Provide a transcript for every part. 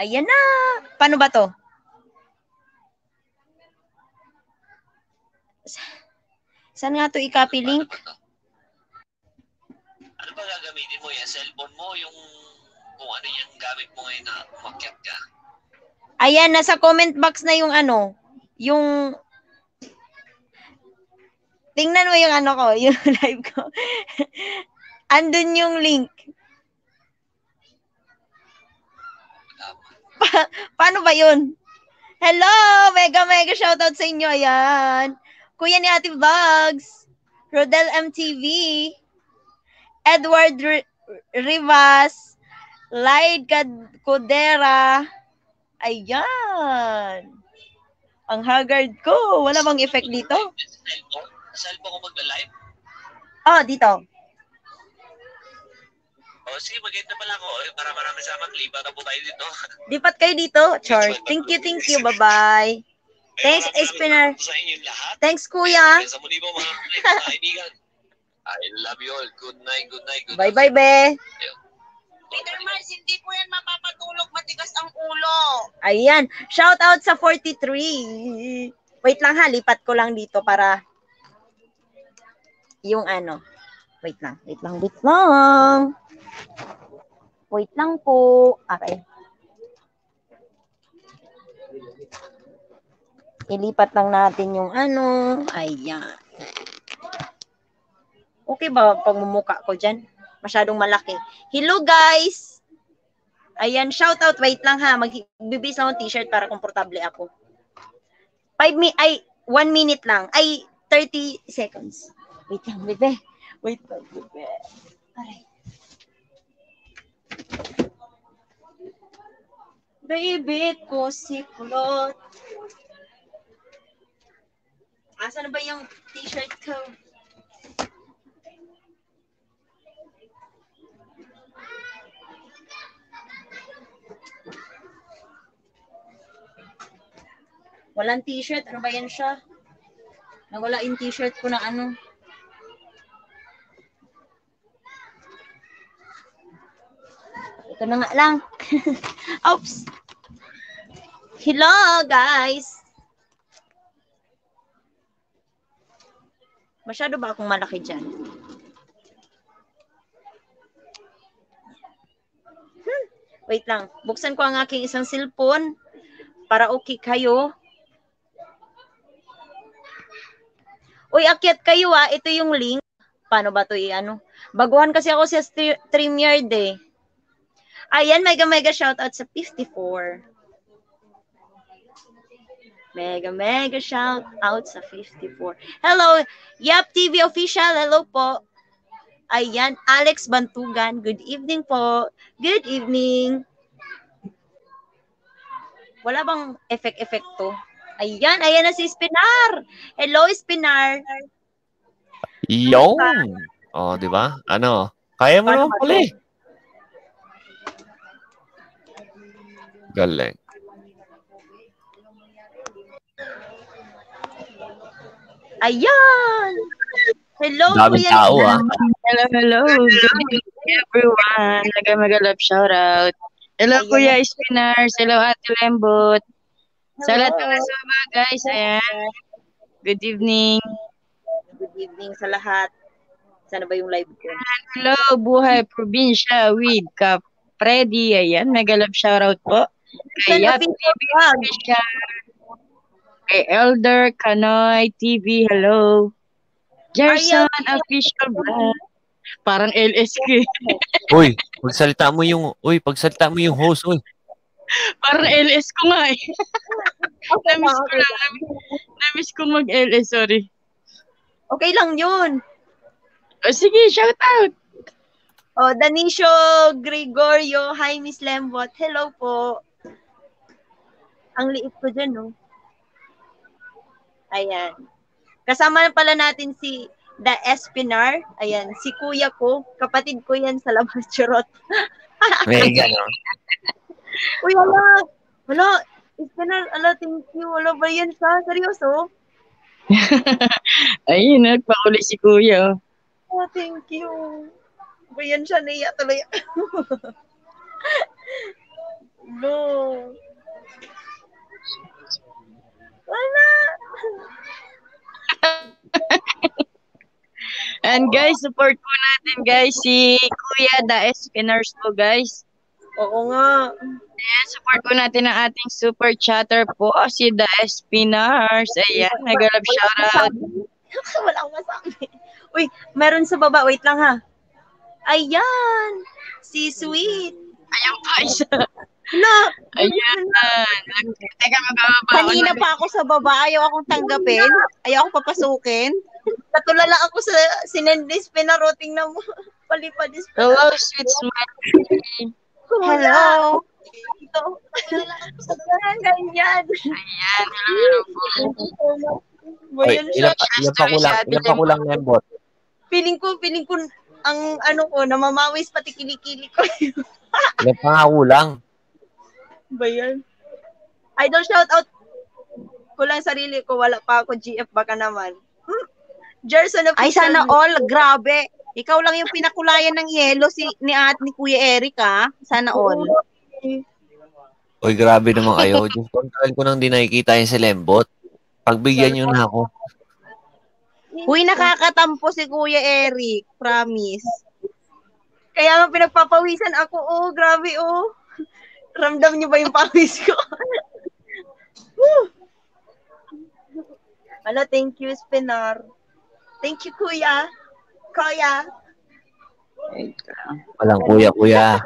Ayan na. Paano ba to? Saan nga to i-copy link? Ano ba gagamitin mo yan? Cellphone mo, yung kung ano yung gamit mo ngayon na umakyat ka. Ayan, nasa comment box na yung ano, yung Tingnan mo yung ano ko, yung live ko. Andun yung link. Pa- paano ba yun? Hello! Mega mega shoutout sa inyo. Ayan. Kuya ni Ate Vlogs. Rodel MTV. Edward R- Rivas. Light Codera. Ayan. Ang haggard ko. Wala bang effect dito? Cellphone? Cellphone ko magla-live? Oh, dito. O sige, mag na pala ako. Eh, para marami sa amin, liba po tayo dito. Lipat kayo dito, Char. Thank you, thank you. Bye-bye. Thanks, lahat. Thanks, kuya. Sa muli po mga mga kaibigan. I love you all. Good night, good night, good night. Bye-bye, be. Peter Mars, hindi po yan mapapatulog, matigas ang ulo. Ayan. Shout out sa 43. Wait lang ha, lipat ko lang dito para yung ano. Wait lang, wait lang, wait lang. Wait lang po. Okay. Ilipat lang natin yung ano. Ayan. Okay ba pag mumuka ko dyan? Masyadong malaki. Hello guys! Ayan, shout out. Wait lang ha. Magbibis lang ng t-shirt para komportable ako. 5 mi ay 1 minute lang. Ay 30 seconds. Wait lang, bebe. Wait lang, bebe. Aray. Baby ko si Kulot. Asa na ba yung t-shirt ko? Walang t-shirt. Ano ba yan siya? Nawala yung t-shirt ko na ano. Ito na nga lang. Oops. Hello, guys. Masyado ba akong malaki dyan? Hmm. Wait lang. Buksan ko ang aking isang cellphone para okay kayo. Uy, akyat kayo ah. Ito yung link. Paano ba to i-ano? Baguhan kasi ako sa StreamYard eh. Ayan, mega mega shoutout sa 54. Mega mega shout out sa 54. Hello, Yap TV official. Hello po. Ayan, Alex Bantugan. Good evening po. Good evening. Wala bang effect-effect to? Ayan, ayan na si Spinar. Hello, Spinar. Yung. Oh, di ba? Ano? Kaya mo naman pala eh. Galing. Ayan. Hello, Daming Kuya tao ah. Hello, hello. Good evening, everyone. Naga-magalap shoutout. Hello, Ayan. Kuya Spinars. Hello, Ate Lembot. Sa lahat ng kasama, guys. Ayan. Good evening. Good evening sa lahat. Sana ba yung live ko? Hello, Buhay Probinsya with Kap Freddy. Ayan, magalap shoutout po. Kay Yap TV. Kay Elder Kanoy TV. Hello. Gerson Official Vlog. Parang LS ko eh. Uy, pagsalita mo yung, uy, pagsalita mo yung host, uy. Parang LS ko nga eh. na-miss ko lang. na- Na-miss ko mag-LS, sorry. Okay lang yun. O, sige, shout out. Oh, Danicio Gregorio. Hi, Miss Lembot. Hello po. Ang liit ko dyan, no? Ayan. Kasama na pala natin si The Espinar. Ayan, si kuya ko. Kapatid ko yan sa labas. Charot. May gano'n. Uy, wala. Wala. Espinar, ala, thank you. Wala ba yan sa? Seryoso? Ayun, nagpakuli si kuya. Oh, thank you. Ba yan siya, naiya tuloy. No. Wala. And guys, support po natin guys si Kuya Da Spinners po guys. Oo nga. Ayan, support po natin ang ating super chatter po, si Da Spinners. Ayan, nag-love shoutout. Wala akong masabi. Uy, meron sa baba. Wait lang ha. Ayan. Si Sweet. Ayan pa isa. Hala. Ayan. Teka, magkababa. Kanina pa ako sa baba, ayaw akong tanggapin. Ayaw akong papasukin. Natulala ako sa sinendis pinaroting na mo. Palipad is Hello, sweet smile. Hello. Ito. Ganyan. Ayan. Oy, Bayan siya. ilan pa, kulang, ilan pa kulang lembot. Feeling ko, feeling ko, ang ano ko, namamawis pati kilikili ko. Ilan pa nga kulang. Ba yan? Idol shout out ko lang sarili ko, wala pa ako GF baka naman. Hmm. Gerson of Ay, sana all. Grabe. Ikaw lang yung pinakulayan ng yelo si ni at ni Kuya Eric, ha? Sana all. Oy, grabe naman kayo. Diyos ko, ang tagal ko nang di nakikita yung si Lembot. Pagbigyan nyo na ako. Uy, nakakatampo si Kuya Eric. Promise. Kaya nga pinagpapawisan ako, oh, grabe, oh. Ramdam niyo ba yung pawis ko? Hala, thank you, Spinar. Thank you, Kuya. Kuya. Walang kuya-kuya.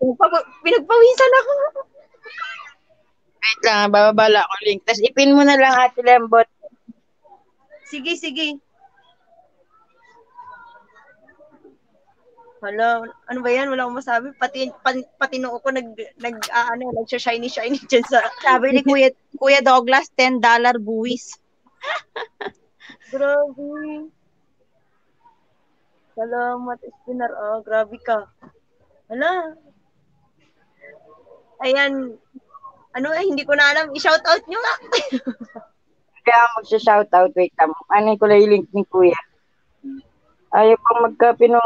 Pinagpapa- pinagpawisan ako. Wait lang, bababala ko link. Tapos ipin mo na lang ate Lembot. Sige, sige. Hala, ano ba yan? Wala akong masabi. Pati, pati, pati noo ko nag, nag, ah, ano, nag-shiny, shiny dyan sa, Sabi ni Kuya, Kuya Douglas, $10 buwis. grabe. Salamat, Espinar. Ah, grabe ka. Hala. Ayan. Ano eh, hindi ko na alam. I-shout out nyo nga. Kaya magsha-shoutout. Wait lang. Ano ko lang yung link ni Kuya. Ayaw pang magkapino.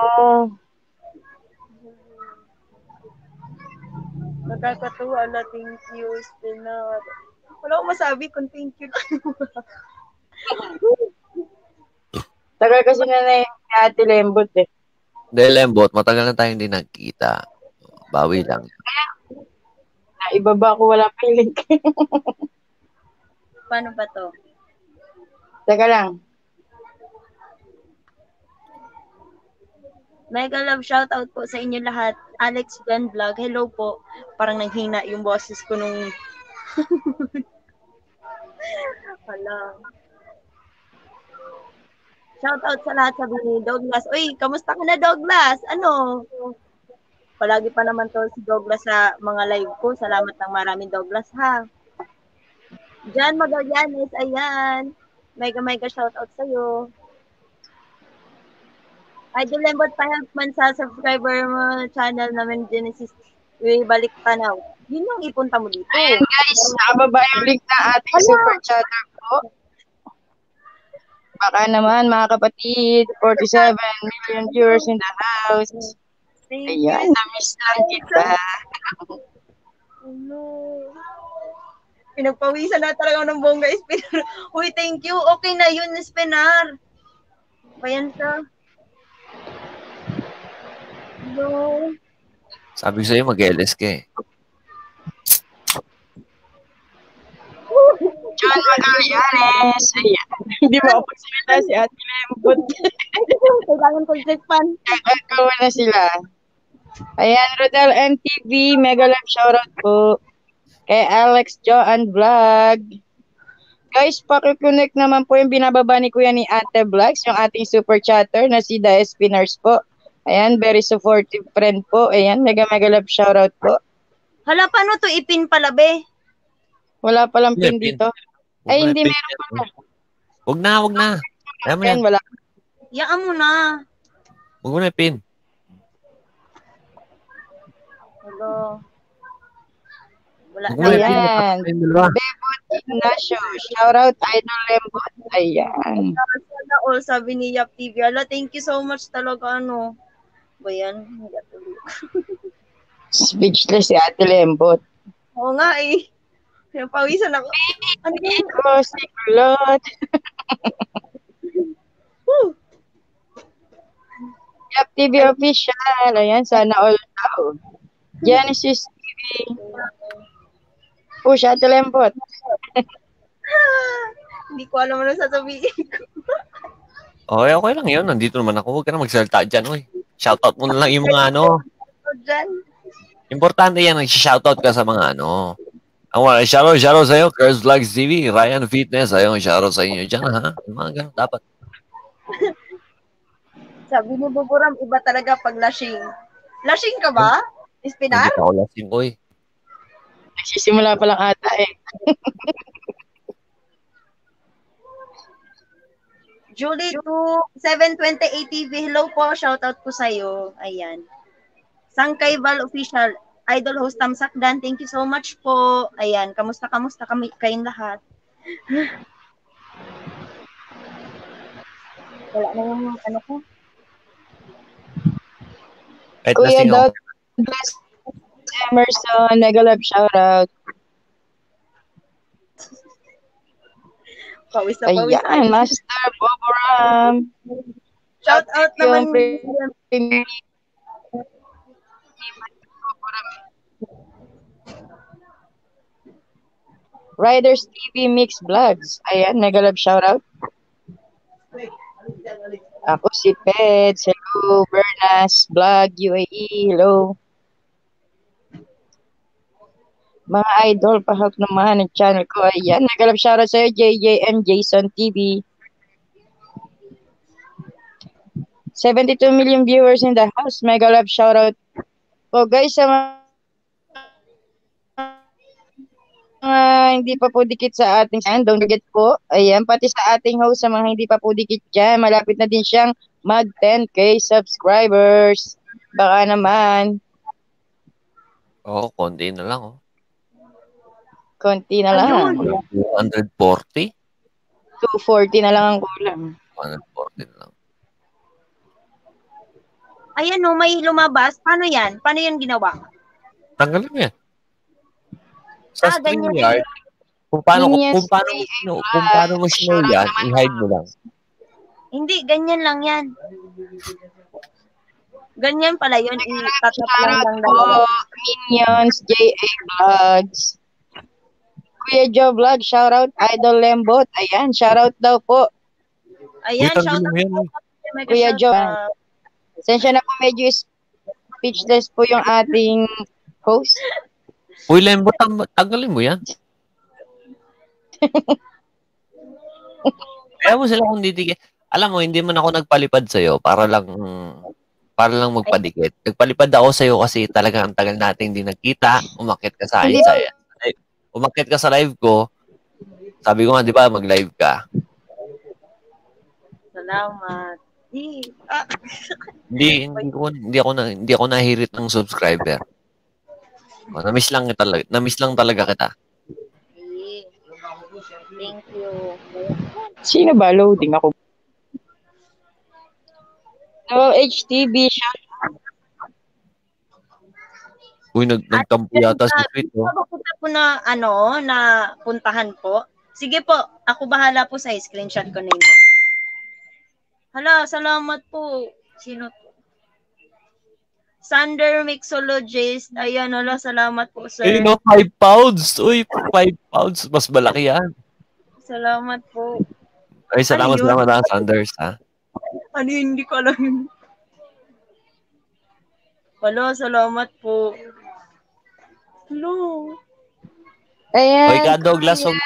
Nakakatuwa na. Thank you, Espinar. Wala akong masabi kung thank you lang. Tagal kasi na na yung ate Lembot eh. Dahil Lembot, matagal na tayong hindi nagkita. Bawi lang. Na ibaba ko wala pa yung link. Paano ba to? Teka lang. Mega love shoutout po sa inyo lahat. Alex Glenn Vlog, hello po. Parang nanghina yung boses ko nung... Hala. Shoutout sa lahat sabi ni Douglas. Uy, kamusta ka na Douglas? Ano? Palagi pa naman to si Douglas sa mga live ko. Salamat ng maraming Douglas ha. Jan Magallanes, ayan. Mega mega shoutout sa'yo. Idol Lembot pa man sa subscriber mo channel namin Genesis Uy, balik tanaw. Yun yung ipunta mo dito. Ayan guys, nakababa yung link ng ating super chatter po. Baka naman mga kapatid, 47 million viewers in the house. Ayan, na-miss lang kita. Ano? Pinagpawisan na talaga ng bongga Espinar. Uy, thank you. Okay na yun, Espinar. Bayan ka. Hello. Sabi ko sa'yo, mag-LS ka eh. John Magallanes. Ayan. Hindi mo ako pagsalita si Ate Lembot. Kailangan ko check pan. Gagawa na sila. Ayan, Rodel MTV, mega love shoutout po. Kay Alex Joan Vlog. Guys, pakiconnect naman po yung binababa ni Kuya ni Ate Vlogs, yung ating super chatter na si The Spinners po. Ayan, very supportive friend po. Ayan, mega mega love shoutout po. Hala, paano to ipin pala, be? Wala palang pin dito. Huwag Ay, na hindi pin- meron pala. Huwag na, huwag na. Ayaw mo yan. wala. Yaan mo na. Huwag mo na pin. Hello. Wala na na. dalawa. Bebot Ignacio, shoutout Idol Lembot. Ayan. Sana all sabi ni Yap TV. Hala, thank you so much talaga, ano. Ba yan? Hindi. Speechless si Ate Lembot. Oo nga eh. Pinapawisan ako. Ano yun? Kulot. Woo! Yap TV official. Ayan, sana all daw. Genesis TV. Push Ate Lembot. Hindi ko alam ano sasabihin ko. Okay, okay lang yun. Nandito naman ako. Huwag ka na magsalita dyan, oy. Shoutout mo na lang yung mga ano. Importante yan, nag-shoutout ka sa mga ano. Ang wala, shoutout, shoutout sa'yo, Curse Vlogs TV, Ryan Fitness, ayun, shoutout sa inyo dyan, ha? Yung mga ganun, dapat. Sabi ni Buburam, iba talaga pag lashing. Lashing ka ba? Espinar? Hindi ako lasing, oy. Nagsisimula pa lang ata eh. Julie to 720 ATV. Hello po. Shoutout po sa'yo. Ayan. Sangkay Val Official. Idol host Tamsakdan. Thank you so much po. Ayan. Kamusta, kamusta kami, kayong lahat? Wala na yung ano ko. Kahit Kuya. Douglas Emerson, Megalab shoutout. Pawis na pawis. Ayan, Master Boboram. Shout out naman. Riders TV Mix Vlogs. Ayan, Megalab shoutout. Ako si Peds. Hello, Bernas. Vlog, UAE. Hello. Mga idol, pahag naman ang channel ko. Ayan, nagalap shoutout sa'yo, JJM Jason TV. 72 million viewers in the house. Mega love shoutout po guys sa mga mga hindi pa po dikit sa ating channel. Don't forget po. Ayan, pati sa ating host sa mga hindi pa po dikit dyan. Malapit na din siyang mag 10k subscribers. Baka naman, Oo, konti na lang, oh. Konti na lang. 140? 240 na lang ang kulang. 140 na lang. Ayan no, may lumabas. Paano yan? Paano yan ginawa? Tanggalin mo yan. Sa Ah. StreamYard, kung paano, Ganyan, kung paano, mo sino, kung paano mo sino yan, i-hide mo lang. Hindi, ganyan lang yan. Ganyan pala yun. Itatap lang lang. Minions, JA Vlogs. Kuya Joe Vlog, shoutout, Idol Lembot. Ayan, shoutout daw po. Ayan, Uy, shout tanggalin mo yan. out. Mega Kuya Joe. Sensya na po medyo speechless po yung ating host. Uy, Lembo, tang- tanggalin mo yan. Kaya mo sila kung didikit. Alam mo, hindi man ako nagpalipad sa'yo para lang para lang magpadikit. Nagpalipad ako sa'yo kasi talagang ang tagal natin hindi nagkita. Umakit ka sa akin. Hindi Sa, umakit ka sa live ko. Sabi ko nga, di ba, mag-live ka. Salamat. Eh, ah, Hindi, hindi, ko, hindi ako na, hindi ako nahirit ng subscriber. O, na-miss lang kita talaga. Na-miss lang talaga kita. Thank you. Sino ba? Loading ako. Hello, HTB. Shout Uy, nag, nagtampo yata si Sweet, oh. Papunta po na, ano, na puntahan po. Sige po, ako bahala po sa screenshot ko name mo. Hala, salamat po. Sino to? Sander Mixologist. Ayan, hala, salamat po, sir. Eh, no, 5 pounds. Uy, 5 pounds. Mas malaki yan. Salamat po. Ay, salamat, Ano yun? salamat, ha, Sanders, ha. Ano yun? Hindi ko alam yun. Hala, salamat po. Hello. Ayan. Uy, ka, Douglas, huwag-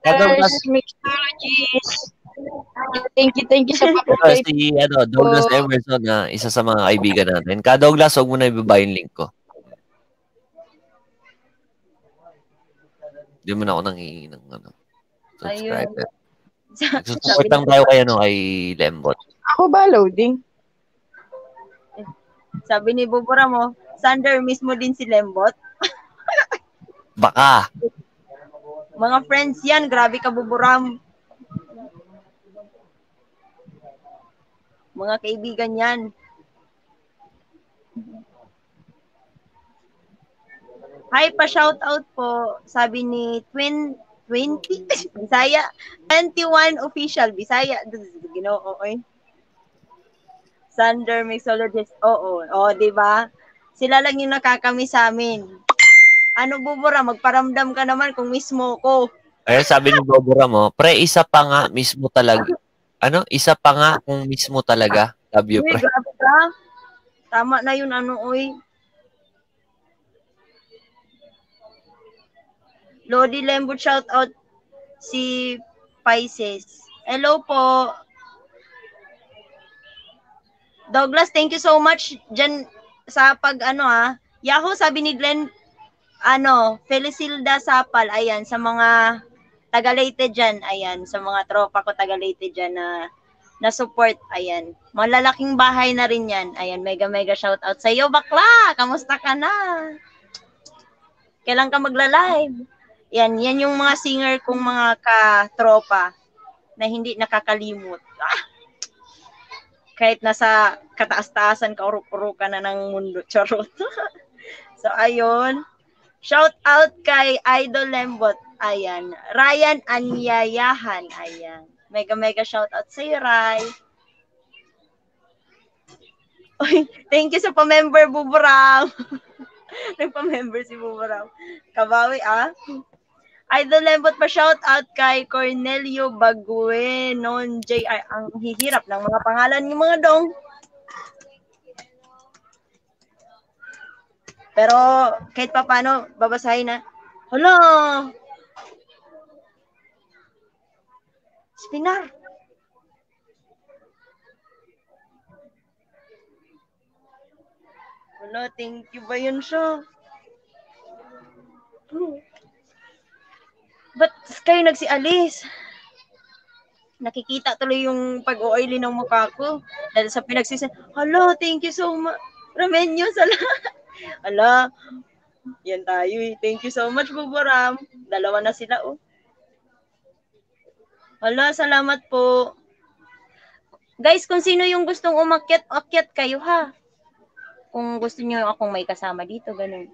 ka, Douglas, Mixologist. Thank you, thank you sa pag-update. si ano, Douglas po. Emerson na isa sa mga kaibigan natin. Ka Douglas, huwag mo na ibaba yung link ko. Hindi mo na ako nangihingi ng ano, subscriber. Nagsusupport lang tayo kay, ano, kay Lembot. Ako ba loading? Sabi ni Bubura mo, Sander mismo din si Lembot. Baka. Mga friends yan, grabe ka Buburam. Mga kaibigan yan. Hi, pa-shoutout po. Sabi ni Twin 20 Bisaya 21 official Bisaya Ginoo oy. Sander mixologist. Oo, oh, 'di ba? Sila lang yung nakakami sa amin. Ano bubura, magparamdam ka naman kung mismo ko. Ayun, sabi ni Bobora mo, pre, isa pa nga mismo talaga. Ano? Isa pa nga kung mismo talaga. Love you, Uy, pre. grabe ka. Tama na yun, ano, oy. Lodi Lembo, shout out si Pisces. Hello po. Douglas, thank you so much dyan sa pag ano ah. Yahoo, sabi ni Glenn, ano, Felicilda Sapal, ayan, sa mga taga Leyte dyan, ayan, sa mga tropa ko taga Leyte dyan na na support, ayan. Malalaking bahay na rin yan. Ayan, mega mega shout out sa iyo, bakla. Kamusta ka na? Kailan ka magla-live? Yan, yan yung mga singer kong mga katropa na hindi nakakalimot. Ah! Kahit nasa kataas-taasan, kaurok-urukan na ng mundo. Charot. so, ayun. Shout out kay Idol Lembot. Ayan. Ryan Anyayahan. Ayan. Mega mega shout out sa iyo, Ray. Uy, thank you sa pa-member, Buburam. Nagpa-member si Buburam. Kabawi, ah. Idol Lembot pa shout out kay Cornelio Baguenon JR. Ang hihirap ng mga pangalan ng mga dong. Pero kahit pa paano, babasahin na. Hala! Spinar. Wala, thank you ba yun siya? Hmm. Ba't kayo nagsialis? Nakikita tuloy yung pag-oily ng mukha ko. Dahil sa pinagsisi, Hello, thank you so much. Ramenyo, salamat. Ala, yan tayo eh. Thank you so much, Buburam. Dalawa na sila, oh. Hala, salamat po. Guys, kung sino yung gustong umakyat, akyat kayo ha. Kung gusto niyo akong may kasama dito, ganun.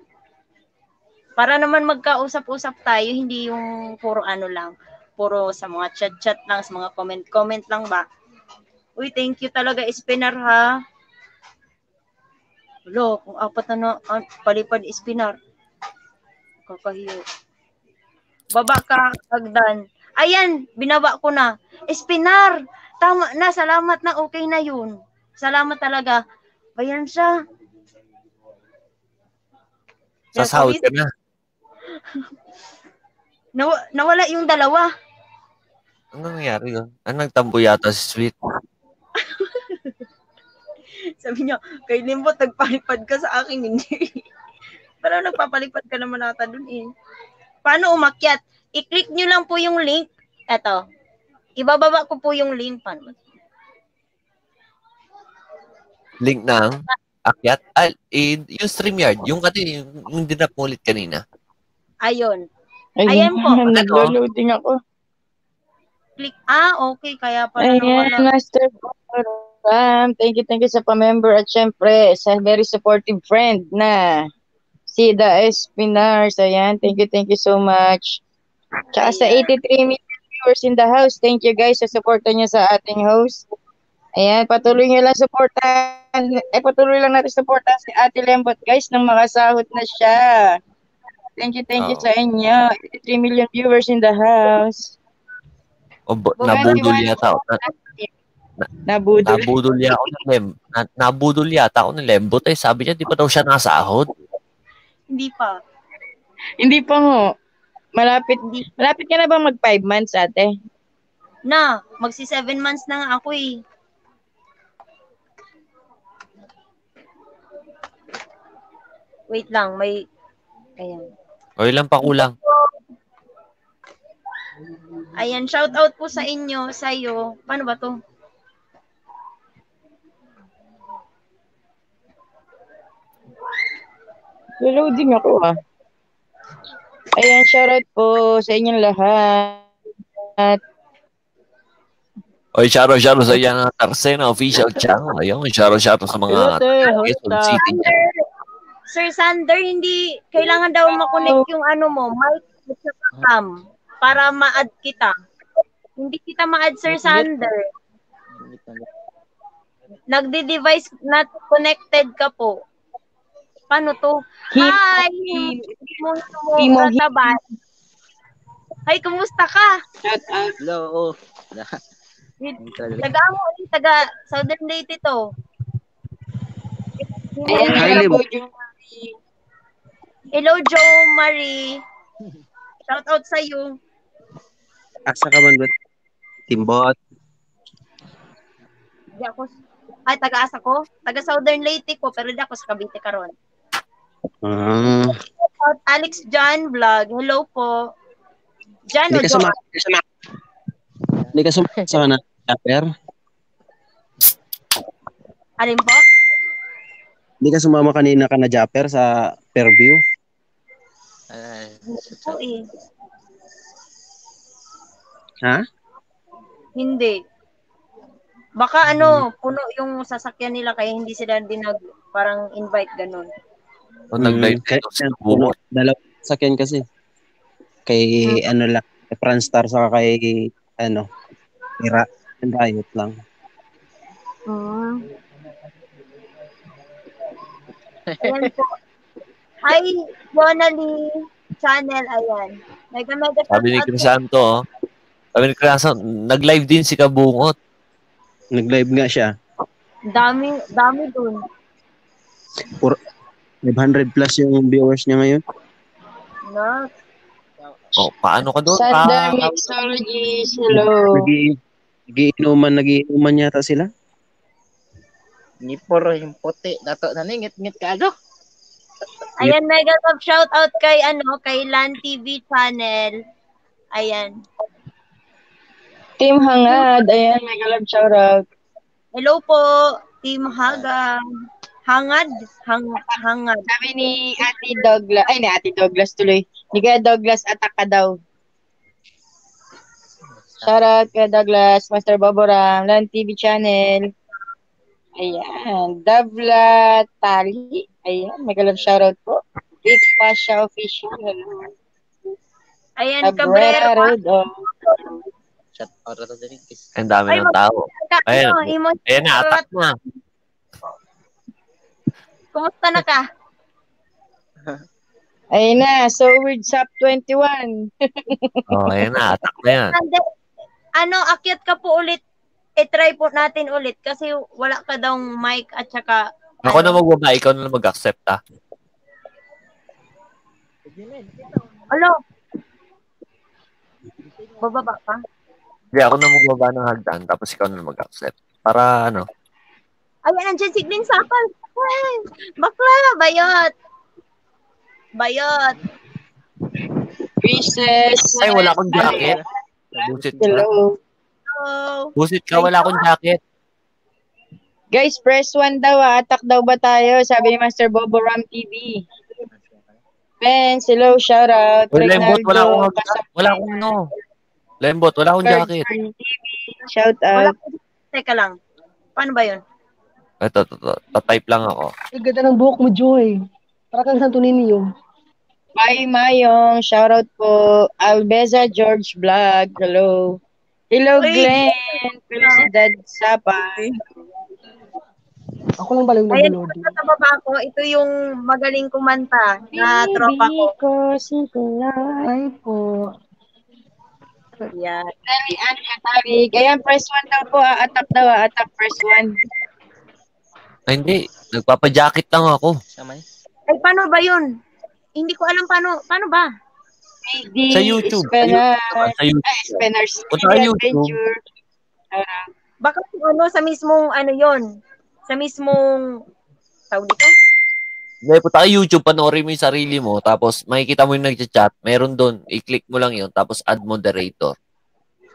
Para naman magkausap-usap tayo, hindi yung puro ano lang, puro sa mga chat-chat lang, sa mga comment-comment lang ba. Uy, thank you talaga, Spinar ha. Lo, kung apat na, na palipad Spinar. Kakahiyo. Baba ka, Agdan. Ayan, binaba ko na. Espinar, tama na, salamat na, okay na yun. Salamat talaga. Ayan siya. Sa sahod ka na. Naw- nawala yung dalawa. Ano nangyari yun? Ano nagtambo yata si Sweet? Sabi niya, kay Limbo, nagpalipad ka sa akin, hindi. Pero nagpapalipad ka naman ata dun eh. Paano umakyat? I-click nyo lang po yung link. Eto. Ibababa ko po yung link. Paano? Link ng akyat? Ah, eh, yung StreamYard. Yung kasi, yung, yung dinap mo ulit kanina. Ayun. Ayan Ayan po. Naglo-loading ako. Click. Ah, okay. Kaya pala Ayan. Master Boram. Thank you, thank you sa pa-member at syempre sa very supportive friend na si Da Espinars. Ayan, thank you, thank you so much. Tsaka sa 83 million viewers in the house, thank you guys sa suporta niyo sa ating host. Ayan, patuloy niyo lang suportahan. Eh, patuloy lang natin suportahan si Ate Lembot, guys, nang makasahod na siya. Thank you, thank you Oo. sa inyo. 83 million viewers in the house. O, bo- Bumati nabudol yata Nabudol. nabudol yata ako ng lem, na, nabudol yata ako ng lembot. Eh, sabi niya, di pa daw siya nasahod. Hindi pa. Hindi pa ho. Malapit, malapit ka na ba mag 5 months, ate? Na, magsi seven months na nga ako eh. Wait lang, may... Ayan. O, ilang pa kulang. Ayan, shout out po sa inyo, sa iyo. Paano ba to? Loading ako ah. Ayan, shoutout po sa inyong lahat. Oy, sharo sharo sa yan ng Tarsena official channel. Ayun, sharo sharo sa mga Quezon. City niya. Sir Sander, hindi kailangan daw makonect yung ano mo, mic at saka cam para ma-add kita. Hindi kita ma-add Sir Sander. Nagde-device not connected ka po. Paano to? Him- Hi! him- mo katabas. Hi, kumusta ka? Shout out. Hello. Taga mo, taga Southern Leyte to. Ayan, Hi, hello po, Joey. Hello, Joe Marie. Shout out sa iyo. Asa ka man ba? Timbot. Di ako ay taga-asa ko. Taga Southern Leyte ko pero di ako sa Cavite karon. Ah. Alex John Vlog. Hello po. John o Hindi ka John? Hindi ka suma. Hindi ka suma sa kana. Japper. Alin po? Hindi ka sumama kanina ka na Japper sa Fairview. Oo eh. Ha? Hindi. Baka ano, puno yung sasakyan nila kaya hindi sila din nag parang invite ganun. O, nag-live Mm, dito sa kaya- bumo. Dalawa sakyan kasi. Kay ano lang, kay Franstar saka kay ano, Ira. Riot lang. Mm. Ayan po. Hi, Jonali channel, ayan. Mega mega Sabi ni Crisanto, oh. Sabi ni Crisanto, nag-live din si Kabungot. Nag-live nga siya. Dami, dami dun. 500 plus yung viewers niya ngayon. No? Oh, paano ka doon? Sander Pa, Mixologies, hello. Nagi nagiinuman, nagiinuman yata sila. Puro yung puti. Dato na ningit-ngit ka ano? Ayan, mega love shout out kay ano, kay Lan TV channel. Ayan. Team Hangad, ayan, mega love shout out. Hello po, Team Haga. Hangad, hang, hangad. Sabi ni Ate Douglas, ay ni Ate Douglas tuloy. Ni Kuya Douglas, atak ka daw. Shout out kay Douglas, Master Boboram, Land TV channel. Ayan, Davla Tali. Ayan, mega love shout out po. Big Pasha Official. Hello. Ayan, Cabrera Cabrera. Road. Oh. Rodriguez. ang dami ng tao. Ayan. Ayan na, atak na. Kumusta na ka? Ayun na, so weird Sap 21. Oh, ayan na, atak na yan. Nande, ano, akyat ka po ulit. I-try po natin ulit kasi wala ka daw mic at saka Ako na magbaba, ikaw na lang mag-accept, ah. Alo. Bababa ka? Hindi, ako na magbaba ng hagdan, tapos ikaw na lang mag-accept. Para, ano, Ayan, nandiyan si Glenn Sapal. Bakla, bayot. Bayot. Princess. ay, wala akong jacket. Busit ka. Hello. Oh. Busit ka, wala akong jacket. Guys, press 1 daw. ah. Attack daw ba tayo? Sabi ni Master Bobo Ram TV. Benz, hello, shout out. Uy, Lembot, wala akong. Wala akong, ano. Lembot, wala akong jacket. TV, shout Wala out. Teka lang. Paano ba yun? Ito, ito, ito. Tatype lang ako. Ang ganda ng buhok mo, Joy. Para kang Santo Niño. Bye, Mayong. Shout out po. Albeza George Vlog. Hello. Hello, Uy. Glenn. Felicidad Sapay. Ako lang pala yung Ayan, nanonood. ito sa baba ko. Ito yung magaling kumanta na tropa ko. ko, singular. Ay po. Yan. Dali, ano yan, Tarik. Ayan, press 1 daw po. ah. Attack daw. ah. Attack, press 1. Ay, hindi. Nagpapa-jacket lang ako. Sama ni. Ay, paano ba yun? Hindi ko alam paano. Paano ba? Di, Sa YouTube. Spenar. Sa YouTube. Ah, Spenar. Punta ka YouTube. Adventure. Baka ano, sa mismong ano yon Sa mismong tawag dito? Hindi, punta ka YouTube, panoorin mo yung sarili mo, tapos makikita mo yung nag-chat, meron doon, i-click mo lang yun, tapos add moderator.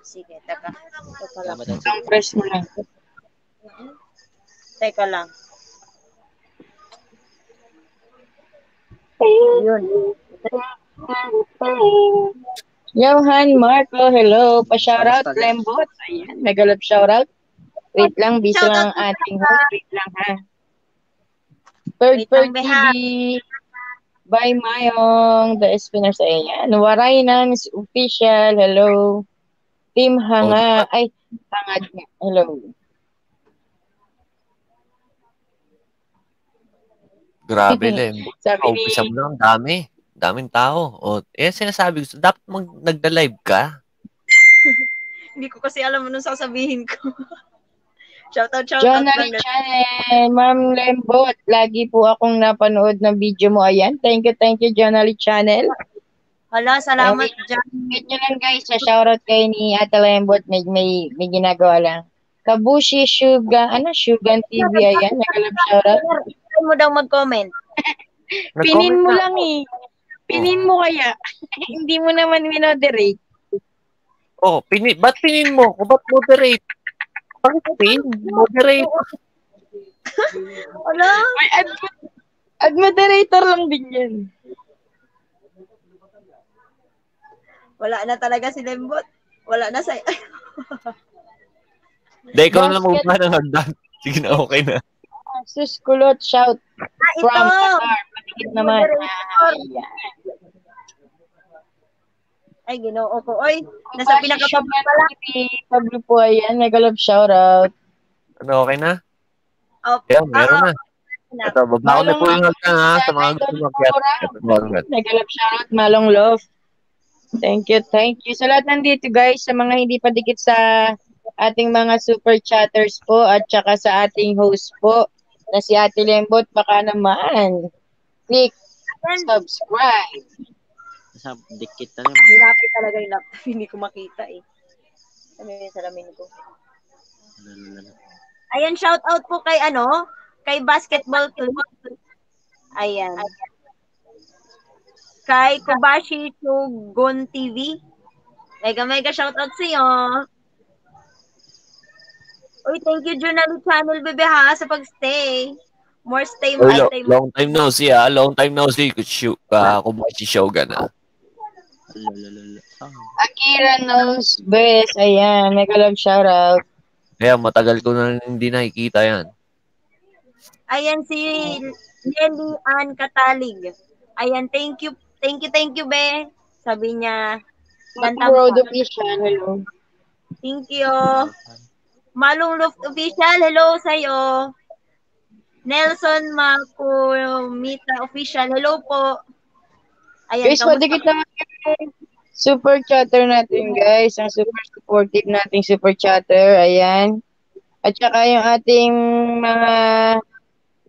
Sige, teka. Teka lang. Sama daw. Ang press mo lang. Teka lang. Yun. Johan Marco, hello. Pa-shoutout, Lembot. Ayan, mega love shoutout. Wait lang, busy lang ang ating host. Wait lang ha. Third per. TV by Mayong, the Spinners. Ayan. Waray ng official. Hello. Team Hanga. Ay, Hangad nga. Hello. Grabe, Lem. Sabi ni, Umpisa mo lang, dami. Daming tao. O, eh, sinasabi ko, dapat mag, nagda-live ka. Hindi ko kasi alam anong sasabihin ko. shoutout, shoutout. Lang. Channel. Ma'am Lembot, lagi po akong napanood ng video mo. Ayan. Thank you, thank you, Jonali Channel. Hala, salamat dyan. Wait nyo lang guys, sa shoutout kay ni Ate Lembot, may, may, may ginagawa lang. Kabushi Suga, ano, Sugan TV, ayan, nagalab shoutout. Saan mo daw mag-comment? Pinin mo lang ako. eh. Pinin mo kaya. Hindi mo naman minoderate. Oh, pini, ba't pinin mo? O ba't moderate? Bakit pin? Moderate. Hala, May ad, ad moderator lang din yan. wala na talaga si Lembot. Wala na sa... Hindi, ikaw na magbuka ng hagdan. Sige na, okay na. Sus kulot shout Ah, from ito! Qatar. Patikit naman. Moderator. Ayan. Ay, ginoo ko. Oy, nasa Kabushi pinaka Sugan TV, Pablo po, ayan, nagalab shoutout. Ano, okay na? Oh, Kaya, meron na. na. Ito, baba ko na po yung hagdan ha, sa mga gusto. Ito, Nagalap shoutout, Malong Love. Thank you, thank you. Sa lahat nandito guys, sa mga hindi pa dikit sa ating mga super chatters po at saka sa ating host po na si Ate Lembot, baka naman click subscribe. Sa dikit na yun. Hinapit talaga yung laptop. Hindi ko makita eh. Ano yung salamin ko? Ayan, shout out po kay ano, kay Basketball Club. Ayan. Kay Kobashi Shogun TV. Mega mega shout out sa iyo. Uy, thank you Junali Channel bebe ha sa pagstay. More stay, more Uy, lo- stay. long time no see ah. Long time no see. Shoot, uh, Shogun ah. Lalalala. Ah, Akira knows best. Ayan, mega love shoutout. Kaya matagal ko na hindi nakikita yan. Ayan si Nelly Ann Katalig. Ayan, thank you. Thank you, thank you, be. Sabi niya, Road official, hello. Thank you. Malong Luft Official, hello sa'yo. Nelson Makumita Official, hello po. Ayan, Guys, kamusta? padikit naman super chatter natin, guys. Ang super supportive nating super chatter. Ayan. At saka yung ating mga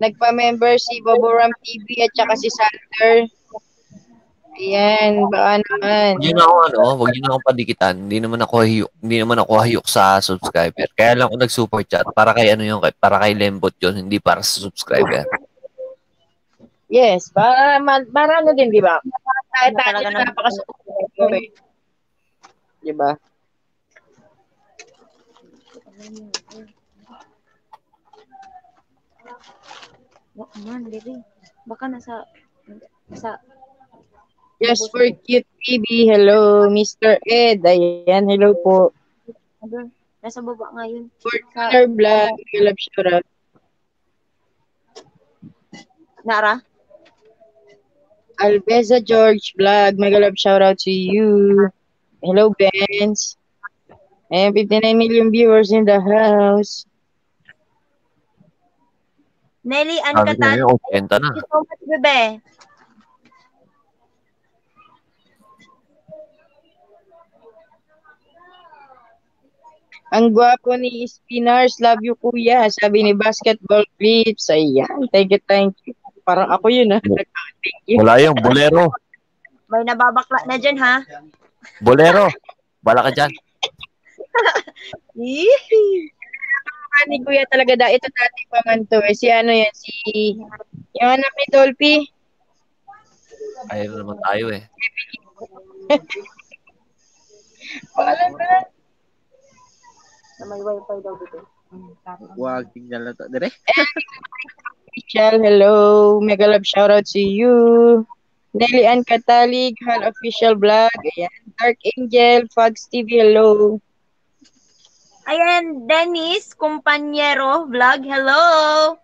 nagpa-member si Boboram TV at saka si Sander. Ayan, baka naman. Huwag yun ako ano, huwag yun ako padikitan. Hindi naman ako hayok, hindi naman ako hayok sa subscriber. Kaya lang ako nag-super chat para kay ano yung para kay Lembot yun, hindi para sa subscriber. Yes, para, ma- para ano din, di ba? Kahit tayo na mo eh. Di ba? Wag man, baby. Baka nasa, sa, Just for cute TV. Hello, Mr. Ed. Ayan, hello po. ano, nasa baba ngayon. For Color Black, Caleb Shura. Nara? Albeza George Vlog, mega love shout out to you. Hello, Benz. And 59 million viewers in the house. Nelly yun, kwenta na. Thank you so much, bebe. Ang gwapo ni Spinars, love you kuya. Sabi ni Basketball Clips. Ayan, thank you, thank you. Parang ako yun ha. Thank you. Wala yung bolero. May nababakla na dyan, ha? Bolero. Bala ka dyan. Ah, ni kuya talaga da. Ito dati pa man to. Eh. Si ano yan, si... Yung anak ni Dolphy. Ayaw naman tayo eh. Pangalan lang. Na may wifi daw dito. Wag tingnan na to. Dire. Official, hello. Mega love shoutout to you. Nelly Ann Katalig, Hal Official Vlog. Ayan. Dark Angel, Fox TV, hello. Ayan, Dennis, kumpanyero, vlog, hello!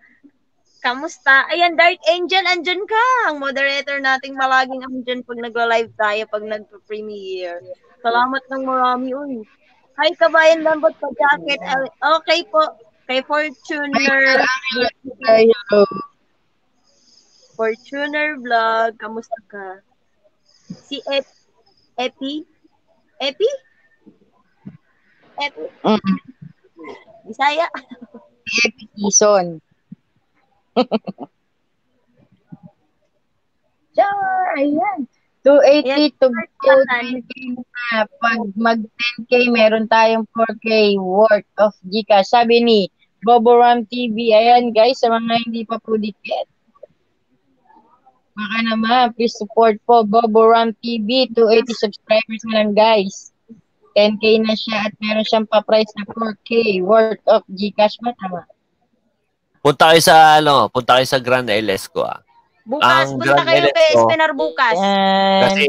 kamusta? Ayan, Dark Angel, andyan ka. Ang moderator nating malaging andyan pag nagla-live tayo, pag nag-premiere. Salamat ng marami, uy. Hi, kabayan lambot pa jacket. Ay, Okay po. Kay Fortuner. Hello. Fortuner Vlog, kamusta ka? Si Ep Epi? Epi? Epi? Mm. Bisaya? Season. Char, ayan. 280 to go 10K na. Pag mag 10K, meron tayong 4K worth of Gcash. Sabi ni Bobo Ram TV. Ayan guys, sa mga hindi pa po dikit. Baka naman, please support po Bobo Ram TV. 280 subscribers na lang guys. 10K na siya at meron siyang pa-price na 4K worth of Gcash ba? Tama. Punta kayo sa, ano, punta kayo sa Grand LS ko, ah. Bukas, Ang punta kayo kay Espinar bukas. Ayan. Kasi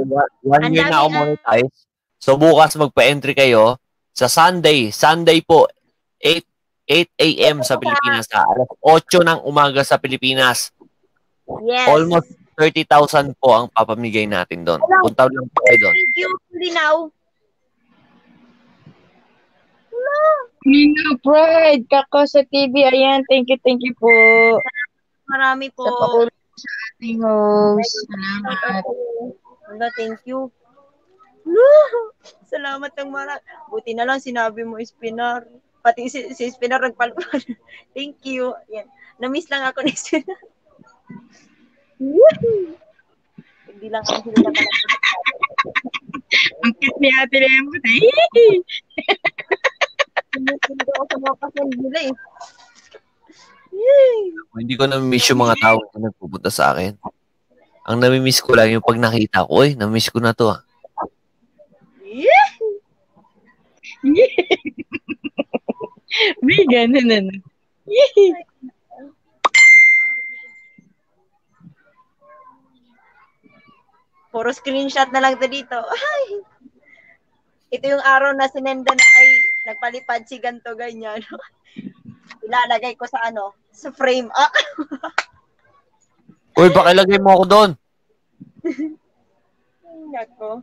one, year na ako na. monetize. So bukas magpa-entry kayo sa Sunday. Sunday po, 8 8 a.m. sa Pilipinas. Ha? Alas 8 ng umaga sa Pilipinas. Yes. Almost 30,000 po ang papamigay natin doon. Punta lang po kayo doon. Thank you, Linaw. Nino Pride, Kako sa TV. Ayan, thank you, thank you po. Marami po. Sa ating host. Salamat. Wala, thank you. No! Salamat ng marami. Buti na lang sinabi mo, Espinar. Pati si, si Espinar nagpalpal. thank you. Yan. Na-miss lang ako ni Espinar. Hindi lang ako sila na Ang cute ni Ate Lemon. Hindi ako sa mga pasal nila eh. Yay! Hindi ko na-miss yung mga tao na nagpupunta sa akin. Ang nami-miss ko lang yung pag nakita ko, eh, na-miss ko na to. ah. Yeah! May ganun ano. Yee! Puro screenshot na lang to dito. Ay! Ito yung araw na sinenda na ay nagpalipad si ganto ganyan. Ilalagay ko sa ano, sa frame. Ah! Uy, pakilagay mo ako doon. Nako.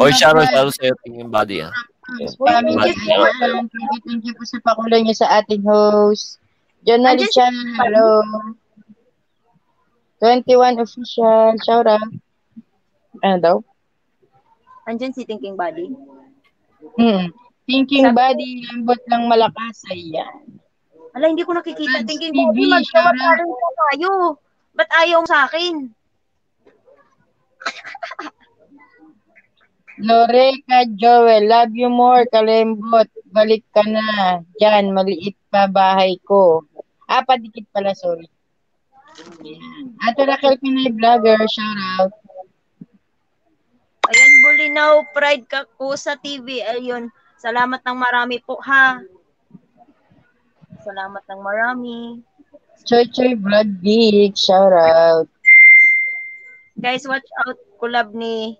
Oy, shoutout lalo sa'yo, tingin body, ah. Family, Bye. ayan. Thank you, thank you po sa pakulo niyo sa ating host. Si- Alicia, hello. 21 official, shout out. Ano daw? Andyan si Thinking Body. Hmm. Thinking body, lambot lang malakas. Ayan. Ala, hindi ko nakikita. Friends Thinking TV, Body, magkawa ko tayo. Ba't ayaw sa akin? Loreka Joel, love you more, kalembot. Balik ka na. Diyan, maliit pa bahay ko. Ah, padikit pala, sorry. Ato Raquel Pinay Vlogger, shout out. Ayan, Bulinaw, Pride ka ko sa TV. Ayun, salamat ng marami po, ha? Salamat ng marami. Choy Choy Vlog Big, shout out. Guys, watch out. Collab ni...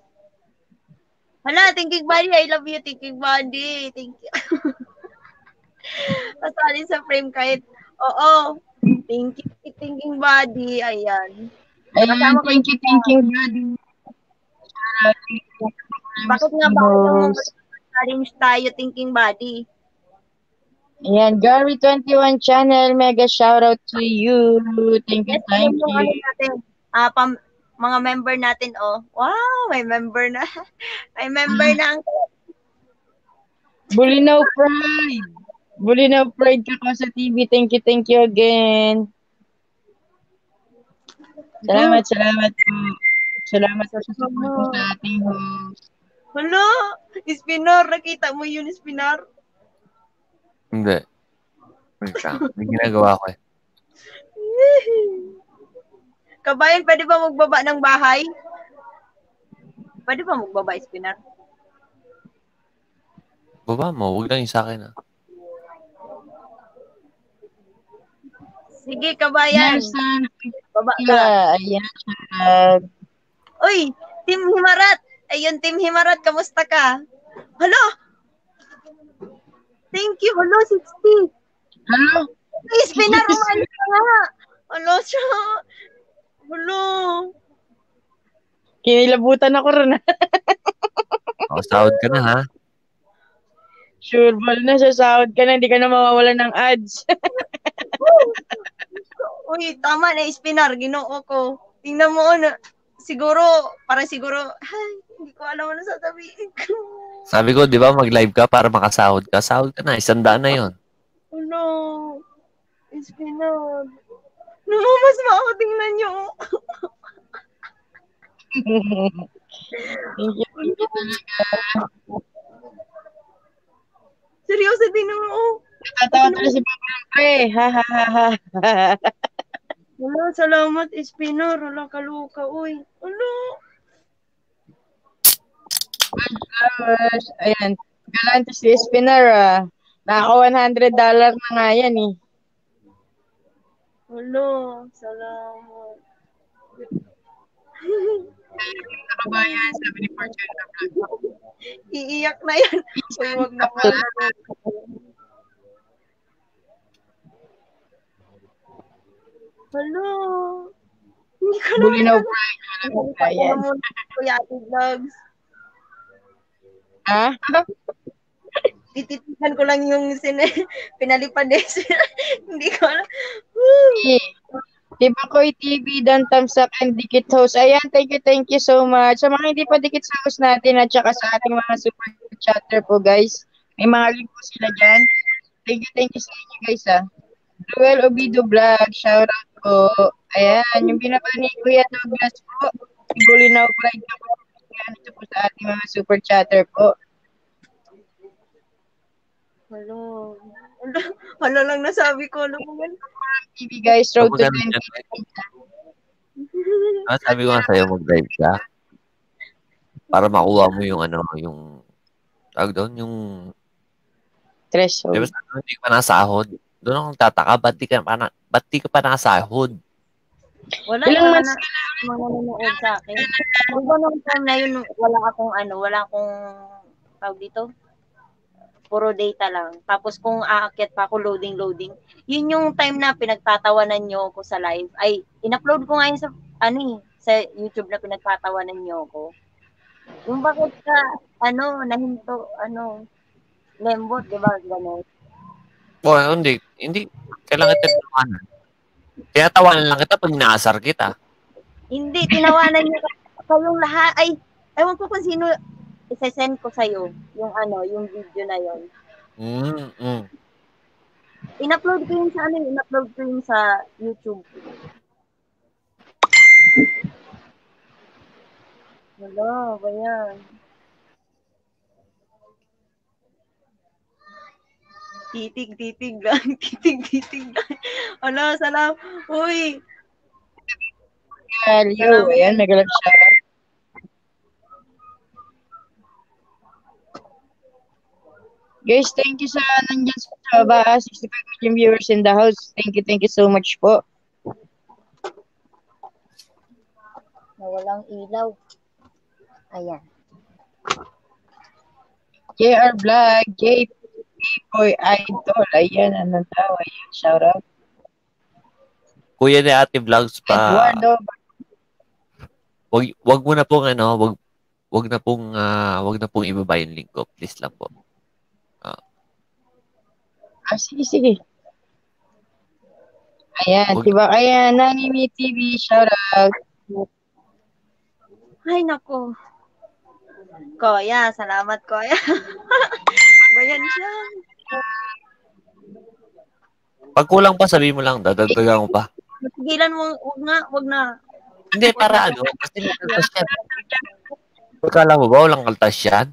Hala, Thinking Body. I love you, Thinking Body. Thank you. Pasali sa frame kahit... Oo. Thank you, Thinking Body. Ayan. Ayan, thank you. Shout out. Bakit nga ba challenge tayo, Thinking Body? Ayan, Gary21 channel, mega shout out to you. Thank you, Yes, thank yung ano you. natin, ah, pam, mga member natin, oh. Wow, may member na. May member na ang Bulinaw Pride. Bulinaw Pride ka ko sa TV. Thank you, thank you again. Salamat, salamat po. Salamat po sa support sa ating host. Hala, Espinar, nakita mo yun, Espinar? Hindi. Wait lang. May ginagawa ko eh. Kabayan, pwede ba magbaba ng bahay? Pwede ba magbaba, Espinar? Baba mo, huwag lang yung sa akin ah. Sige, kabayan. Nelson, Baba ka. Kila, ayan, out. Uy, Team Himarat. Ayun, Team Himarat, kamusta ka? Hala! Thank you, hala, 60. Hello? Espinar, umalis ka nga. Ano siya? Hello. Kinilabutan ako ron. O, sahod ka na, ha? Sure ball na sa sahod ka na, hindi ka na mawawalan ng ads. Uy, tama na, Espinar. Ginoo ko. Tingnan mo, ano, siguro, parang siguro, ay, hindi ko alam ano sasabihin ko. Sabi ko, di ba, mag-live ka para makasahod ka. Sahod ka na, isang daan na yon. Ano? Espinar. Namamas mo ako, tingnan niyo. Thank you, thank you talaga. Seryoso, tingnan mo. oh. Natatawa talaga si Papa Pre. Ha, ha, ha, ha. Wala, salamat, Espinar. Wala kaluka, uy. Ano? Flowers. Ayan. Galante si Espinar, ah. Naka $100 na nga yan, eh. Wala, salamat. Nakabayan, sabi ni Fortune na vlog. Iiyak na yan. Uy, wag na pala. Hello. Hindi ko na Bulinaw Pride. Kuya Ate Vlogs. Ha? Tititigan ko lang yung sin pinalipad eh. Hindi ko alam. Di ba Koy TV, Dan Tamsak, and Dikit Host? Ayan, thank you, thank you so much. Sa mga hindi pa Dikit sa host natin at saka sa ating mga super chatter po, guys. May mga link po sila dyan. Thank you, thank you sa inyo, guys, ah. Ruel Obido Vlog, shout out po. Ayan, yung binaba ni Kuya Douglas po. Bulinaw Pride na po. Ito po sa ating mga super chatter po. Hello. Hala lang nasabi ko. Alam mo yan. TV, guys, road to Kapag 20. Ah, sabi ko nga sa'yo, mag-live ka. Para makuha mo yung ano, yung, tawag doon, yung, Threshold. sabi ko, hindi ka pa nasahod? Doon ako tataka, ba't di ka pa, na, ba't di ka pa nasahod? Wala Ilang months na mga nanonood sa akin. Di ba nung time na yun, wala akong ano, wala akong tawag dito? Puro data lang. Tapos kung aakyat pa ako loading loading, yun yung time na pinagtatawanan nyo ako sa live. Ay, in-upload ko nga yun sa ano eh, sa YouTube na pinagtatawanan nyo ako. Yung bakit ka ano, nahinto, ano, lembot, di ba? Ganun. O, hindi, hindi, kailangan kita tawanan. Kaya tawanan lang kita pag inaasar kita. Hindi, tinawanan niyo ka- kayong lahat. Ay, ewan ko kung sino isa-send ko sa'yo yung ano, yung video na yon. Mm, mm. In-upload ko yun sa ano, in-upload ko yun sa YouTube. Wala, ba yan? Titig, titig lang. Titig, titig lang. Ala, salam. Uy, Yo, ayan, love shout out. Guys, thank you sa nandyan sa baba. 65 million viewers in the house. Thank you, thank you so much po. na walang ilaw. Ayan. JR Vlog, J Boy Idol. Ayan, anong tao? Ayan, shout out. Kuya ni Ate Vlogs pa, Eduardo, wag, wag mo na pong ano, wag, wag na pong, ah, wag na pong ibaba yung link ko. Please lang po. ah, sige, sige. Ayan, Wag- diba? Ayan, Nanimi TV, shout out. Ay, nako. Koya, salamat, Koya. Bayan siya. Pag kulang pa, sabihin mo lang, dadagdagan ko pa. Tigilan mo, wag nga, wag na. Hindi, para ano, kasi may kaltas yan. Pagkala mo ba, walang kaltas yan?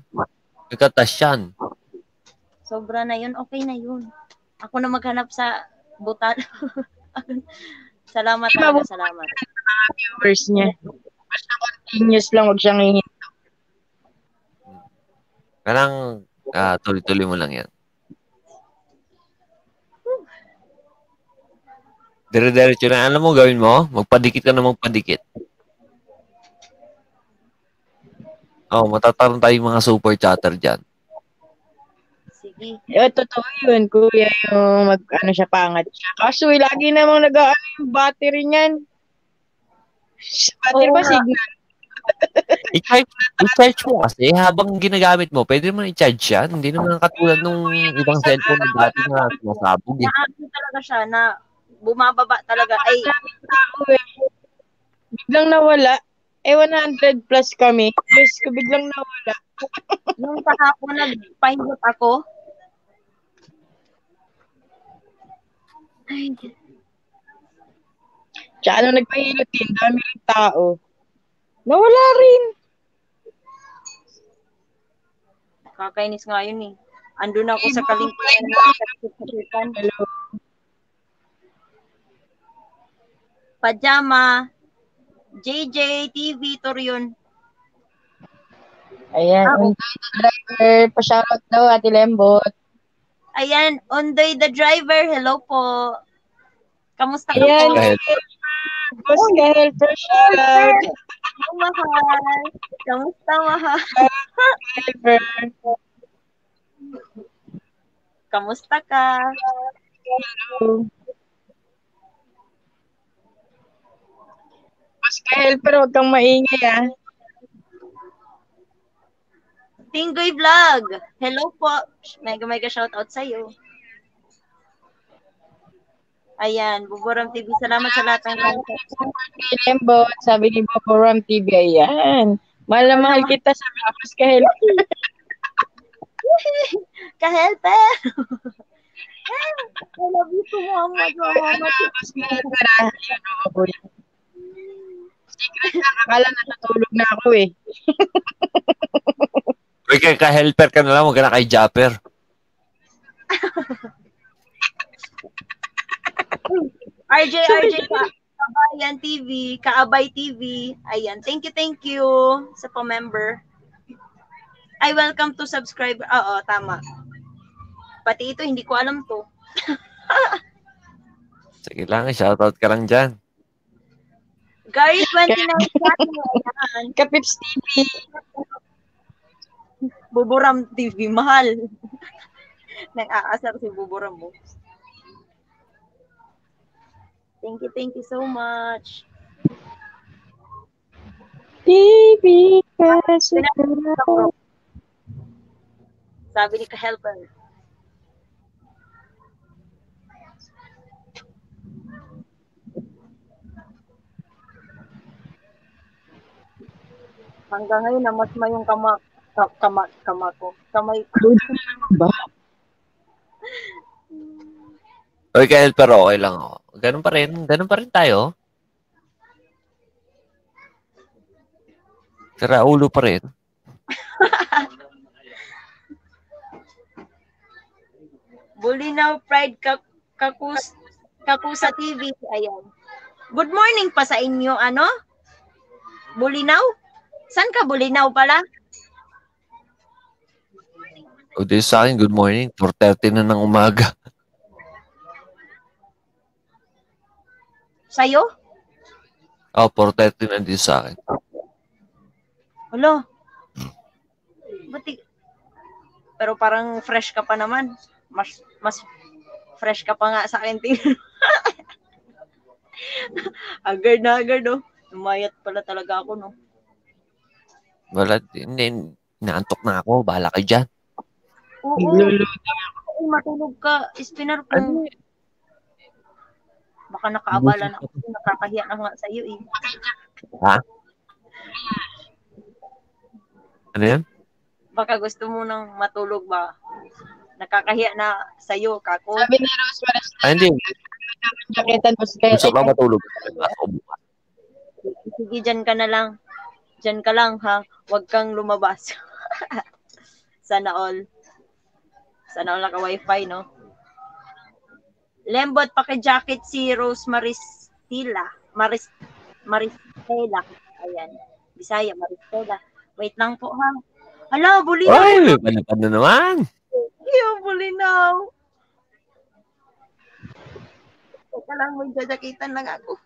May kaltas yan. Sobra na yun, okay na yun. Ako na maghanap sa butal. salamat talaga, salamat. Viewers niya. Basta continuous lang, wag siyang hihinto. Karang, ah, tuloy-tuloy mo lang yan. Dire-diretso na. Alam mo, gawin mo, magpadikit ka na magpadikit. Oh, matataroon tayong mga super chatter dyan. Sige. Eh, totoo yun, kuya, yung mag, ano siya, pangat siya. Kaso, eh, lagi namang nag-ano yung battery niyan. Battery Oo ba signal? I-charge, i-charge mo kasi habang ginagamit mo, pwede mo i-charge yan. Hindi naman katulad nung ibang cellphone na dati na nasabog eh. Naano talaga siya na bumababa talaga. Ay, Tao. Biglang nawala. Eh, 100 plus kami. Yes, ko biglang nawala. nung kahapon nagpahilot ako, ay, Tsaka nung nagpahilot din, dami rin tao. Nawala rin. kakainis nga yun eh. Andun ako sa Ibo, kalingkuhan ng. Hello. Pajama, JJ, TV, Torion. Ayan, Ah, Unday the driver. Pa-shoutout daw, Ate Lembot. Ayan, Ondoy the driver. Hello po. Kamusta ka Ayan, po? Boss Kahel, pa-shoutout. Hello, mahal. Kamusta, mahal? Kamusta ka? Boss Kahel, pero huwag kang maingay ah. Tinggoy Vlog. Hello po. Mega mega shoutout sa'yo. Ayan, Buburam TV. Salamat sa lahat ng Kay Lembot, sabi ni Bobo Ram TV, ayan. Mahal na mahal kita, sabi ni Boss Kahel. Ka-helper! I love you too, Muhammad. Muhammad. Boss Kahel, para, yun o, boy. Secret lang, akala natutulog na ako eh. Uy, kay ka-helper ka na lang, huwag ka na kay Japper. RJ, RJ, ka Kabayan TV, Kaabay TV. Ayan, thank you, thank you sa pa-member. I welcome to subscribe. Oo, tama. Pati ito, hindi ko alam to. Sige lang, shoutout ka lang dyan. Gary 29 Ayan. Kapips TV. Buburam TV, mahal. Nag-aasar si Buburam mo. Thank you, thank you so much. Ako. Sabi ni ka-helper. Hanggang ngayon, namasma yung kama, ka, kama, kama ko. Kamay ko. Ba? Uy, ka-helper, okay lang ako. Ganun pa rin. Ganun pa rin tayo. Sira ulo pa rin. Bulinaw Pride Kak Kakus Kakusa TV. Ayan. Good morning pa sa inyo, ano? Bulinaw? San ka Bulinaw pala? O, di sa akin, good morning. 4.30 na ng umaga. Sa'yo? Oh, 4.30 na din sa akin. Hello? Buti. Pero parang fresh ka pa naman. Mas mas fresh ka pa nga sa akin. agad na agad, oh. Umayat pala talaga ako, no? Wala, hindi, naantok na ako. Bahala kayo dyan. Oo. Nagluluto. Ay, matulog ka. Spinner ko. Ano? Baka nakaabala na ako. Nakakahiya na nga sa'yo, eh. Ano yan? Baka gusto mo nang matulog ba? Nakakahiya na sa'yo, kako. Sabi ni Rose Maras Ay, hindi. jaketan Boss Kahel. Gusto ba matulog? Sige, dyan ka na lang. Dyan ka lang, ha? Huwag kang lumabas. Sana all. Sana all naka-wifi, no? Lembot, paki-jacket si Rose Maristila. Maris, Maristela. Ayan. Bisaya, Maristela. Wait lang po, ha? Hala, bulinaw. Ay, malapad na naman. Yung bulinaw. Teka lang, may jajakitan lang ako.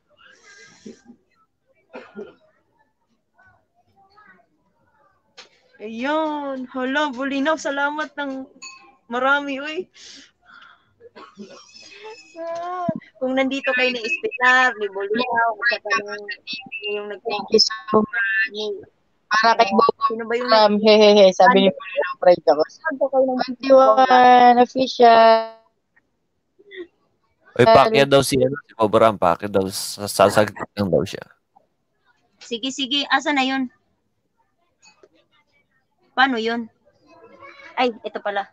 Ayun. Hala, bulinaw. Salamat ng Marami, uy. Ah, kung nandito kayo ni Espinar, ni Boliao, at saka nung- yung nag Thank you so much. Para kay Bobo Sino ba yung Ram, hehehe, sabi ni Paulino Pride ako. ng 21 official. Uy, pakya daw si, ano, si Boboram, pakya daw, sa- sasagot lang daw siya. Sige, sige. Asa na yun? Paano yun? Ay, ito pala.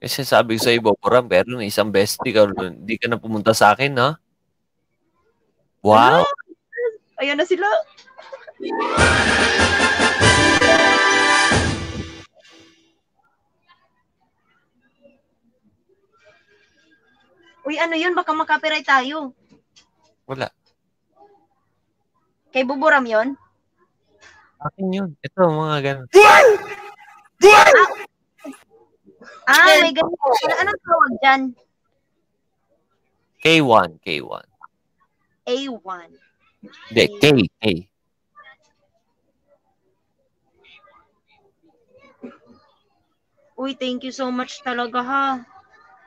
Kasi sabi ko sa iyo, Boboram, pero na isang bestie ka, hindi ka na pumunta sa akin, ha? Wow! Ayan na sila. Uy, ano yun? Baka makapiright tayo. Wala. Kay Buburam yon Akin yun. Ito, mga ganun. Ah, may ganito. Ano, anong tawag dyan? K1, K1. A1. Hindi, K, K. Uy, thank you so much talaga ha.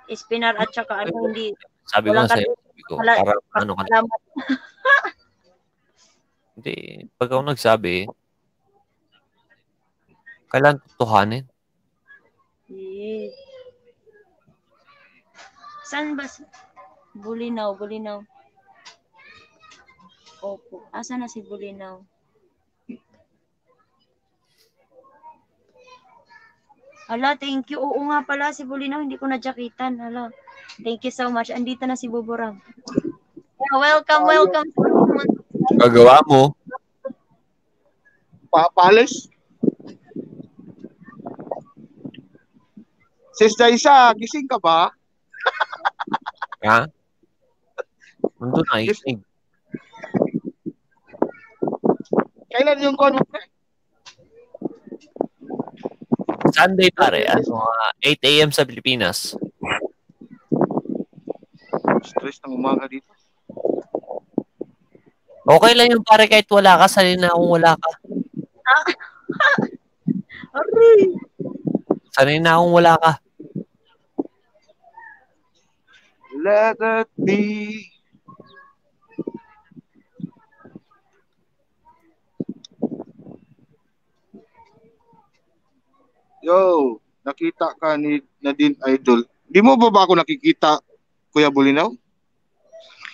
Espinar at saka ano, hindi. Sabi ko sa'yo, sabi ko, Wala- para ano ka. Hindi, pag ako nagsabi, kailan tutuhanin? Eh. Saan ba? si- Bulinaw, Bulinaw. Opo. Asa na si Bulinaw? Hala, thank you. Oo nga pala, si Bulinaw, hindi ko na-jakitan. Hala, thank you so much. Andito na si Buburang. Yeah, welcome, welcome. Gagawa mo. Papalis. Sis Daisa, gising ka ba? Ha? Nandun na, ikinig. Kailan yung con mo? pre? Sunday pare, ano, ah, 8 a.m. sa Pilipinas. Stress ng umaga dito. Okay lang yung pare kahit wala ka, sanay na akong wala ka. Aray! Sanay na akong wala ka. Let it be. Yo, nakita ka ni Nadine Idol. Di mo ba ba ako nakikita, Kuya Bulinaw?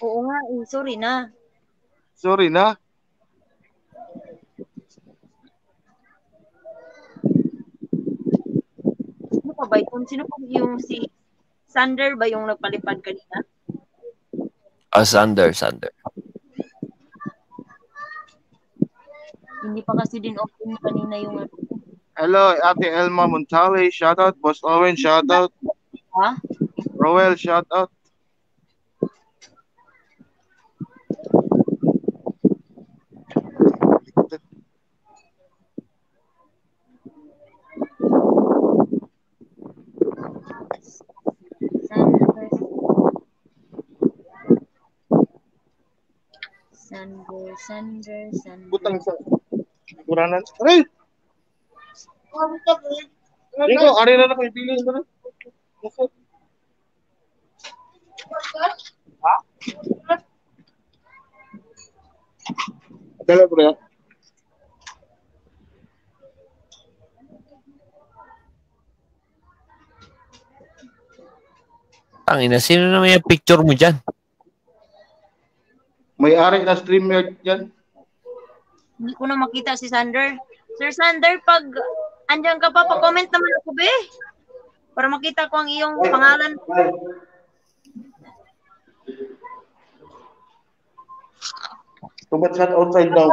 Oo nga, eh, sorry na. Sorry na. Sino pa ba yun? Sino pa yung si Sander ba yung nagpalipad kanina? Ah, Sander, Sander. Hindi pa kasi din open kanina yung ano. Hello, Ate Elma Montale, shoutout. Boss Owen, shoutout. Ha? Roel, shoutout. Sander. Sander, Sander. Butang sa kuranan. Aray! Ari na na ko ipiling mo na. Ha? Dala bro. Tangina, sino naman yung picture mo dyan? May ari na streamer yan. Hindi ko na makita si Sander. Sir Sander, pag andyan ka pa, pa-comment naman ako, be. Para makita ko ang iyong pangalan. Too much hot outside daw.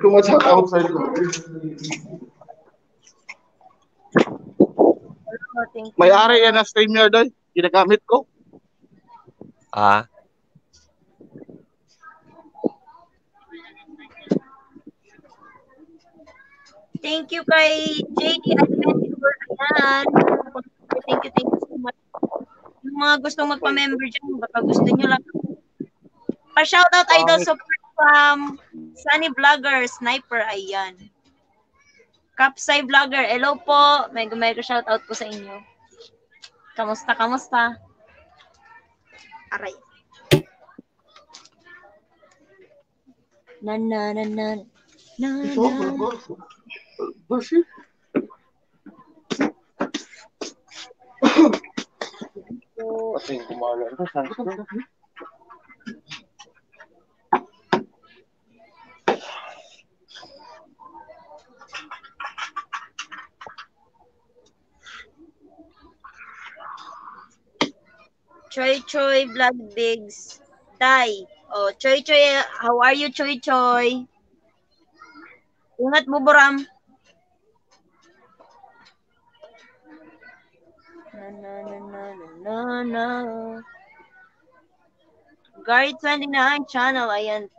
Too much hot outside daw. oh. May ari yan na streamer doy. Ginagamit ko. Ah, Thank you kay JD Adventure. Ayan. Thank you, thank you so much. Yung mga gustong magpa-member dyan, baka gusto nyo lang. Pa-shoutout idol support from Sunny Vlogger, Sniper, ayan. Kapsay Vlogger, hello po. Mega mega shoutout po sa inyo. Kamusta, kamusta? Aray. Na na na na na na. Choy Choy Vlog Digs. Tay. Oh, Choy Choy, how are you, Choy Choy? Ingat, Buburam. Na na na na na na. Gary 29 channel, ayan.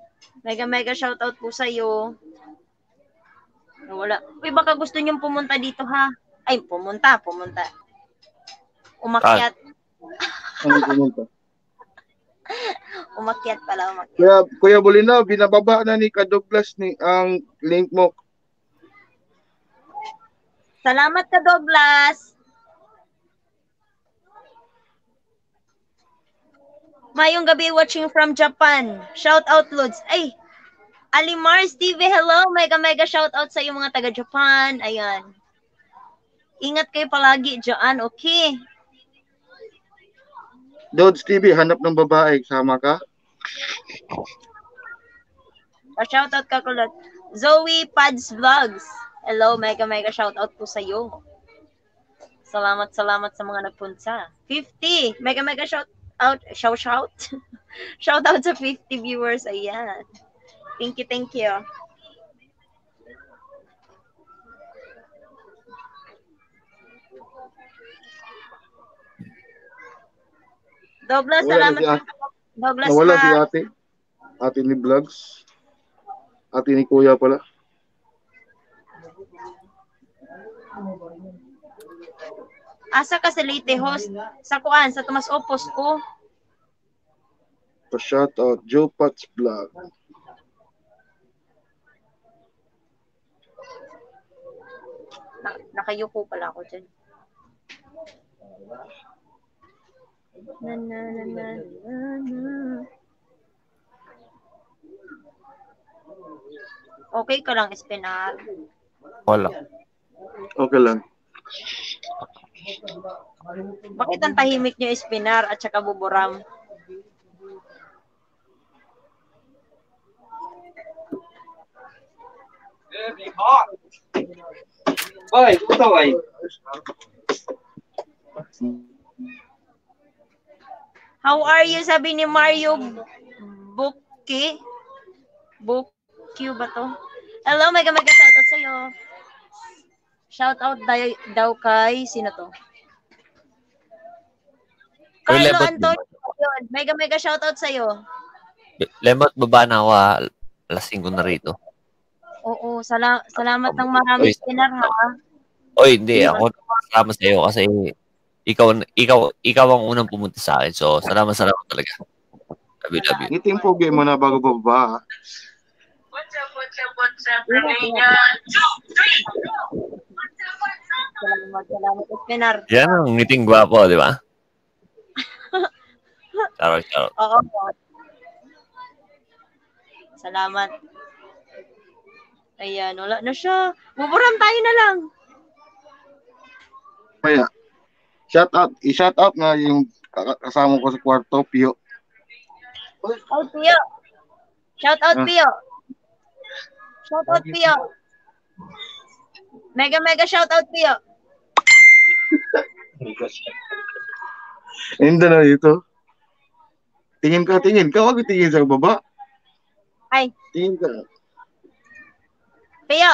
Mega mega shoutout po sa iyo. Wala. Uy, baka gusto niyong pumunta dito ha. Ay, pumunta, pumunta. Umakyat. Ano pumunta? Umakyat pala, umakyat. Kuya, Kuya Bulinaw, binababa na ni Ka Douglas ni ang link mo. Salamat ka, Douglas. Mayong gabi watching from Japan. Shout out, Lods. Ay, Alimars TV, hello. Mega mega shout out sa iyo mga taga Japan. Ayan. Ingat kayo palagi dyan, okay? Dodds TV, hanap ng babae. Sama ka? Pa-shout out ka kulot. Zoe Pads Vlogs. Hello, mega mega shout out po sa iyo. Salamat, salamat sa mga nagpunta. 50. Mega mega shout out, shout shout. shout out sa 50 viewers. Ayan. Thank you, thank you. Douglas, Nawala salamat. si ate. Douglas, Nawala ma- si ate. Ate ni Vlogs. Ate ni Kuya pala. Asa ka sa Leyte host? Sa kuan, sa Tomas Opos ko. Pa-shoutout. Joe Pats Vlog. Na, nakayuko pala ako dyan. Na, na, na, na, na, na. Okay ka lang, Espinar. Wala. Okay lang. Bakit ang tahimik niyo, Espinar, at saka Buburam? Oy, ito ay. How are you? Sabi ni Mario Buki. Bukyu ba to? Hello, mega mega shoutout sa'yo. Shoutout daw, daw kay, sino to? Carlo Antonio. Yun. Mega mega shoutout sa'yo. Lemot, baba na ako ah. Lasing ko na rito. Oo, sala- salamat ng marami, Uy. Spinar, ha? Oy, hindi. Ako kasama sa iyo kasi ikaw, ikaw, ikaw ang unang pumunta sa akin. So, salamat, salamat talaga. Love you, love you. Ngiting pogi mo na bago bababa. Salamat, salamat, Spinar. Yan ang ngiting gwapo, di ba? Charot, charot. Oo. Salamat. Ayan, wala na siya. Buburam tayo na lang. Kaya, shout out. I-shout out nga yung kasama ko sa kwarto, Pio. Oh, Pio. Shout out, Ah. Pio. Shout out, Pio. Mega, mega shout out, Pio. Hindi na dito. Tingin ka, tingin ka. Huwag tingin sa baba. Ay, Tingin ka. Pio.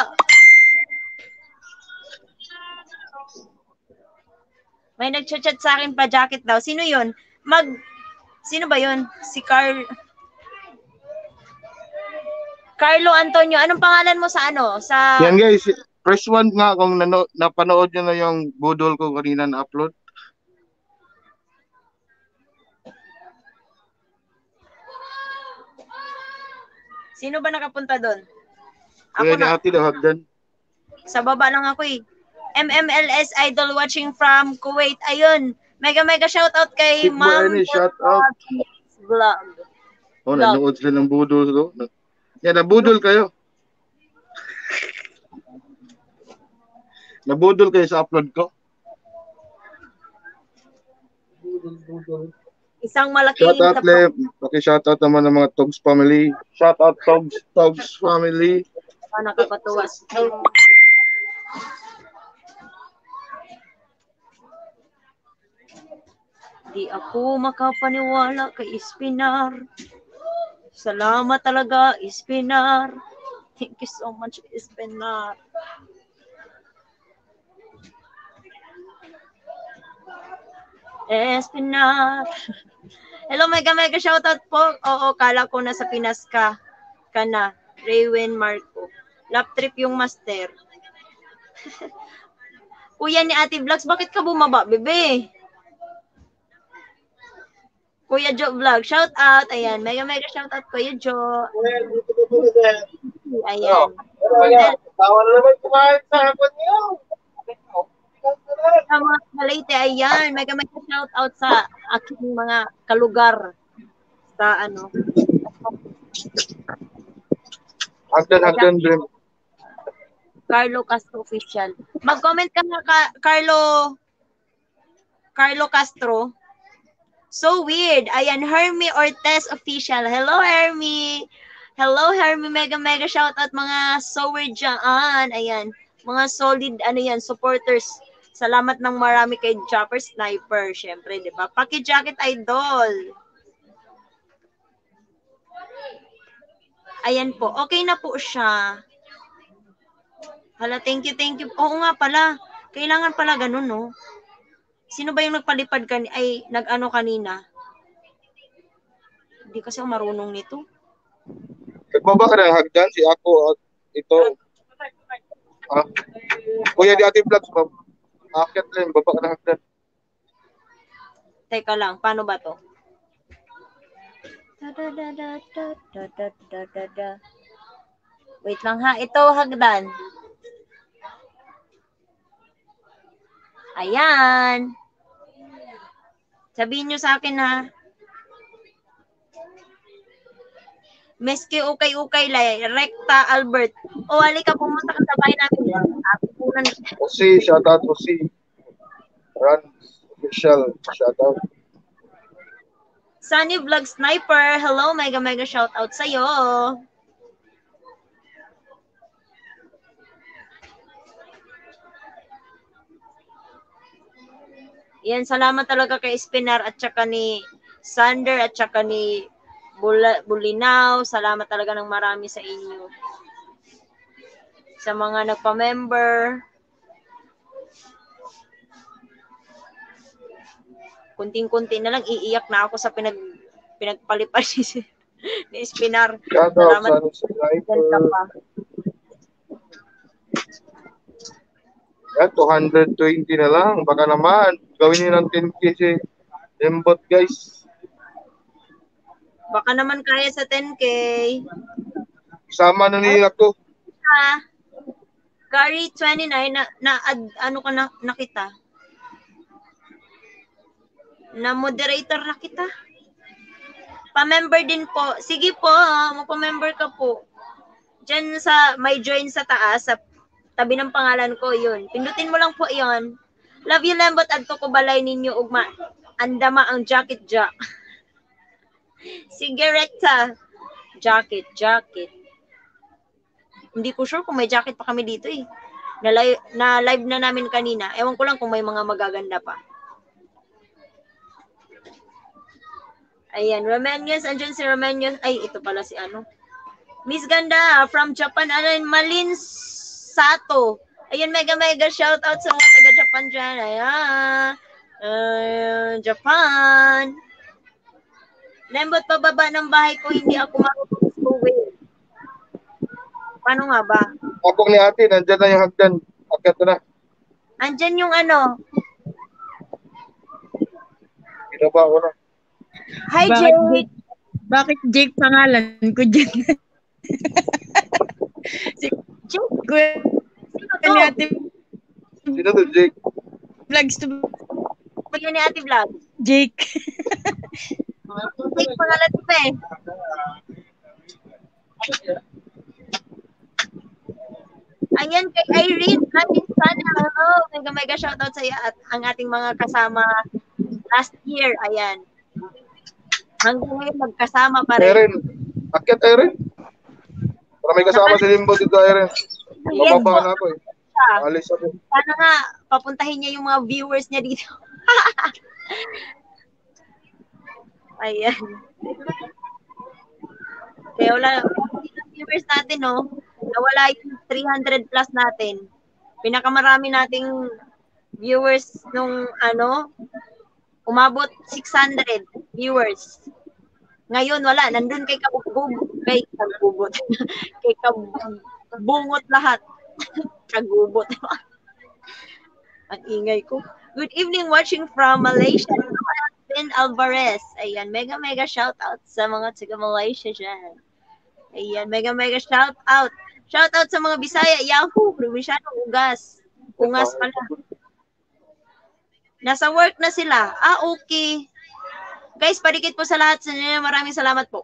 May nag-chat sa akin pa jacket daw. Sino yun? Mag... Sino ba yun? Si Carl... Carlo Antonio. Anong pangalan mo sa ano? Sa... Yan guys, press one nga kung nano, napanood nyo na yung budol ko kanina na upload. Sino ba nakapunta doon? Ako na. ate lahat dyan. Sa baba lang ako eh. MMLS Idol watching from Kuwait. Ayun. Mega mega shoutout kay Big boy, Ma'am shout out. Vlog. Oh, nanood sila ng budol. No? Yan, nabudol kayo. Nabudol kayo sa upload ko. Isang malaking Shout out, Le. Paki-shout out naman ng mga Togs family. Shout out, Togs, Togs family. Ah, nakakatuwa. Di ako makapaniwala kay Espinar. Salamat talaga, Espinar. Thank you so much, Espinar. Espinar. Hello, mega mega shoutout po. Oo, kala ko nasa Pinas ka. Ka na. Raywin Marco. Lap trip yung master. Kuya ni Ate Vlogs, bakit ka bumaba, bebe? Kuya Jo Vlog, shout out. Ayan, mega mega shout out Kuya Jo. Ayan. Tawa na naman kumain sa hapon niyo. Sa mga Leyte, ayan, mega mega shout out sa aking mga kalugar sa ano. Hagdan, hagdan, Brim. Carlo Castro official. Mag-comment ka na ka, Carlo Carlo Castro. So weird. Ayan, Hermie Ortez official. Hello, Hermie. Hello, Hermie. Mega, mega shout out mga so weird dyan. Ayan, mga solid, ano yan, supporters. Salamat ng marami kay Chopper Sniper, syempre, di ba? Paki Jacket Idol. Ayan po. Okay na po siya. Hala, thank you, thank you. Oo nga pala. Kailangan pala ganun, no? Sino ba yung nagpalipad kan ay nag-ano kanina? Hindi kasi ako marunong nito. Nagbaba ka ng hagdan, si ako at ito. Ah. Kuya di ate vlogs, bab. Akit lang, baba ka ng hagdan. Teka lang, paano ba to? Da, da, da, da, da, da, da, da, da, da. Wait lang ha, ito hagdan. Ayan. Sabihin nyo sa akin ha. Meski ukay-ukay lay, Rekta Albert. O, halika, pumunta ka sa bahay namin. Apunan. Osi, shout out Osi. Run, official, shout out. Sunny Vlog Sniper. Hello, mega mega shout out sa'yo. Yan, salamat talaga kay Spinar at saka ni Sander at saka ni Bula, Bulinaw. Salamat talaga ng marami sa inyo. Sa mga nagpa-member. Kunting-kunti na lang, iiyak na ako sa pinag pinagpalipad ni, ni Spinar. Salamat. sa sniper. Ka pa. Yan, 220 na lang. Baka naman, gawin niyo ng 10k si Embot, guys. Baka naman kaya sa 10K. Sama na nila ko. Ah, Gary 29 na, na ad- ano ka na nakita? Na moderator na kita. Pa-member din po. Sige po, magpa-member ka po. Diyan sa may join sa taas sa tabi ng pangalan ko yun. Pindutin mo lang po 'yon. Love you lembot adto ko balay ninyo ugma. Andama ang jacket ja. Sige rekta. Jacket, jacket. Hindi ko sure kung may jacket pa kami dito eh. Na live, na live na namin kanina. Ewan ko lang kung may mga magaganda pa. Ayan, Romanians. Andyan si Romanians. Ay, ito pala si ano. Miss Ganda from Japan. Ayan, Malin Sato. Ayan, mega mega shout out sa mga taga Japan dyan. Ayan. Ayan, Japan. Lembot pababa ng bahay ko, hindi ako marunong suwi. Paano nga ba? Ako ni ate, nandyan na yung hagdan. Akit na. Andyan yung ano. Binaba ko na. Hi, Bakit Jay. Jake? Bakit Jake pangalan ko dyan? Jake, Kuya sino ni Ate Sino to, Jake? Vlogs to Bigyan ni Ate Vlog. Jake. Jake, pangalan ko pa eh. Ayan kay Irene, natin sana. Hello, mega mega shoutout sa iyo at ang ating mga kasama last year. Ayan. Hanggang ngayon magkasama pa rin. Erin. Akyat, Erin. Para may kasama si Limbo dito, Erin. Yes, Bababa na ako eh. Alis ako. Sana nga, papuntahin niya yung mga viewers niya dito. Ayan. Kaya wala, viewers natin, no? Nawala yung 300 plus natin. Pinakamarami nating viewers nung, ano, umabot 600 viewers. Ngayon, wala. Nandun kay Kabubog. Kay Kabubot. kay Kabungot lahat. Kagubot. Ang ingay ko. Good evening watching from Malaysia. Ben Alvarez. Ayan, mega mega shout out sa mga taga Malaysia dyan. Ayan, mega mega shout out. Shout out sa mga Bisaya. Yahoo! Probinsyano, Ugas. Ungas pala. Nasa work na sila. Ah, okay. Guys, padikit po sa lahat sa inyo. Maraming salamat po.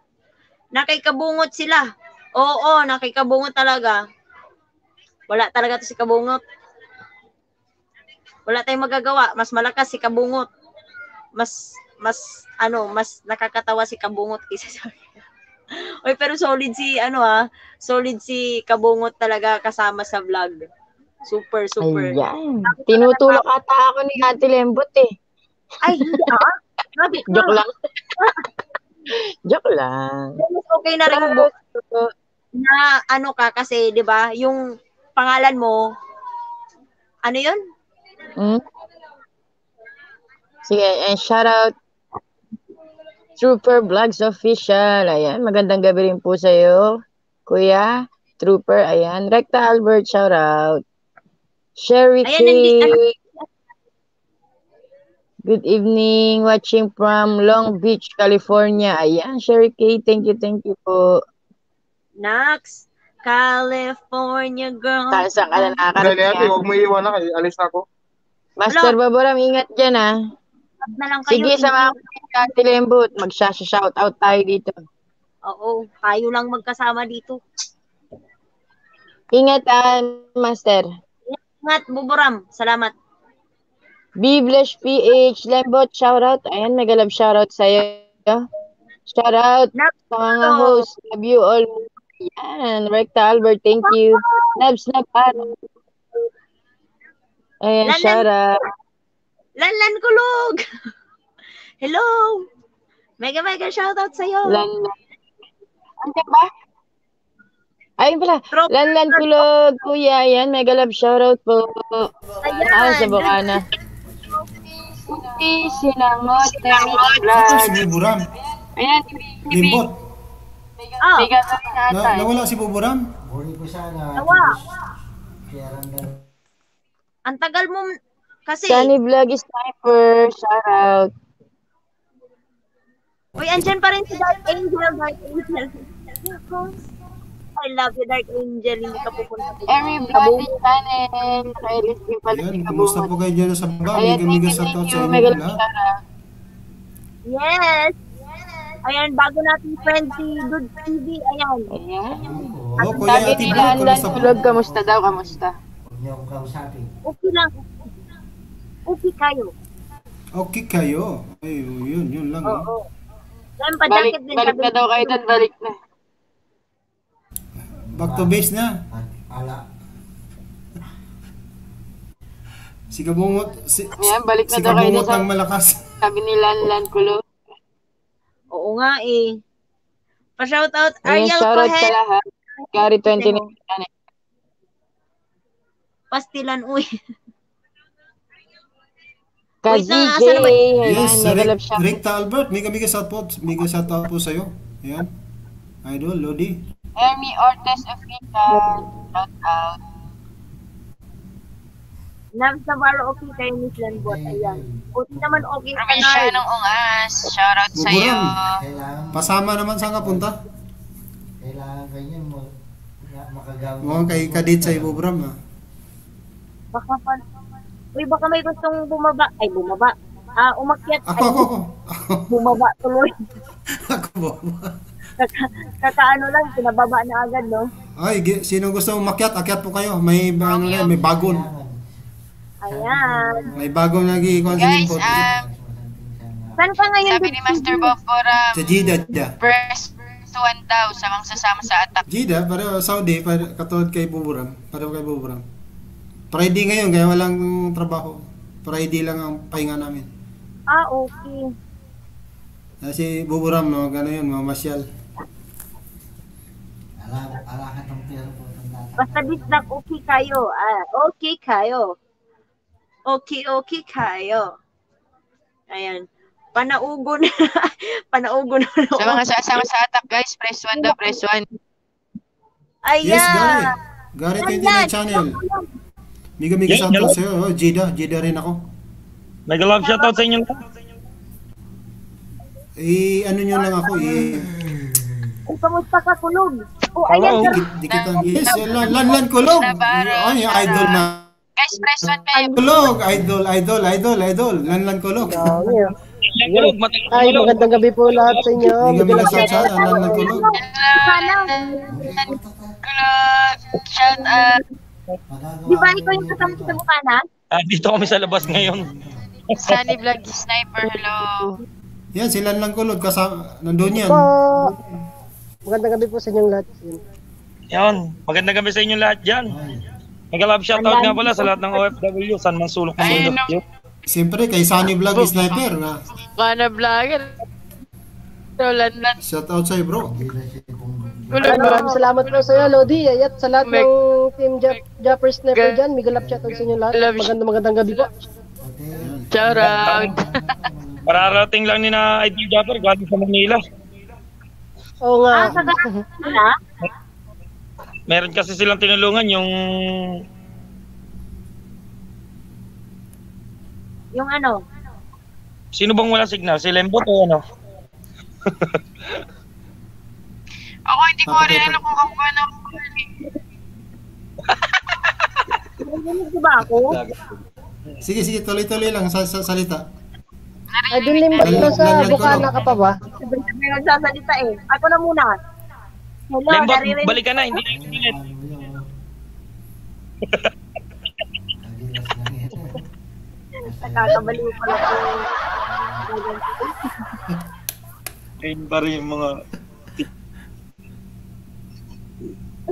Nakikabungot sila. Oo, nakikabungot talaga. Wala talaga to si Kabungot. Wala tayong magagawa. Mas malakas si Kabungot. Mas, mas, ano, mas nakakatawa si Kabungot kaysa sa Oy, pero solid si, ano ah, solid si Kabungot talaga kasama sa vlog. Super, super. Ayan. Tinutulak ata ako ni Ate Lembot eh. Ay, hindi ah. Joke lang. Joke lang. Okay na rin mo na ano ka kasi, 'di ba? Yung pangalan mo ano 'yun? Hmm? Sige, and shout out Trooper Vlogs Official. Ayan, magandang gabi rin po sa iyo. Kuya, Trooper, ayan. Recta Albert, shout out. Sherry Ayan, nandi-? K. Good evening, watching from Long Beach, California. Ayan, Sherry K, thank you, thank you po. Nax, California girl. Saan saan ka na Dali, ate, ah? huwag mo iwan na. Alis na ako. Master Baboram, ingat dyan ah. Wag na lang kayo. Sige, sa mga Ate Lembot, magsha-shout out tayo dito. Oo, tayo lang magkasama dito. Ingat ah, Master. Ingat, Buburam. Salamat. Biblesh PH, Lembot, shoutout. Ayan, mega love shoutout sa'yo. Shoutout sa mga host. Love you all. Ayan, Recta Albert, thank you. Love snap Aaron. Ayan, Lalan. shoutout. Lanlan Kulog. Hello. Mega mega shoutout sa'yo. Lanlan. Andiyan ba? Ayun pala. Lanlan Kulog, kuya. Ayan, mega love shoutout po. Ayan. Ah, sa Bukana. Puti sinangot tennis vlog. Si Buburam. Ayan, Limbot. Ah, na. Na, nawala si Buburam. nawa. Ang tagal mo kasi. Sunny Vlog Sniper, shoutout. Uy, andyan pa rin si Dark Angel. Dark Angel. I love you, Dark Angel. Hindi ka pupunta. Everybody channel. Nakailis din pala si Ayan, kumusta po kayo dyan sa baba? Ayan, Mega mega thank you, sa thank out sa you. inyo lahat. Yes. Ayan, bago natin friend si Dude TV. Ayan. Ayan. Oh, Kuya Sabi nila, po? Vlog, kamusta daw, kamusta? Okay lang. Okay kayo. Okay kayo. Ay, oh, yun, yun lang. oh. Oo. Yan, Balik, padakit din balik na daw kayo doon, balik na. Back to base na. Si Kabungot, si, Ayan, balik na si daw kayo sa malakas. sabi ni Lanlan Kulo. Oo nga eh. Pa-shoutout Ayan, Ariel Cohen. lahat. Gary 29 channel. Pastilan, uy. Ka Wait asan na ba- Yes, mega Rick, shoutout. Rick Talbert, mega mega shout po, mega shout out po sa'yo. Ayan. Idol, Lodi. Ermi Ortiz Official, shout out. Nams Navarro, okay kayo, Miss Lambot. Ayan. Buti naman okay ka na. ng Ungas, shout out sa'yo. Buburam. Pasama naman saan ka punta? Kailangan ganyan mo makagawa. Mukhang kay Kadit sa Ibubram ah. Baka pa, uy, baka may gustong bumaba. Ay, bumaba. Ah, umakyat. Ako, Ay, ako, ako. Bumaba tuloy. Ako ba? Kaka, kakaano lang, pinababa na agad, no? Ay, sino gusto umakyat? Akyat po kayo. May ano na, may bagon. Ayan. May bagong nag-iikon sa Guys, um, Saan ka ngayon? sabi ni Master Bob for um, Sa Jeddah, Jeddah. press 1 daw sa mga sasama sa attack. Jeddah, pareho Saudi, pareho, katulad kay Buburam. Pareho kay Buburam. Friday ngayon, kaya walang trabaho. Friday lang ang pahinga namin. Ah, okay. Kasi Buburam, no, gano'n yun, mamasyal. Basta bisnak, okay kayo. Ah, okay kayo. Okay, okay kayo. Ayan. Panaugo na. Panaugo na. Sa mga sasama sa attack, guys, press 1 daw, press 1. Ayan. Yes, Gary. Gary 29 channel. Miga Miga Yeah, Santos hello. sa'yo. Oh, Jeddah, Jeddah rin ako. Mega love shoutout sa inyo. Eh, ano nyo lang ako, eh, Kung kamusta ka kulog? Oh, Hello. ayan. di, di kita, yes, lan, lan, lan, kulog. Ay, idol na. Guys, press 1 kayo. Kulog, idol, idol, idol, idol. Lan, lan, kulog. Ay, magandang gabi po lahat sa inyo. Miga Miga Santos, lan, lan, kulog. Kulot, shout out. Di ba ikaw yung kasama sa mukha na? Ah, dito kami sa labas ngayon. Sunny Vlog Sniper, hello. Yan, sila lang kulog, kasama, nandun yan. Po. Magandang gabi po sa inyong lahat. Yan. Magandang gabi sa inyo lahat dyan. Mega love shoutout nga pala sa lahat ng OFW, San man sulok ng mundo. Yun. Siyempre, kay Sunny Vlog Sniper. Na. Mana vlogger. Roland lang. Shout out sa'yo, bro. Ay, maraming salamat po sa iyo, Lodi. At sa lahat ng Team Jap Japper Sniper dyan, Miguel up shoutout sa inyo lahat. Magandang magandang gabi po. Shout out. Pararating lang ni na ID Japper galing sa Manila. Oo nga. Ah, sa na? Meron kasi silang tinulungan yung Yung ano? sino bang wala signal? Si Lembot o ano? Ako hindi ko rin alam kung ako ano. Narinig mo ba ako? Sige, sige, tuloy-tuloy lang sa, sa salita. Ay, dun limbat mo sa Bukana ka pa ba? May nagsasalita eh. Ako na muna. Hello, naririnig. balik ka na, hindi na internet. Nakakabaliw pala ko. Ayun pa rin yung mga...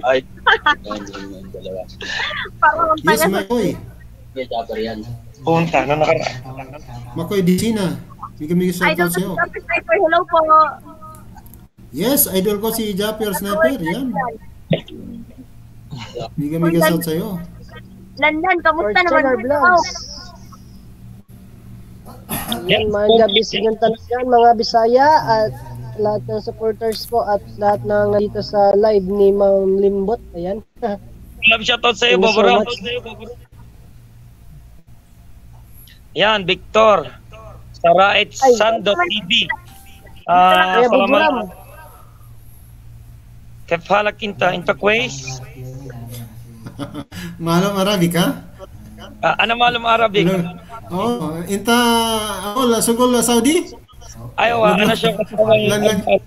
Ay. Parang ang Yes, Makoy. Punta, na nakara. Makoy Disina. Miga Miga shout Idol out sa'yo. Sniper. Hello po. Yes, idol ko si Japper Sniper. Yan. Miga Miga shout sa'yo. Landan, kamusta naman? Vlogs. Yan, mga gabi sa yan, mga Bisaya at lahat ng supporters po at lahat ng nandito sa live ni Ma'am Limbot. Ayan. Love shoutout sa iyo, much. Yan, Victor. Sarait Ay. Sando TV. Ah, Buburam. salamat. Kaya pala kinta, inta kwes. Malam Arabic, ha? Ah, ano malum Arabic? Oh, inta, oh, la sugol la Saudi? Ayaw, ah, ano siya? Sniper.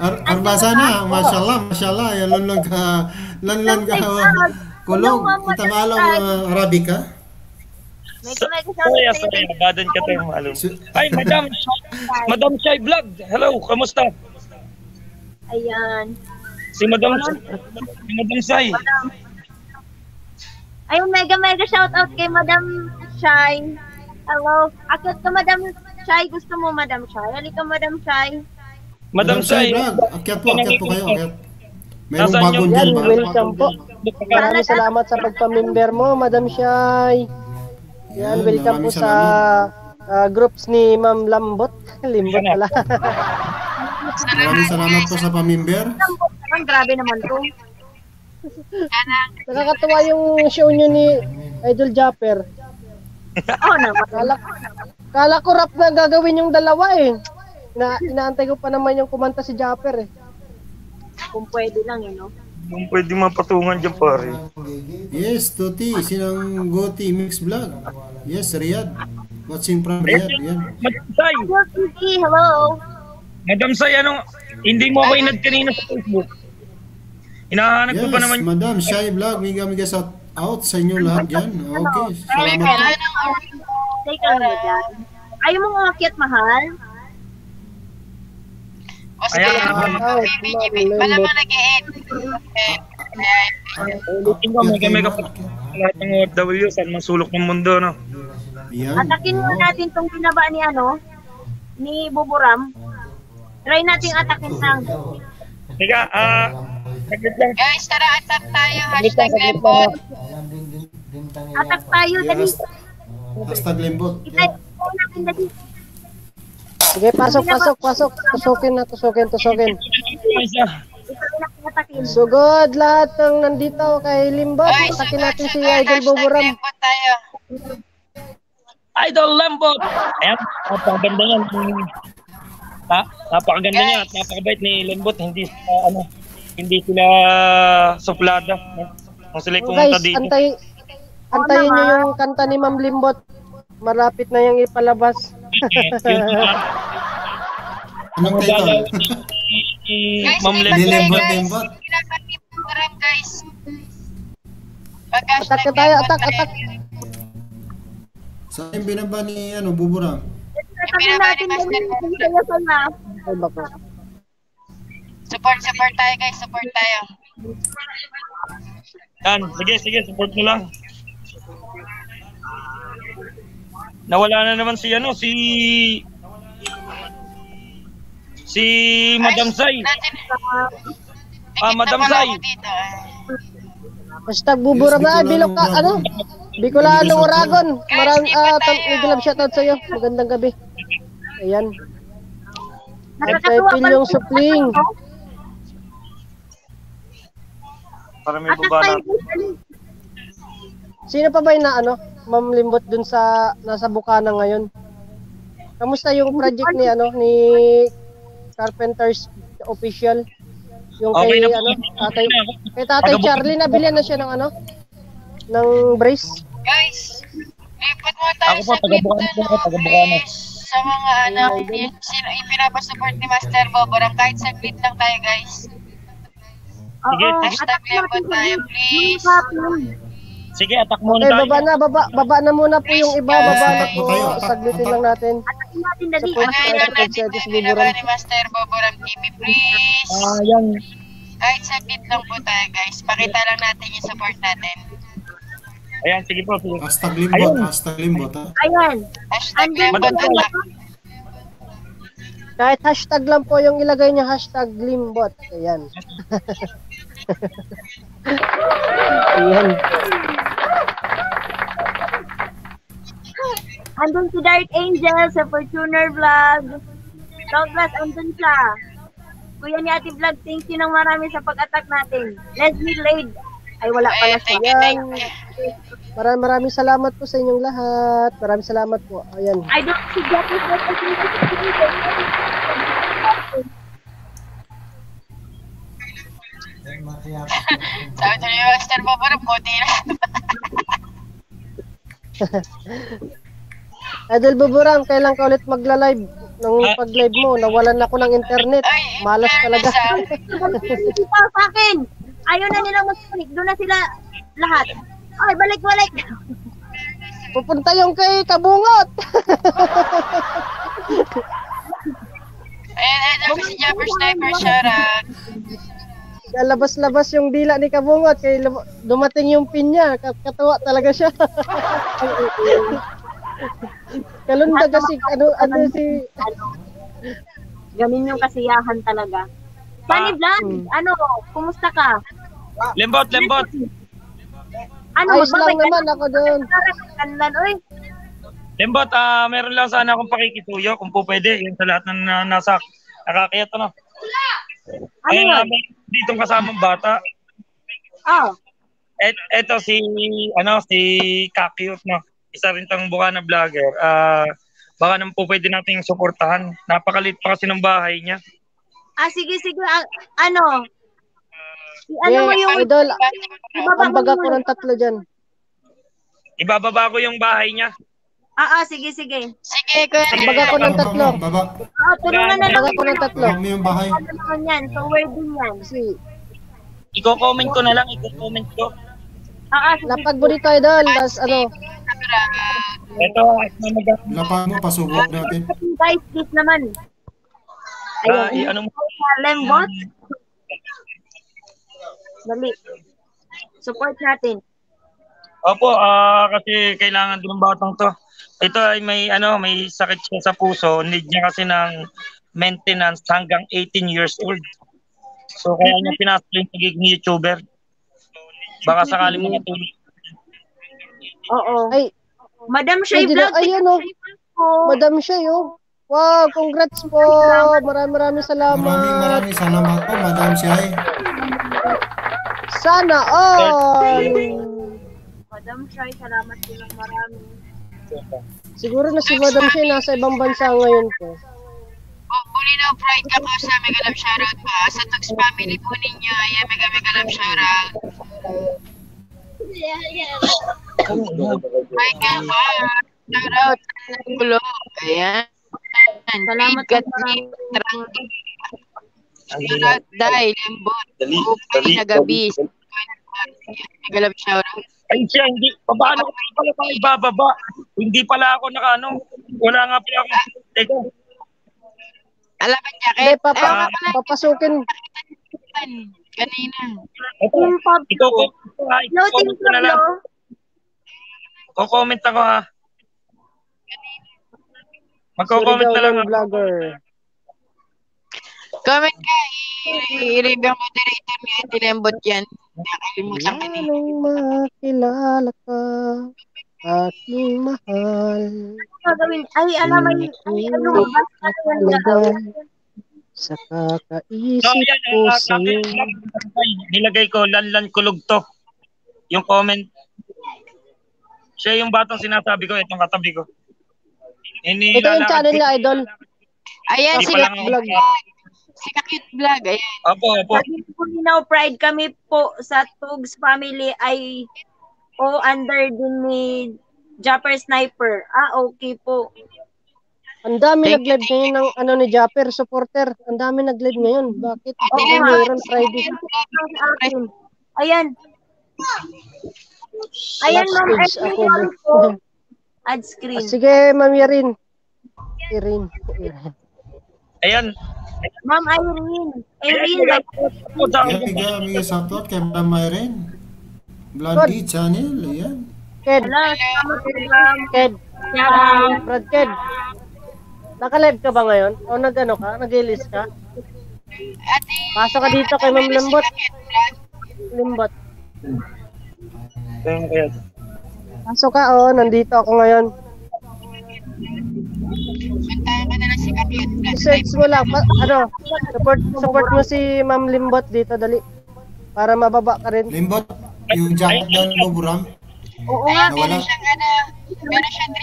ar arbasana, mashallah, mashallah, ya lan lan ka lan lan ka kulog, inta malam uh, Arabic, ha? May kumay ka Saya, saya. Badan ka tayo malum. Ay, Madam Madam Shai Vlog. Hello, kamusta? Ayan. Si Madam si Madam Shai. Ay, mega mega shout out kay Madam Shai. Hello. Akit ka Madam Shai. Gusto mo Madam Shai? Halika Madam Shai. Madam Shai. Vlog. Akyat po, akyat po kayo, akyat. Nasaan bagong dyan, welcome po. Maraming salamat sa pagpamember mo, Madam Shai. Yan, Yan, welcome po sa ah, groups ni Ma'am Lambot. Limbot pala. Maraming salamat po sa pamimber. Ang grabe naman to. Nakakatuwa yung show nyo ni Idol Japper. Oo naman. Kala, ko rap na gagawin yung dalawa eh. Na, inaantay ko pa naman yung kumanta si Japper eh. Kung pwede lang, eh, no? Kung pwede mapatungan dyan, pare. Yes, Tuti. Sinang Goti Mix Vlog. Yes, Riyadh. Watching from Riyadh. Yan. Madam Sai, Hello. Madam Sai, anong, hindi mo ako inad kanina sa Facebook. Hinahanap ko pa Yes, naman Madam Shy Vlog. Miga miga shout out sa inyo lahat yan. Okay. Salamat. Take a look dyan. Ayaw mo umakyat, mahal? O sige. Malamang nag-e-end. Eh, Ulitin ko, mega mega pa lahat ng OFW sa mga sulok ng mundo, no? Yan. Atakin mo natin tong binaba ni ano, ni Buburam. Try nating atakin lang. Teka, ah, lang. Guys, tara, attack tayo. Hashtag lang. Atak tayo, dali. Yes. Hashtag natin, dali. Sige, pasok, pasok, pasok. Tusukin na, tusukin, tusukin. Sugod lahat ng nandito kay Limbot. Atakin natin si Idol Boboram. Idol Lambot! Ayan, napakaganda yan. Ha? Napakaganda niya at napakabait ni Lambot. Hindi sila, ano, hindi sila suplada. Kung sila Oh, pumunta guys, dito. antay, antayin nyo yung kanta ni Ma'am Limbot. Malapit na yung ipalabas. Anong title? Ma'am pag- Lembot, guys. Hashtag na tayo, tayo. attack. Sa yung binaba ni ano, natin, sa bako. Support, support tayo, guys. Support tayo. Yan, sige, sige, support mo lang. Nawala na naman si ano, si si Madam Sai. Ah, Madam Sai. Eh. Hashtag Buburam na. Ay, bilok ka, ano? Bicolano Oragon. Marang, ah, tam- Miguel Love shoutout sa'yo. Magandang gabi. Ayan. Pilyong pala. Supling. Para may Atak baba tayo, na. dali. Sino pa ba yung na, ano, Ma'am Limbot dun sa, nasa Bukana ngayon? Kamusta yung project ni, ano, ni Carpenters Official? Yung Okay kay, na po. ano, tatay, Okay na. kay tatay Charlie, nabilihan na siya ng, ano, ng brace. Guys, lipat mo tayo Ako po, sa taga clip Bukana na po ako, taga Bukana. Sa mga ano, sino yung pinapasupport ni Master Boboram. Kahit saglit lang tayo, guys. Sige. Hashtag natin, tayo, please. Sige, attack muna Okay, tayo. baba na, baba, baba na muna po yung iba, baba na po. Saglitin lang natin. Atakin natin, dali. Yun sa natin Pagsetis na binaba Buburam. ni Master Boboram TV, please. Ah, yan. Kahit saglit lang po tayo, guys. Pakita lang natin yung support natin. Ayan, sige po. Sige. Hashtag Limbot. Ayun. Hashtag Limbot, ha? Ayan. Hashtag attack. Kahit hashtag lang po yung ilagay niya, hashtag Limbot. Ayan. Ayan. Andun si Dark Angel sa Fortuner Vlog. Douglas, andun siya. Kuya ni Ate Vlog, thank you ng marami sa pag-attack natin. Leslie Lade. Ay, wala pala siya. you. Maraming maraming salamat po sa inyong lahat. Maraming salamat po. Ayan. I don't see Jackie Sabi sa ni Master Boboram, puti na. Idol Buburam, kailan ka ulit magla-live? Nung Ah. pag-live mo, nawalan ako ng internet. Ay, Malas talaga. Dito sa akin. Ayaw na nilang mag-click. Doon na sila lahat. Ay, balik-balik. Pupunta yung kay Kabungot. Ayun, ayun, sabi si Jumper Sniper, shoutout. Labas-labas yung dila ni Kabungot. Kay dumating yung pin niya. Kat- Katawa talaga siya. Kalunda kasi, ano, ano si... Gamin yung kasiyahan talaga. Sunny Ah. Vlog, Hmm. ano, kumusta ka? Lembot, lembot. Ano, Ayos lang naman na? ako doon. Kanlan, oy. Lembot, ah, meron lang sana akong pakikituyo kung po pwede. Yung sa lahat ng na, nasa nakakiyat, ano. Ano Ayun, yun? Ah, ditong kasamang bata. Oh, Et, eto si, ano, si Kakyut, no. Isa rin tang buka na vlogger. Ah, baka naman po pwede nating suportahan. Napakalit pa kasi ng bahay niya. ah, sige, sige. ah, ano, ano mo yung Idol, ibaba mo ambag ako yung- ng tatlo dyan. Ibababa ko yung bahay niya. Ah, sige, sige. Sige, kuya. Ambag ako ng tatlo. Baba. Ah, tulungan na lang. Ambag ako ng tatlo. Baba mo yung bahay. Ano naman yan? So, where din yan? Kasi, Iko-comment ko na lang, iko-comment ko. Ah, sige. lapag mo dito, idol. Tapos ano, Ito, Lapag mo, pasubok natin. Guys, this naman. i- ano mo? Lembot. Dali. Support natin. Opo, ah kasi kailangan din ng batang to. Ito ay may ano, may sakit siya sa puso. Need niya kasi ng maintenance hanggang 18 years old. So kaya niya pinasok yung pagiging YouTuber. Baka sakali mo natulog. Oo. ay, Madam Shay Vlog. ayun, oh. po. Madam siya yun. Wow, congrats po. Maraming maraming salamat. Maraming maraming salamat po, Madam Siay. Sana all. Madam Shay, salamat din ng marami. Siguro na si Madam siya nasa ibang bansa ngayon po. Oh, Bulinaw Pride ka po sa Mega Love Shoutout pa. Sa Tux family po ninyo. Ayan, Mega Mega Love Shoutout. Ka po. Shoutout. Gulo. Ayan. Salamat ni Trangi. Shoutout Dai. Lembot. Upay na gabi. Mega Love Shoutout. Ay siya, hindi. Paano ko pala tayo bababa? Hindi pala ako naka ano. Wala nga pala ako. Teka. Alaban niya. Kaya, papa, nga pala papasukin. kanina. Ito, iko-comment ko Iko-comment ko na lang. Pablo. Ko-comment ako ha. Magko-comment na lang vlogger. Comment ka. I- I-review ang moderator ni Ate Lembot yan. Nakalimutan ko ni. Anong makilala ka, aking mahal. Gagawin. Ay, alam, may, ay, ano. Sa kakaisip ko uh, sa'yo. nilagay ko, lanlan kulog to. Yung comment. Siya yung batang sinasabi ko, itong katabi ko. Ini, Ito yung channel niya, idol. Ayan, Hindi si pa lang Kakit vlog. Vlog. Si Kakit Vlog. Ayan. Opo. Sabi po Now Pride, kami po sa Tugs family ay o under din ni Japper Sniper. Ah, okay po. Ang dami Thank you, nag-live ngayon ng ano ni Japper, supporter. Ang dami nag-live ngayon. Bakit? Hindi Lembot. mayroon Friday. Ayan. Ayan, ma'am. Add ako. screen po. Add Ah, screen. Sige, Ma'am Yarin. Irin. Irin. Ayan. Ma'am Irene. Irene, sa Kaya bigyan bigyan shoutout kay Madam Myren. Bloody Channel, ayan. Ked, ma'am. Ked, Brad Ked. Naka-live ka ba ngayon? O nag-ano ka? Nag-list ka? Pasok ka dito kay Ma'am. Ayan, ayan. Pasok ka, oh. Nandito ako ngayon. Puntahan ka na lang si Kakit Vlog. Search mo lang. Pa- ano, support, support mo si Ma'am Limbot dito, dali. Para mababa ka rin. Limbot, yung jacket doon mo buram. Oo nga. Meron siyang ano, meron siyang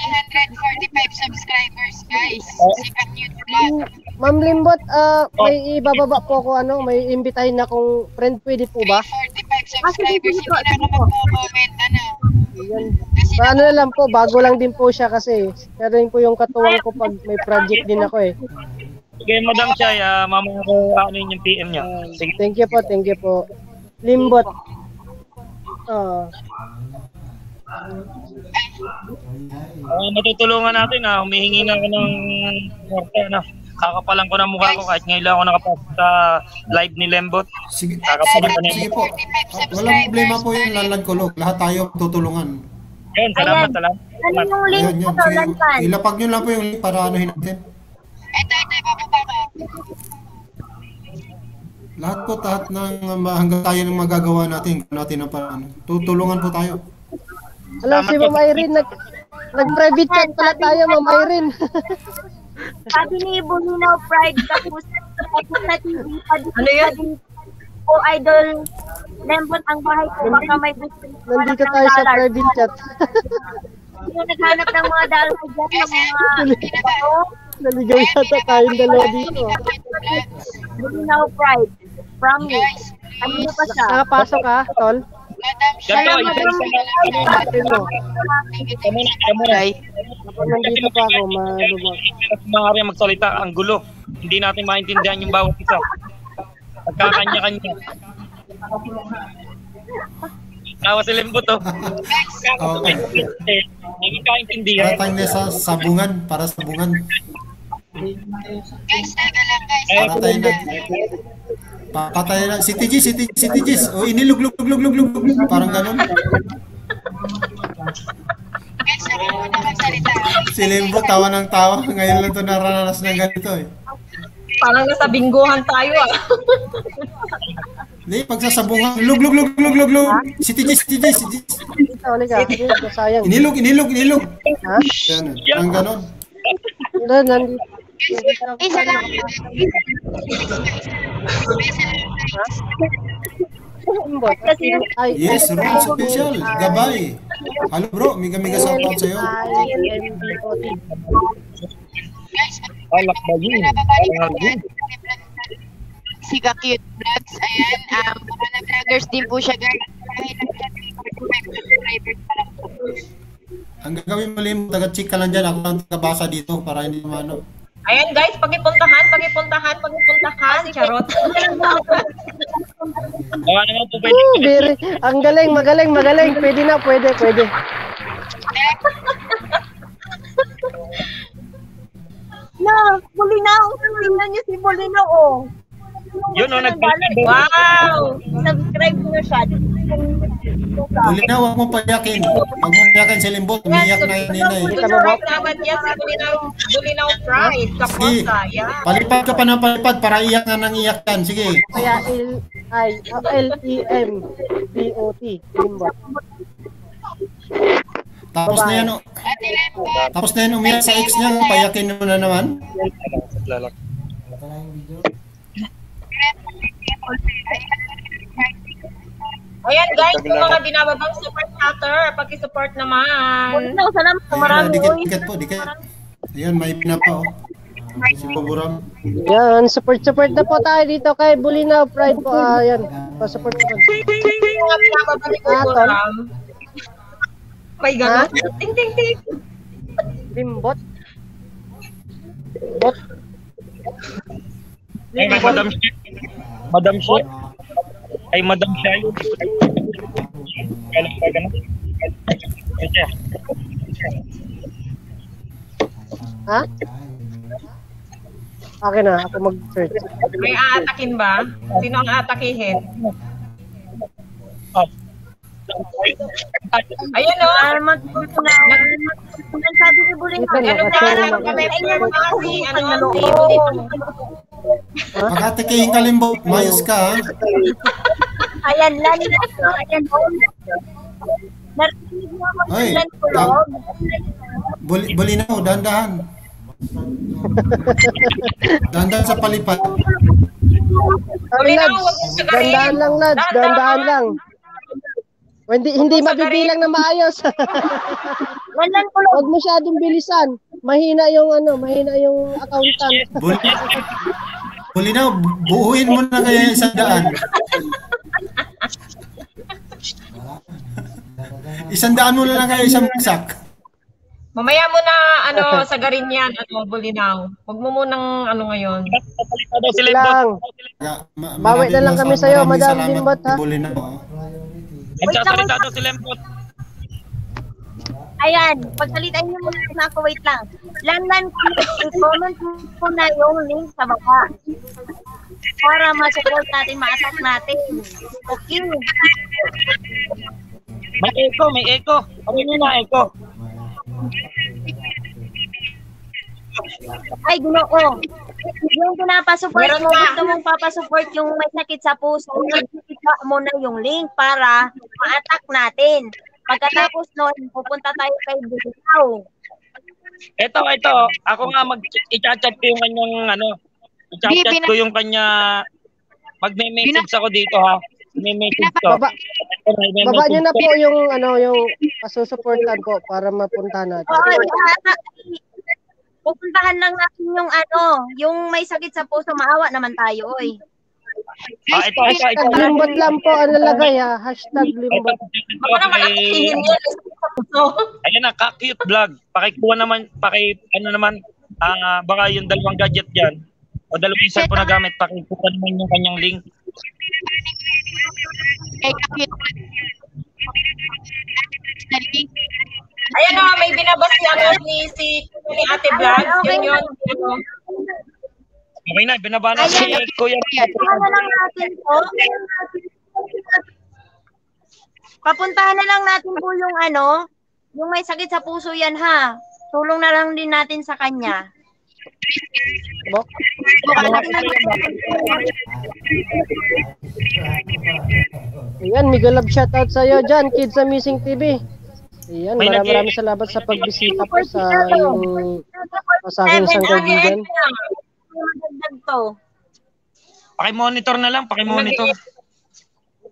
345 subscribers, guys. Si Kakit Vlog. Ma'am Limbot, ah, may ibababa po ako, ano, may imbitahin na akong friend, pwede po ba? 45 subscribers, hindi na ako magko-comment, ano. Ayan. Kasi Pa, ano na lang po, bago lang din po siya kasi. Siya rin po yung katuwang ko pag may project din ako eh. Sige, Madam Chay, ah, mamaya ko ano yun yung PM niya. Sige. Thank you po, thank you po. Limbot. Ah, Ah, matutulungan natin ah. Humihingi na ako ng kwarta na. Kakapalan ko ng mukha ko kahit ngayon lang ako nakapasok sa live ni Lembot. Sige, Kakapalan ko na sige po. Walang problema po yung lalag kulog. Lahat tayo tutulungan. Yun, salamat, Ayan. salamat. Ano yung link yan. sa Sige, ilapag nyo lang po yung link para anuhin natin. Ito, ito, ibababa ko. Lahat po, lahat ng um, hanggang tayo ng magagawa natin, natin ang paraan. Tutulungan po tayo. alam si Ma'am Irene, nag, nag-private chat pala tayo, Ma'am Irene. Sabi ni Bulinaw Pride, tapos tapos na TV, ano yan? O idol, lembot ang bahay ko, baka may gusto Nandito tayo sa private chat. Yung naghanap ng mga dalaw dyan, ng mga Naligaw yata tayong dalawa dito. Bulinaw Pride. Promise. Guys, Ano pa siya? Nakapasok ka, tol? Ganto, isa-isa lang. Atin mo. Ikaw muna, ikaw muna. Kapag nandito pa ako, malubog. At mga rin magsalita, ang gulo. Hindi natin maintindihan yung bawat isa. Pagkakanya-kanya. Tawa si Limbo to. Okay. Hindi kaintindihan. Para tayo na sa sabungan, para sabungan. Guys, taga lang guys. Para tayo na. Papatay na. Si TG, si TG, si TG. O, iniluglug, luglug, luglug, luglug. Parang ganun. Si Limbo, tawa ng tawa. Ngayon lang to narananas ng ganito eh. Parang nasa bingguhan tayo ah. Hindi, pagsasabungan. Lug, lug, lug, lug, lug, lug. Si TG, si TG, si TG. Inilog, inilog, inilog. Ha? Ganun. Parang ganun. Doon, nandito. Isa lang. Yes, Rules Official. Gabay. Halo bro, mega shout out sa'yo. Alak ba yun? Si Cute Vlogs, ayan, um, mga vloggers din po siya guys. Ang gagawin mo lim, taga-check ka lang dyan. Ako lang taga-basa dito para hindi naman ano. Ayan guys, pagipuntahan, pagipuntahan, pagipuntahan. Charot. Baka naman po pwede. Woo, very, ang galing, magaling, magaling. Pwede na, pwede, pwede. Na, Bulinaw. Tingnan niyo si Bulinaw, oh. Yun, oh, nagpapalito. Wow! Subscribe niyo siya. Huli na, huwag mong payakin. Huwag mong payakin si Limbo. Umiyak na yun nina eh. Naman yan sa Bulinaw, Bulinaw Pride. Sige, palipad ka pa ng palipad para iyak na nang iyak yan. Sige. Kaya L, I, L, E, M, B, O, T. Limbot. Tapos na yan, oh. Tapos na yan, umiyak sa ex niya. Payakin mo na naman. Lalak. Ayan guys, yung mga binababang super chatter, paki-support naman. Bulinaw, salamat. Ayun, Marami, oh, dikit, oy. dikit po, dikit. Ayun, may pinapa, oh. Si Paburam. Yan, support, support na po tayo dito kay Bulinaw Pride po. Ah, yan, pa-support po. Ram. May gano'n? Ting, ting, ting. Limbot. Bot. Ay, Madam Shai. Madam Shai. Ay, Madam Shai. Kailan pa ganun? Ha? Akin na, ako mag-search. May aatakin ba? Sino ang aatakihin? Oh. Ayun o. Ang sabi ni Bulinaw. Ito, Ano nakasama na, na. kami ay ano si, ano, Ano, dito, dito. Pagkatikihin ka, Limbo. Mayos ka? Ayan, lalo na ito. Ayan, oh. Narinig mo ako sa tulog. Buli, bulinaw, dahan-dahan. Dahan-dahan sa palipad. Ay, dandahan lang, Lads, dandahan lang. Hindi, hindi mabibilang na maayos. Walang tulog. Huwag masyadong bilisan. Mahina yung ano, mahina yung accountant. Buli, bulinaw, buuin mo na kaya yung isang daan. Isang daan mo na lang kaya isang bagsak. Mamaya mo na, ano, sa garin yan, ano, bulinaw. Huwag mo munang, ano ngayon. Lang. Bawi na lang kami sa'yo, Madam Limbot, ha? Bulinaw, oh. Nagsasalita daw si Limbot. Ayan, pagsalitan niyo muna na ako, wait lang. Lanlan, i-comment mo na yung link sa baba. Para ma-support natin, ma-attack natin. Okay. May echo, may echo. Ano yun na echo? Ay, ginoo. Yung pinapasupport Meron mo, ka. gusto mong papasupport yung may sakit sa puso, i-click mo na yung link para ma-attack natin. Pagkatapos nun, pupunta tayo kay Bulinaw. Ito, ito. Ako nga mag i-chat ko yung kanyang ano. I-chat ko yung kanya magme-message ako dito ha. May message ko. Baba, may baba nyo na po yung ano, yung pasusuportan po para mapunta natin. Oo, i- pupuntahan lang natin yung ano, yung may sakit sa puso, maawa naman tayo, oy. Ah, ito, ito, ito. Limbot lang po ang nalagay ha. Hashtag limbot. Naman Ayan na, ka-cute vlog. Pakikuha naman, paki, ano naman, ah baka yung dalawang gadget dyan, o dalawang cellphone na gamit, pakikuha naman yung kanyang link. Kay Kakit. Ayan o, may binabas lang ni si ni Ate Vlog. Yun yun. Okay na, binaba na si Kuya. Papuntahan na lang natin po. Papuntahan na lang natin po yung ano, yung may sakit sa puso yan ha. Tulong na lang din natin sa kanya. Ayan, mega love shoutout sa'yo dyan, Kids Amazing TV. Ayan, May maraming maraming salamat sa pagbisita po sa yung sa aking isang kaibigan. Paki-monitor na lang, paki-monitor.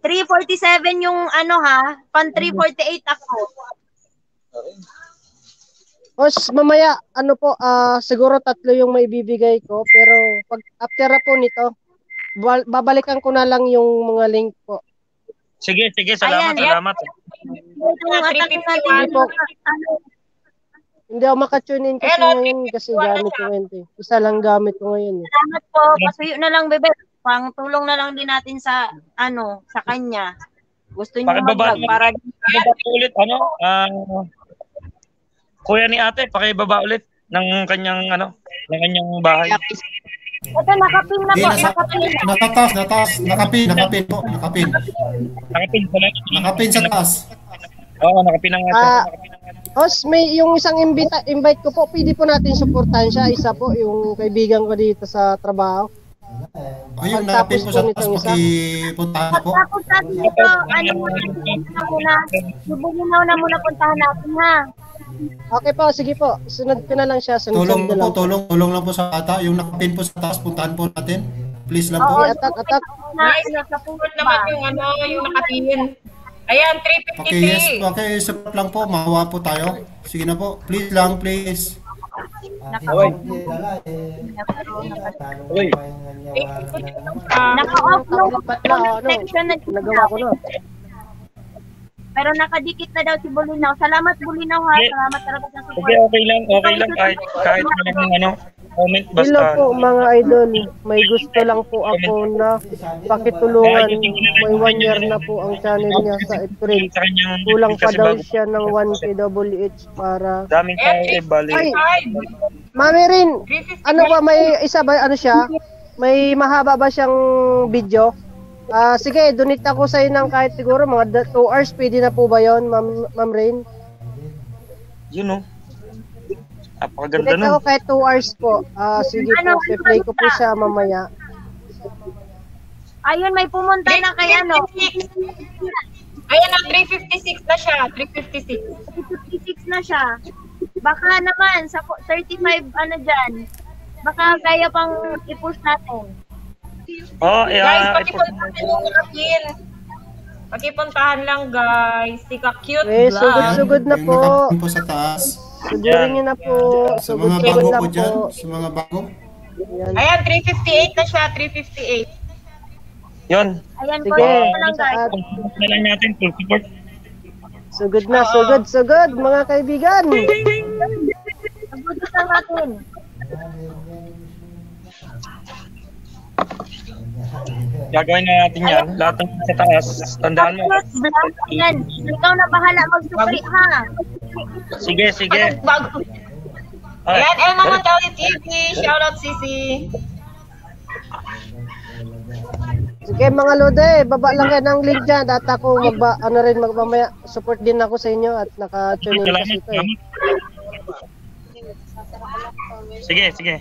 347 yung ano ha, pan 348 ako. Os, mamaya, ano po, ah siguro tatlo yung maibibigay ko, pero pag after na po nito, bal- babalikan ko na lang yung mga link po. Sige, sige, salamat, Ayan. salamat. Natin, Hindi ano, ako makatune in kasi ngayon kasi gamit ko ngayon. eh. Isa lang gamit ko ngayon. eh. salamat po. Pasuyo na lang, bebe. Pang tulong na lang din natin sa, ano, sa kanya. Gusto niyo Pakibaba mag para Pakibaba ulit, ano, ah, kuya ni ate, pakibaba ulit ng kanyang, ano, ng kanyang bahay. Ito, nakapin na po. nasa, Nakapin na. natataas, nataas, nakapin, nakapin po, nakapin. Nakapin pala. Nakapin sa taas. Oo, nakapin na nga. Ah, Os, may yung isang invita, invite ko po, pwede po natin suportahan siya. Isa po, yung kaibigan ko dito sa trabaho. Ayun, nakapin po po sa taas, pakipuntahan na po. Tapos natin ito, ano muna, ano muna, lubuginaw na muna puntahan natin ha. Okay po, sige po. Sunod ko na lang siya. Sunod Tulong po, lang. tulong, tulong lang po sa bata. Yung nakapin po sa taas, puntahan po natin. Please lang po. Okay, attack, attack. Nice, support naman yung ano, yung nakatingin. Ayan, 350 Okay, yes, okay, support lang po. Mahawa po tayo. Sige na po. Please lang, please. Naka-off yung section na Nagawa ko na. Pero nakadikit na daw si Bulinaw. Salamat Bulinaw ha. Salamat talaga sa support. Sige, okay lang, okay lang, kahit, kahit walang, ano, comment, Hello basta. po mga idol. May gusto lang po ako na pakitulungan. May one year na po ang channel niya sa April. Kulang pa daw siya ng 1 KWH para... Daming tao, eh, bali. Ay, Mami Rin, ano ba, may isa ba, ano siya? May mahaba ba siyang video? Ah, sige, donate ako sa ng kahit siguro mga 2 hours, pwede na po ba 'yon, Ma'am Ma'am Rain? Yun, oh. Napakaganda nun. ako kahit 2 hours po. Ah, sige po, play ko po siya mamaya. Ayun, may pumunta na kay ano. Ayan na, 356 na siya. 356. 56 na siya. Baka naman, sa po- 35 ano dyan. Baka kaya pang i-push natin. Oh, eh, Guys, ah, pakipuntahan yung Rakin. Pakipuntahan lang, guys. Si Ka-cute Eh, vlog. sugod-sugod na Yung po. nakapin po sa taas. Sugurin niyo na po. Sa mga bago lang po dyan, po. sa mga bago. Yan. Ayan, 358 na siya. 358. yun. Ayan, Sige. na lang guys. Na lang natin, full support. sugod na, sugod, sugod, mga kaibigan. Sagutin lang natin. Gagawin na natin yan. Lahat ng sa taas. Tandaan mo. Ayan, ikaw na bahala magsupli ha. Sige, sige. Bago. Ay, Ayan, El Mama Tali TV. Shoutout, Sisi. Sige mga lode, baba lang kayo ng link dyan. At ako magba, ano rin, magmamaya, support din ako sa inyo at naka-tune in kasi ito eh. Sige, sige.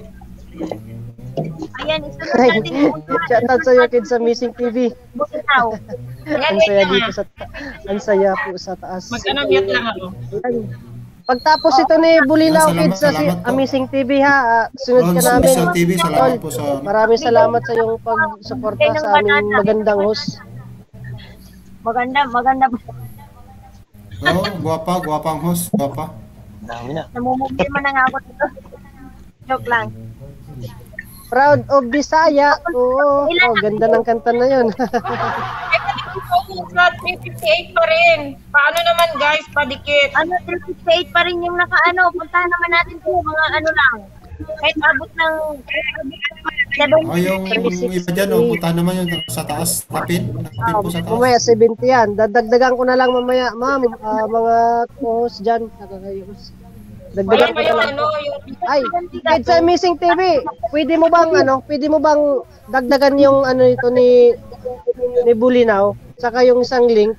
Ayan, isunod natin yung shoutout sa'yo kids sa Missing TV. Bulinaw. Ang saya dito sa, ang saya po sa taas. Mag-anamute lang ako. Pagtapos ito ni Bulinaw Salamat, kids sa si-. Amazing TV ha, ah, sunod ka namin. Special TV, salamat po sa... Maraming salamat sa iyong pagsuporta sa aming magandang host. Maganda, maganda. Oo, guwapa, guwapang host, guwapa. Dami na. Namumugil mo na nga ako dito. Joke lang. Proud of Bisaya. Oo, oh, ganda ng kanta na yun. Sa 358 pa rin. Paano naman guys, padikit? Ano, 358 pa rin yung nakaano. Puntahan naman natin kung mga ano lang. Kahit abot ng O yung iba dyan, o punta naman yun sa taas. Tapin. Tapin po sa taas. Mamaya 70 yan. Dadagdagan ko na lang mamaya, ma'am. ah, mga co-host dyan. Nakakayos. Dagdagan ko lang. ano, yung Ay, Kids sa Missing TV, pwede mo bang ano, pwede mo bang dagdagan yung ano ito ni ni Bulinaw, saka yung isang link.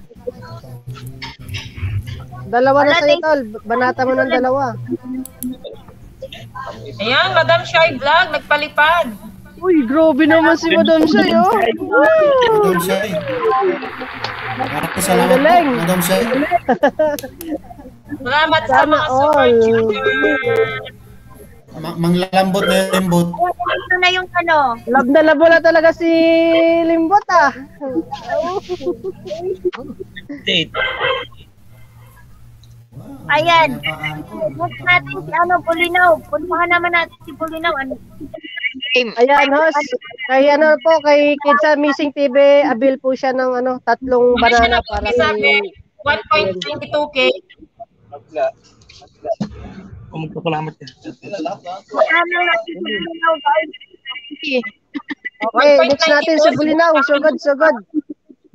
Dalawa na sa'yo, tol. Banata mo ng dalawa. Ayan, Madam Shy Vlog, nagpalipad. Uy, grabe naman si Madam Shay, oh. Madam Shay. Maraming salamat po. Madam Shay. Salamat sa mga super chat. Ma- manglalambot na yung limbot. Oh, Ito na yung ano. Lab na labo na talaga si limbot ah. Wow, Ayan. Book natin si ano, Bulinaw. Punpahan naman natin si Bulinaw. Ano? Ayan, host. Kay ano po, kay Kidsa Missing TV, abil po siya ng ano, tatlong banana para sa 1.22k. Agla. Agla. Kung magpapalamat ka. Wala na natin sa Bulinaw. Okay, next natin sa Bulinaw. Sugod, sugod.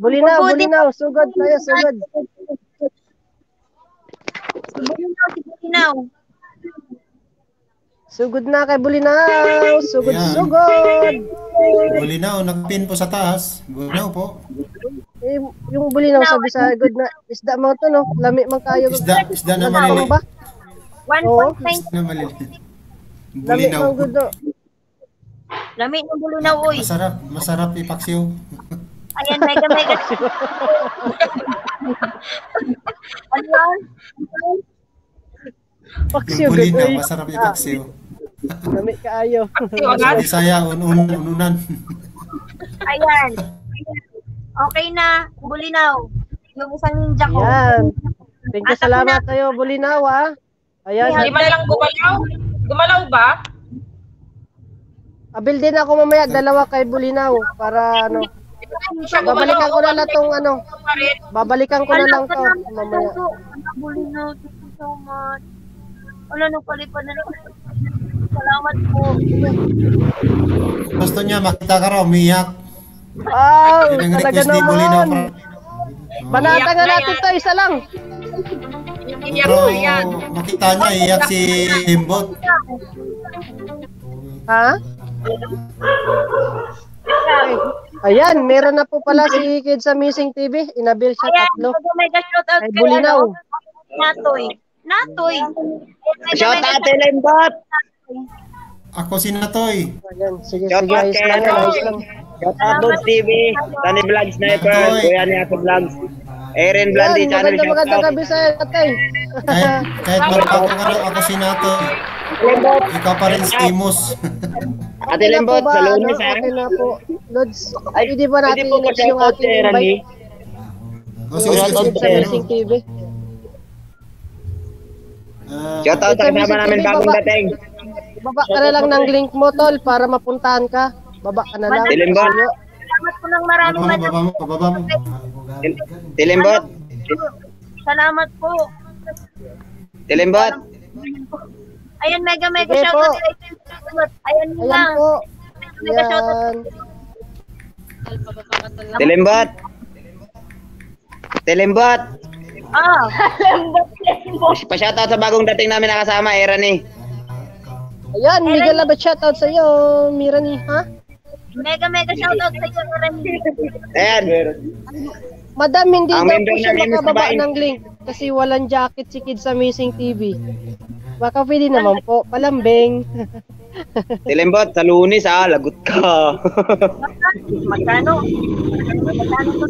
Bulinaw, Bulinaw. Sugod tayo, sugod. Bulinaw, si Bulinaw. Sugod na kay Bulinaw. Sugod, sugod. Bulinaw, nagpin po sa taas. Bulinaw po. Eh, yung Bulinaw sabi sa good na isda mo to, no? Lami man kayo. Isda, isda na maliliit. ba? 1.9. Isda na maliliit. Lami Bulinaw. man good, no? Lami ng Bulinaw, uy. Masarap, masarap ipaksiw. Ayan, mega, mega. ano yan? Paksiw, good. bulinaw, uy. masarap ipaksiw. Lami kaayo. Sa Bisaya, un-un- ununan. Ayan. Okay na, Bulinaw. Yung isang ninja ko. Yan. Thank you, salamat tayo, Bulinaw, ah. Ayan. Hindi man lang gumalaw. Gumalaw ba? Abil din ako mamaya, dalawa kay Bulinaw para ano. Babalikan ko na lang tong ano. Babalikan ko na lang to mamaya. Bulinaw. Thank you so much. Wala nang palipad na naman. Salamat po. Gusto niya, makita ka raw, umiyak. Wow, talaga naman. Banata nga natin to, isa lang. Iyak ko yan. makita niya, iyak si Limbot. Ha? Ay, Ayan, meron na po pala si Kid sa Missing TV. Inabil siya Ayan, tatlo. kay Bulinaw. ano, Natoy. Natoy. Mega, Shout out kay Lembot. Ako si Natoy. Ayan, sige, Shout sige, ayos lang, ano. ayos lang. Shout out TV. Tani Vlog Sniper. Kuya ni Ato Vlogs. Erin Blandy Yan, channel. maganda Shout maganda out. gabi sa'yo, tatay. Kahit, kahit marapako ka raw, ako si Natoy. Ikaw pa rin si Timus. Ate na Lembot, sa ano? lunes ha. Okay na po. Lods, Ay, pwede ba natin po pa yung ating invite? O, sige, sige, sige. sa Missing TV. Ah, Shout out sa kasama namin bagong dating. Baba ka na lang ng link mo, tol, para mapuntahan ka. Baba ka na lang. Ate Lembot. Salamat po ng maraming baba mo, maraming baba mo, baba mo. Tilimbot. salamat po. Tilimbot. Ayan, mega, mega Sige shoutout. Ayan yun Ayan lang. po. Mega shoutout. Tilimbot. Tilimbot. Ah, Pa-shout out sa bagong dating namin nakasama, Eran eh. Ayan, Miguel Labet shoutout sa iyo, Mirani, ha? mega, mega shoutout sa iyo, Remy. Ayan. Madam, hindi Ang daw member po siya namin, makababa ng link kasi walang jacket si Kids Amazing TV. Baka pwede naman po, palambing. Tilimbot, sa lunes ah, lagot ka. Magkano? Magkano to?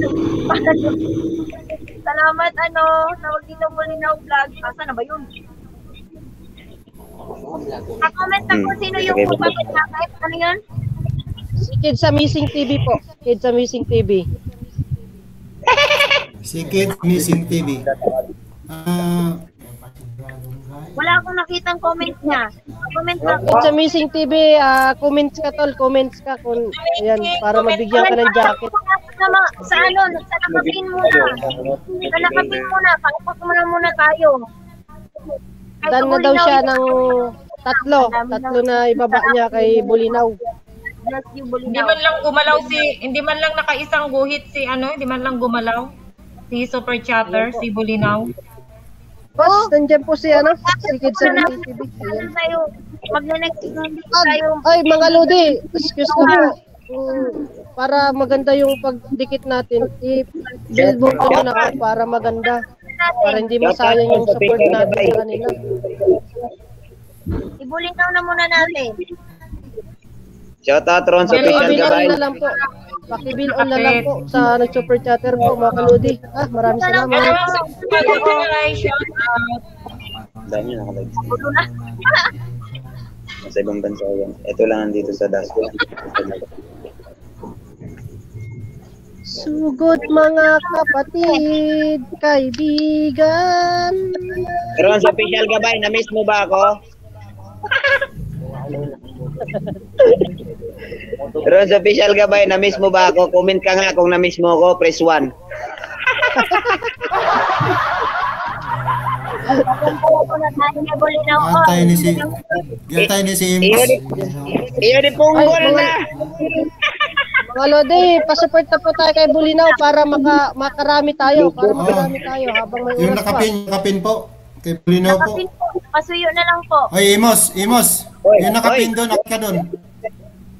Salamat, ano, nawag dito muli na vlog. Asa na ba yun? Pa-comment na kung sino yung magpapagkakit. Ano yun? Si Kids Amazing TV po. Kids Amazing TV. Si Kid Missing TV. Ah, Wala akong nakitang comment niya. Comment ako. Sa Missing TV, ah, comments ka tol, comments ka kung ayan, para mabigyan ka ng jacket. Sa, ma- sa ano, sa nakapin muna. Sa nakapin muna. Paupak muna muna tayo. Dan na daw siya ng tatlo. Tatlo na ibaba niya kay Bulinaw. Hindi man lang gumalaw si, hindi man lang nakaisang guhit si ano, hindi man lang gumalaw. Si Super Chatter, si Bulinaw. Boss, nandiyan po si ano, si Kid sa TV. Ayan. tayo. Ah. Ay, mga Lodi, excuse na po. Mm, para maganda yung pagdikit natin, i-build mo ko po para maganda. Para hindi masayang yung support natin sa kanila. Ibulinaw na muna natin. Shout out Ron sa official gabay. na lang po. Pakibil on na lang po sa nag-super chatter po, mga kaludi. Ah, maraming salamat. Out. Dami na nakalive. Nasa ibang bansa yan. Ito lang nandito sa dashboard. Sugod mga kapatid, kaibigan. Ron sa official gabay, na-miss mo ba ako? Ron sa official gabay, na-miss mo ba ako? Comment ka nga kung na-miss mo ako, press 1. Gantay ni si Gantay ni si Imus. Iyo di punggol na! Mga Lodi, pasupport na po tayo kay Bulinaw para maka, makarami tayo, para makarami tayo habang may Yung oras pa. nakapin, nakapin po. Kay Pulinaw po. Nakapin po. Pasuyo na lang po. Ay, Imos, Imos. Yung nakapin doon, nakapin ka doon.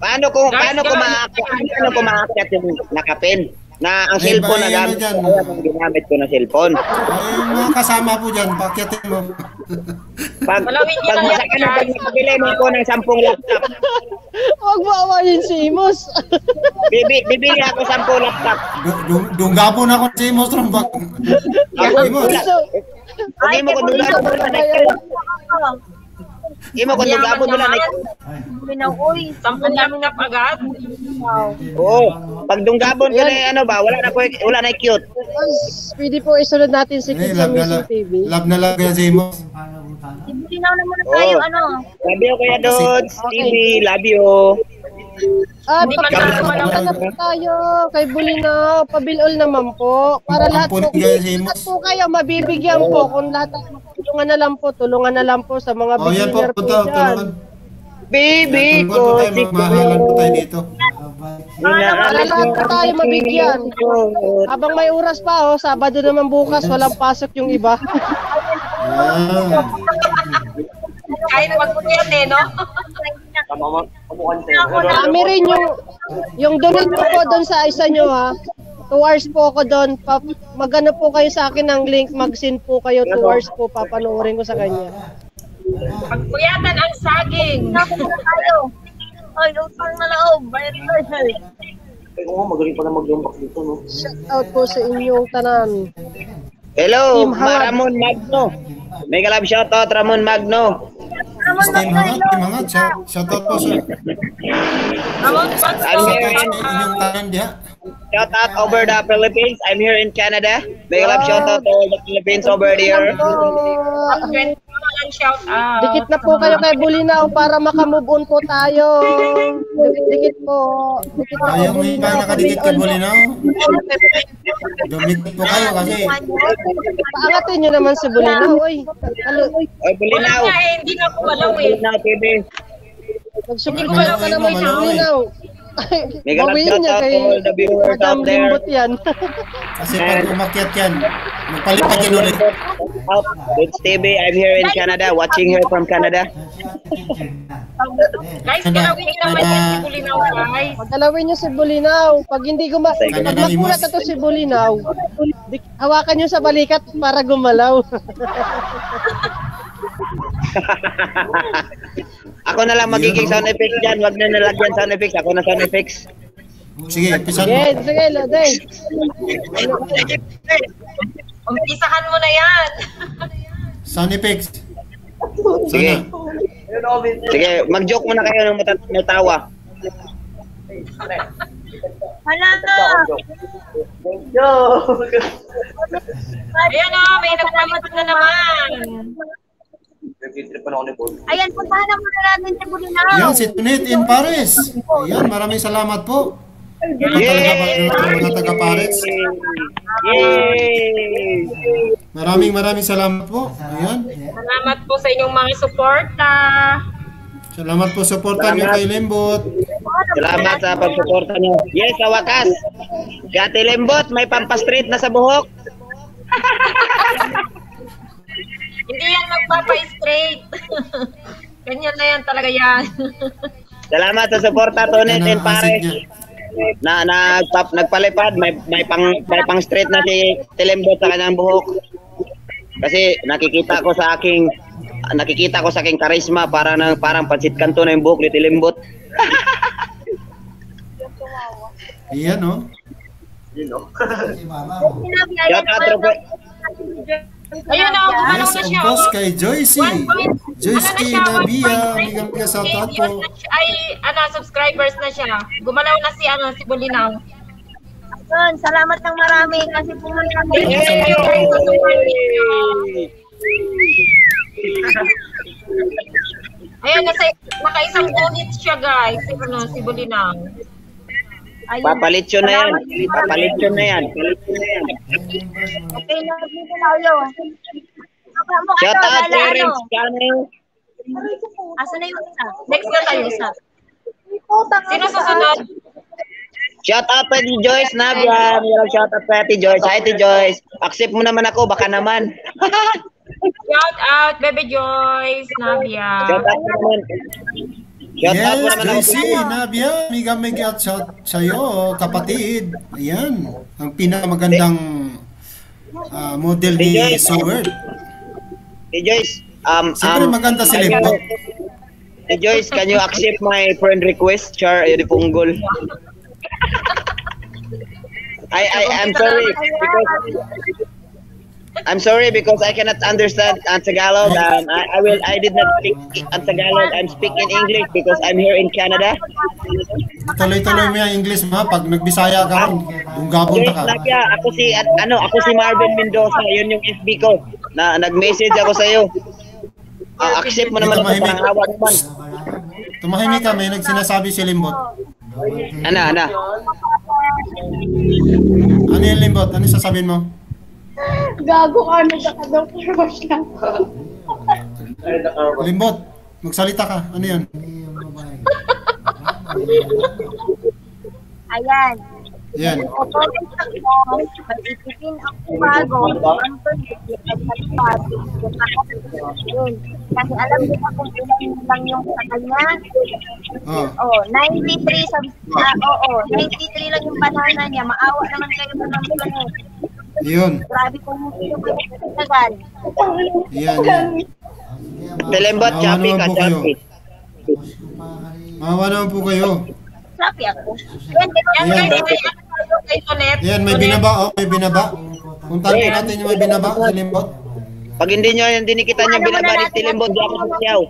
Paano ko paano ko maakyat paano ko maakyat yung nakapin? Na ang Ay, cellphone na ba, ano gamit dyan? ko, ang ginamit ko na cellphone. Ay, yung mga kasama po dyan, pakyatin mo. Pag, Malawin pag masakit na guys. pagpapili mo ko ng 10 laptop. Huwag mo awayin si Imus. Bibi, bibili ako 10 laptop. Du- du- Dunggapo na ako si Imos Trombak. Imos. So, Hindi mo ko dula ko dula na Hindi mo na Bulinaw, uy. Sampung laptop agad. Oo. Pag dunggabon ka na ano ba, wala na ko wala na cute. pwede po isunod natin si Kid sa na love. TV. Love na love yan si Imos. Ibulinaw na muna tayo, ano. Love you Kuya Dods, Okay. TV, love you. Ah, na po tayo kay Bulinaw. Pabilol naman po. Para lahat po, si lahat po kayo mabibigyan po. Kung lahat tulungan na lang po, tulungan na lang po sa mga Oh, yan po, beginner po dyan. tulungan. Baby Tulungan po ko, tayo, magmahalan po tayo dito. Para lahat po tayo mabigyan. ko. Habang may oras pa, oh, Sabado naman bukas, walang pasok yung iba. Yan. Kahit magpunyat eh, no? Kami rin yung, yung donate po po doon sa isa nyo ha. Two hours po ako doon. Pa, magano po kayo sa akin ng link, mag-send po kayo two hours po, papanoorin ko sa kanya. Pagpuyatan ang saging. Tapos na tayo. Ay, utang na loob. Bayad tayo. Shout out po sa inyong tanan. Hello. Ramon Magno. Mega love shout out Ramon Magno. Ramon, Team Hangat, Team Hangat. Shout, shout out po sir. Ramon, I'm Shout here out sa in, inyong tanan diha. shout out over the Philippines. I'm here in Canada. Mega love shout out to all the Philippines over there. Po, 20 lang shout out. dikit na po kayo kay Bulinaw para makamove on po tayo. Dikit, dikit po. Dikit na po Ayaw mo yung nakadikit kay Bulinaw. Dumikit po kayo kasi Paangatin nyo naman si Bulinaw. Oy, Ano, Oy, Wala Bulinaw. nga eh, hindi na ako walaw eh. Bulinaw TV. Nag-support ka naman si Bulinaw. Mega love Bawiin shout niya out kay to all the viewers Madam out there. Limbot yan. kasi pag umakyat yan, magpalipad yan ulit. Out. It's TV. I'm here in Canada, watching here from Canada. Guys, Ano? galawin niyo naman Ano? yan si Bulinaw, guys. Pagkalawin nyo si Bulinaw. Pag hindi guma pag Kanya na to si Bulinaw, hawakan nyo sa balikat para gumalaw. Ako na lang magiging sound effects dyan. Wag na nalagyan sound effects. Ako na sound effects. Sige, pisan mo. Sige, sige, Lode. Umpisahan mo na yan. Sound effects. Sige. Sana. Sige, mag-joke muna kayo ng mata- natawa. Hala na. Ayan o, may nagpalit na naman. Ayan, puntahan na muna natin si Bulinaw. Yan, si Tunet in Paris. Ayan, maraming salamat po. Taga, mga taga Paris. Yay! Maraming maraming salamat po. Ayan. Salamat po sa inyong mga suporta. Salamat po suportan niyo kay Lembot. Salamat sa pagsuporta niyo. Yes, sa wakas. Ate Lembot, may pampastraight na sa buhok. Hindi yan magpapa-straight. Ganyan na yan talaga yan. Salamat sa suporta, Tonet Yan and Pares. niya. Na, nagpap, nagpalipad, may, may, pang, may pang straight na si Tilembot sa kanyang buhok. Kasi nakikita ko sa aking nakikita ko sa aking karisma para na parang pansit kanto na yung buhok ni Tilembot. Ayan, oh. Shout out, Trope. Ayun na, gumalaw Yes, na siya. oh. kay Ano na siya, Nabia. 1.9 Mega mega shout out po. Yun na siya- Ay, ano, subscribers na siya. Gumalaw na si, ano, si Bulinaw. Yun, salamat ng marami kasi pumunta sa ninyo. Ayan, nasa, nakaisang ulit siya, guys. Si, ano, si Bulinaw. Papalit yun na yan. Papalit yun na yan. Okay na, dito na yun. Baka mo, Shout out, dala, ano. Terence Channel. Asa na yung isa? Next na tayo. Isa. Sino susunod? Shout out ni Joyce Nabia. Mayroong shout out pa Ate Joyce. Hi, Ate Joyce. Accept mo naman ako, baka naman. Shout out, Bebe Joyce, Navia. Shout out naman. Shout out mo Yes, naman ako. Joycey Nabia. Mega mega shout sa'yo, kapatid. Ayan. Ang pinakamagandang ah, model ni Soward. Hey Joyce, um, Siyempre um, maganda si Lembot. Hey Joyce, can you accept my friend request? Char, ayun punggol. I, I, I'm sorry because I'm sorry because I cannot understand uh, Tagalog. Um, I, I will. I did not speak uh, Tagalog. I'm speaking English because I'm here in Canada. Tuloy-tuloy mo yung English mo. Pag nagbisaya ka gabon Joyce ka. Nabia, ako si at- ano, ako si Marvin Mendoza. Yun yung FB ko. Na nag-message ako sa iyo. Ah, accept mo naman ako parang awa naman. Tumahimik ka, may nagsinasabi si Limbot. Ano, ano? Ano yung Limbot? Ano sasabihin mo? Gago ka, nagkakadoktor ko siya. Limbot, magsalita ka. Ano yun? Ayan. Yan. Mag-isipin ako bago, ang pagkakalipat, yun. Kasi alam ko na kung ilan lang yung sa kanya. Oh. Oh, 93 sa, ah, oo, 93 lang yung banana niya. Maawa naman kayo sa mga. Yun. Grabe kung hindi ko tagal. Yan, yan. Telembot, naman ka, po choppy. Mawa naman po kayo. Sabi ako. Yan, Yan, Ayan. guys, may ano. Yan, binaba. Oh, may binaba. Puntahan po natin yung may binaba. Si Limbot. Pag hindi nyo, hindi nakita nyo binabalik Telembot, di ako sasayaw.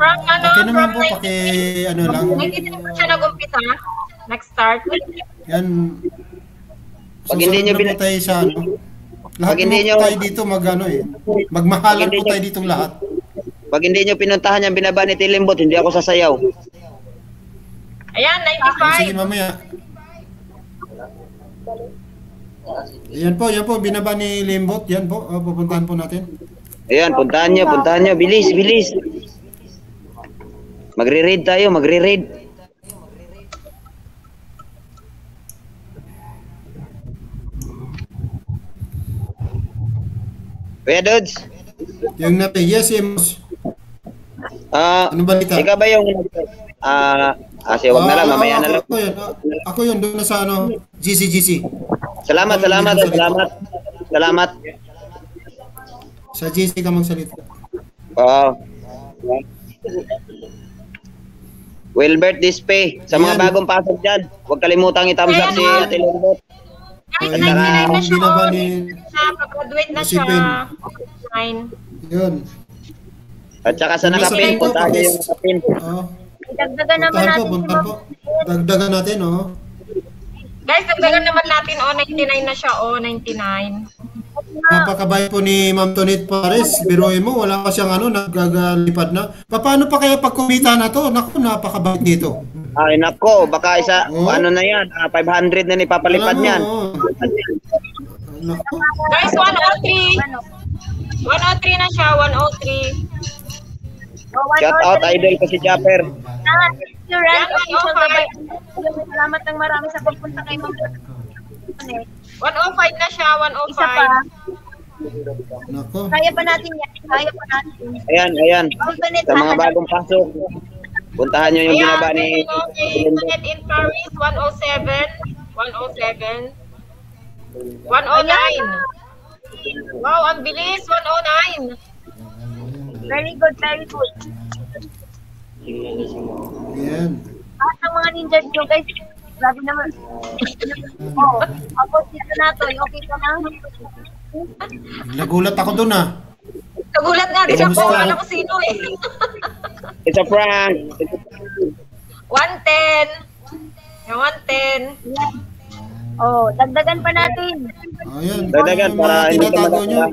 From ano, Okay naman po, paki ano lang. 93 po siya nag-umpisa. Nag-start. Yan. Pag hindi Susunod nyo na po bin- tayo sa ano. Lahat Pag hindi nyo- tayo dito mag ano eh. Magmahalan po nyo- tayo ditong lahat. Pag hindi nyo pinuntahan yung binaba ni Telembot, hindi ako sasayaw. Ayan, Sige 95. mamaya. Yan po, yan po, binaba ni Limbot. Yan po, oh, pupuntahan po natin. Ayan, puntahan nyo, puntahan nyo. Bilis, bilis. Magre-raid tayo, magre-raid. Kuya Dudes, Yung natin, yes, yes. ah, Ano balita? ikaw ba yung, ah, kasi wag na lang, Ah, mamaya na lang. Ako yun, ah, ako yun, doon na sa ano, GC, Salamat, salamat, salamat. Salamat. Sa GC ka magsalita. Oo. Wilbert Dispe, sa mga Ayan. bagong pasok dyan, huwag kalimutang i-thumbs up si Ate Lambot. Guys, Ayun, 99 na siya. binaba oh. ni, Siya, Pag-graduate na si siya. Nine. yun. At saka sa nakapin, pin po, punta nyo yung nakapin. Oo. Dagdagan naman natin puntahan po. Dagdagan natin, oh. Guys, dagdagan naman natin, oh, 99 na siya, oh, 99. Napakabait po ni Ma'am Tonit Pares. Biruin mo, wala pa siyang ano, nagagalipad na. Paano pa kaya pag kumita na to? Naku, napakabait nito. Ay, nako, baka isa, ano na yan, ah, 500 na ni papalipad Alam niyan. Guys, 103. 103 na siya, 103. Shout out, idol ko si Japper. Ah, official gabay. Salamat ng marami sa pagpunta kay Ma'am. 105 na siya, 105. Isa pa. Nako. Kaya pa natin yan. Kaya pa natin. Ayan, ayan. Sa mga bagong pasok, puntahan nyo yung Ayan, binaba ni... okay, Internet in Paris, 107. 107. 109. Wow, ang bilis, 109. Very good, very good. Yan. Lahat ng mga ninjas nyo, guys. Grabe naman. Oh, ako dito na to. Okay ka na? Nagulat ako dun ah. Nagulat nga din ako, alam ko sino eh. It's a prank. 110. Yung 110. Oh, dagdagan pa natin. Ayan. Dagdagan para hindi ka tinatago nyo.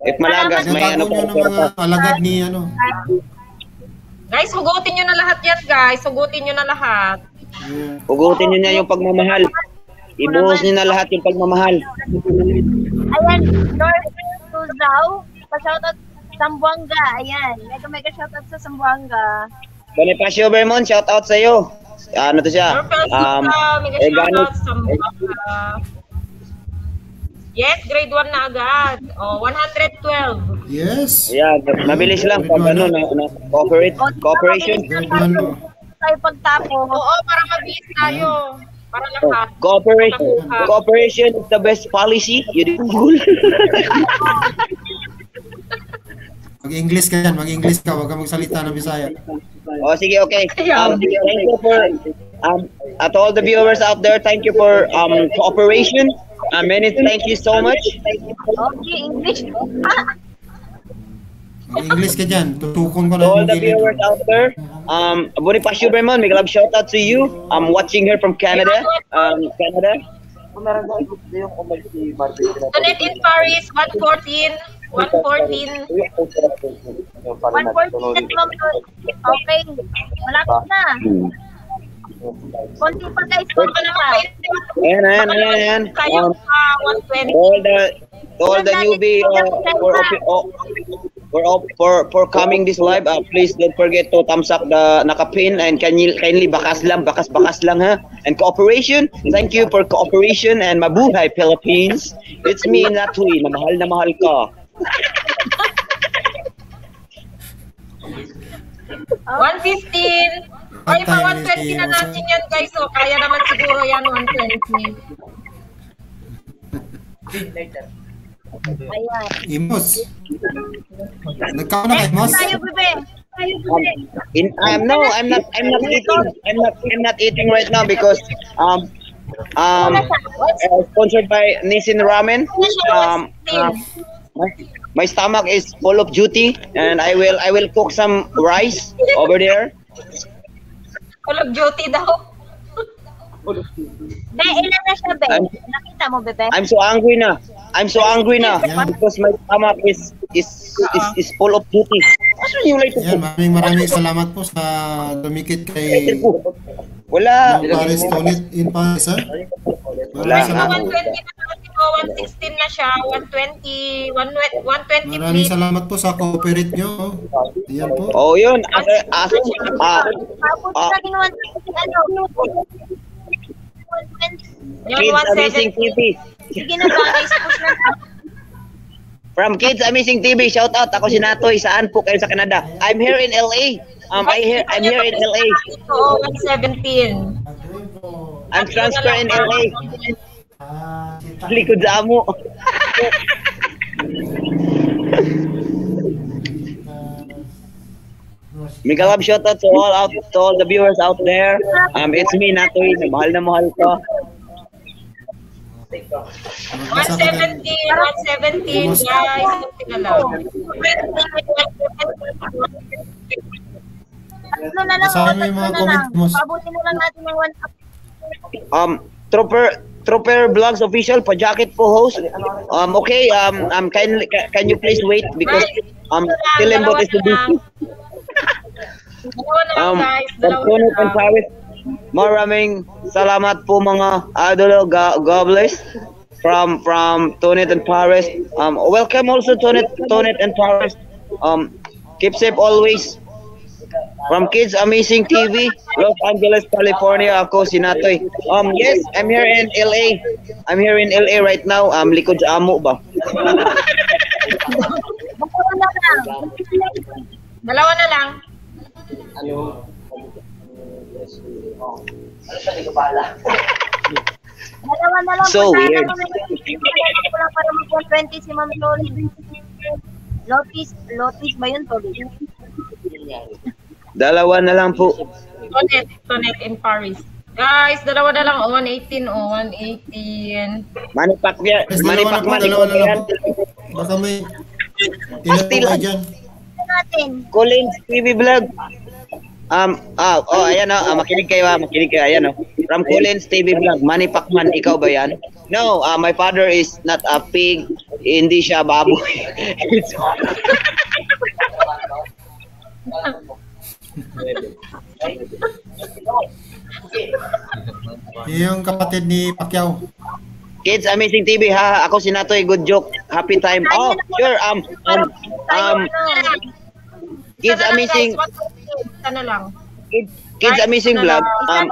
If malagas, may ano Tinatago nyo pa ng mga alagad ni ano. Guys, hugutin nyo na lahat yan, guys. Hugutin nyo na lahat. Hugutin nyo na yung pagmamahal. Ibuhos nyo na lahat yung pagmamahal. Ayan, North Tuzao. Pa-shoutout Sambuanga. Ayan. Mega mega shoutout sa Sambuanga. Bonifacio Vermont, shout out sa iyo. Ano to siya? Um, shoutout sa mga... Yes, grade 1 na agad. Oh, 112. Yes. Yeah, mabilis lang pag ano na, na cooperate, cooperation. Tayo pagtapo. Oo, para mabilis tayo. Para lahat. Cooperation. Cooperation is the best policy. You do cool. Mag-English ka yan, mag-English ka, huwag ka magsalita ng Bisaya. oh, sige, okay. Um, thank you for um uh, to all the viewers out there. Thank you for um cooperation. Uh, many thank you so much. Okay, English. Mag-English ka dyan, tutukon ko To na all the viewers out there, um, Bonifacio Vermont, make a love shout out to you. I'm watching her from Canada. Um, Canada. Internet in Paris, 114. 114. 114 at Ma'am Tol. Okay. Malapit na. Konti pa guys. Konti pa. Ayan, ayan, ayan, ayan. Um, Ah, 120. all the all the newbie uh, for op- oh, for op- for for coming this live uh, please don't forget to thumbs up the nakapin and kindly kindly bakas lang bakas bakas lang ha and cooperation thank you for cooperation and mabuhay Philippines it's me Natui na mahal na mahal ka 115. Ay, pa 120 na natin yan, guys. So, kaya naman siguro yan, 120. Ayan. Imos. Nagkaroon na kay Imos? Tayo, bebe. Tayo, um, bebe. in I'm no I'm not I'm not eating I'm not I'm not eating right now because um um uh, sponsored by Nissin Ramen um uh, my, my stomach is full of duty and I will I will cook some rice over there Call of Duty daw. Be, ilan na siya, be? Nakita mo, bebe? I'm so angry na I'm so angry na because my stomach is is is, is full of duty Yan, maraming maraming salamat po sa dumikit kay wala Paris Tonit in Paris, ha? Wala. Maraming salamat. 120 na natin po, 116 na siya, 120, 120 Maraming salamat po sa cooperate nyo. Yan po. oh yun as, as, ah Tapos ah, naging 120, ano? Kids Amazing TV Sige na ba, guys? Push na. From Kids Amazing TV, shout out ako si Natoy. Saan po kayo sa Canada? I'm here in LA. Um, I here, I'm here in LA. Oo, 117. I'm transfer in LA. Likod sa amo. Mega love shout out to all out to all the viewers out there. Um, it's me Natoy. na Mahal na mahal ko. 117, 117, guys. Tatlo na lang. Tatlo yung mga comments mo. Na lang natin ng one. Um, trooper Trooper Vlogs official, pa jacket po host. Um, okay, um, um, can, can you please wait because um, Tilembot is busy. Um, Antonio lang. Gonzalez, maraming salamat po mga idol, God, God bless. From from Tonet and Paris. Um, welcome also Tonet, Tonet and Paris. Um, keep safe always. From Kids Amazing TV, Los Angeles, California. Ako si Natoy. Um, yes, I'm here in LA. I'm here in LA right now. Um, likod sa amo ba? Dalawa na lang. Dalawa na lang So weird. Ko lang para mag-20 si Ma'am Loli. Lotis, Lotis ba yun, Toli? Dalawa na lang po. Tonet, Tonet in Paris. Guys, dalawa na lang. Oh, 118. Oh, 118. Manny Pacquiao, Yes, Manny dalawa na lang yan. po. Baka may tinapong kayo dyan. Natin. Collins TV Vlog. Um, ah, oh, ayan oh, ah, makinig kayo ah, makinig kayo, ayan oh. From Collins TV Vlog, Manny Pacman, ikaw ba yan? No, uh, my father is not a pig, hindi siya baboy. Yung kapatid ni Pacquiao. Kids Amazing TV ha, ako si Natoy, good joke, happy time. Oh, sure, um, um, um, Kids lang, Amazing, Guys, 118. Isa na lang. Kids, Kids Amazing Vlog, um,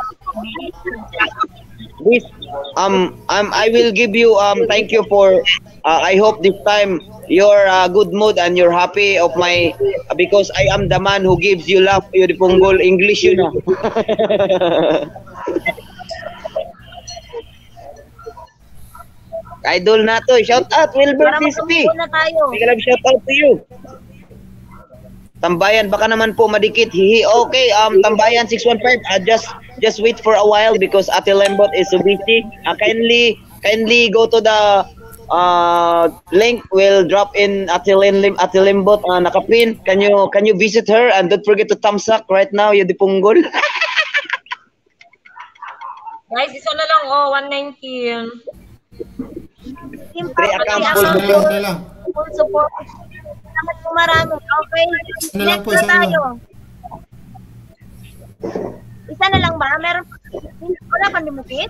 this um um I will give you um thank you for uh, I hope this time you're uh, good mood and you're happy of my because I am the man who gives you love you punggol English yun ah. Idol na to. Shout out Wilbur tayo. Big love shout out to you. Tambayan, baka naman po madikit. Hihi. Okay, um, Tambayan 615. Uh, just just wait for a while because Ate Lembot is so busy. Uh, kindly kindly go to the uh, link. We'll drop in Ate, Lim, Ate Lembot uh, nakapin. Can you can you visit her and don't forget to thumbs up right now. Yung dipunggol. Guys, isa na lang. Oh, 119. Team Three full lang. full support. Salamat po marami. Okay. Isa na lang po, isa na lang. tayo. Isa na lang ba? Meron pa. Wala pa dimukit?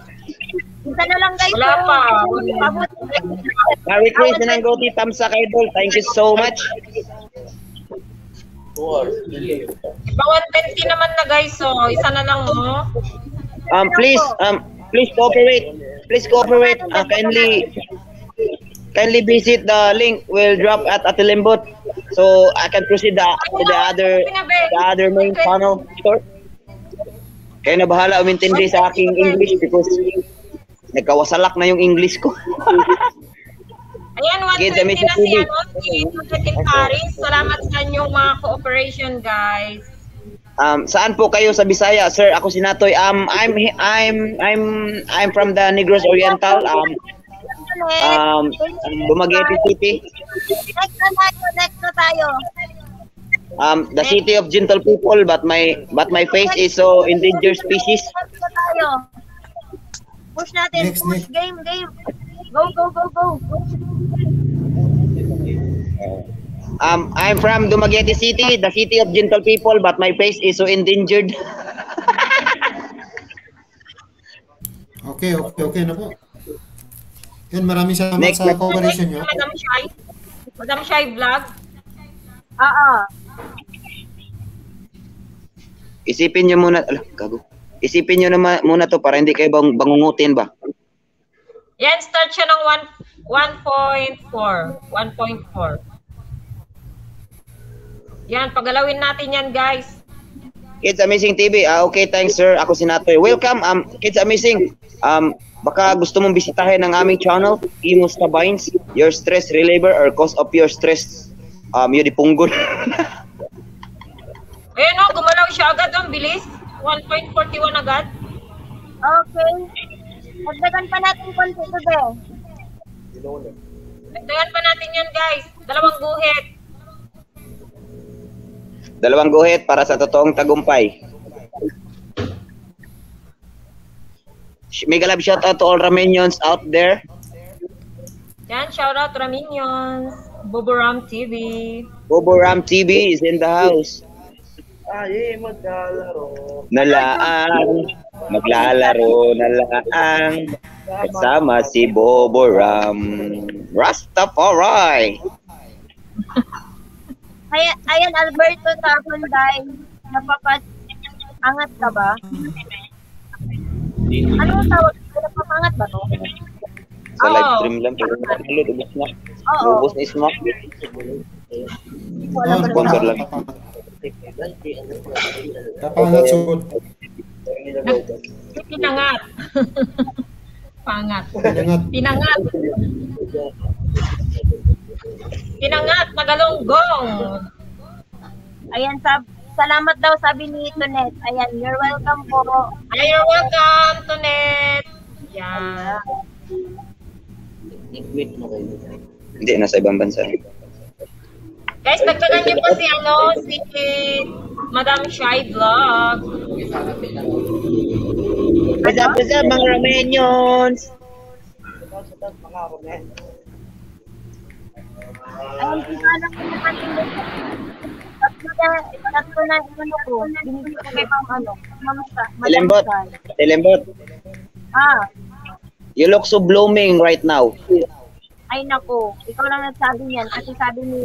Isa na lang guys. Wala pa. Merry Christmas and go to thumbs up idol. Thank you so much. Iba 120 naman na guys. So, isa na lang. Oh. Um, please, um, please cooperate. Please cooperate. Uh, kindly, kindly visit the link. We'll drop at Atilimbot, so I can proceed the, to the other, the other main channel. Sure. Kaya na bahala umintindi sa aking English because nagkawasalak na yung English ko. Ayan, Gid, 120 damit na si, ano, si Second Paris. Salamat sa inyong mga cooperation, guys. Um, saan po kayo sa Bisaya, sir? Ako si Natoy. Um, I'm I'm I'm I'm from the Negros Oriental. Um, um, Dumaguete City. Next na tayo. Next na tayo. Um, the city of gentle people, but my but my face is so endangered species. Next na tayo. Push natin. Next, Push. next. Game, game. Go, go, go, go. Um, I'm from Dumaguete City, the city of gentle people, but my face is so endangered. Okay, okay, okay na po. Yan, maraming salamat Next, sa cooperation nyo. Madam Shai. Madam Shai Vlog. Oo. Isipin nyo muna, ala, gago. Isipin nyo naman muna to para hindi kayo bang bangungutin ba? Yan, start siya ng 1 1.4. 1.4. Yan, pagalawin natin yan, guys. Kids Amazing TV. Ah, okay, thanks sir. Ako si Natoy. Welcome, um, Kids Amazing. Um, baka gusto mong bisitahin ang aming channel, Imos Tabines, your stress reliever or cause of your stress. Um, yun ipunggol. Ayan o, gumalaw siya agad. Ang bilis. 1.41 agad. Okay. Dagdagan pa natin konti ito, be. Dagdagan pa natin yan, guys. Dalawang guhit. Dalawang guhit para sa totoong tagumpay. Mega love shout out to all Ramenians out there. Yan, shout out Raminions. Boboram TV. Bobo Ram TV is in the house. Nalaang, maglalaro na laang kasama si Bobo Ram. Rastafari. Ayan, ayan Alberto Tapunday. Napapas... Angat ka ba? Ano ang tawag? Napapangat ba to? Sa live Oo. stream lang. Pero nakakalo, ubos na. Oo. Ubos na. Wala ba Sponsor lang. Kapangat sugod. Pinangat. Pangat. Pinangat. Pinangat. Pinangat, Tagalonggong. Ayan, sab salamat daw sabi ni Tonet. Ayan, you're welcome po. Ay, you're welcome, Tonet. Yan. Hindi, nasa ibang bansa. Guys, dagdagan niyo pa si ano, si Madam Shy Vlog. What's up, what's up, mga Ramenians? Ayan, kung ano po natin Tatlo na, ano ko, binigay ko kay Ma'am, ano, Ma'am Sa, Madam Telembot. Telembot. Ah, You look so blooming right now. ay nako, ikaw lang nagsabi niyan kasi sabi ni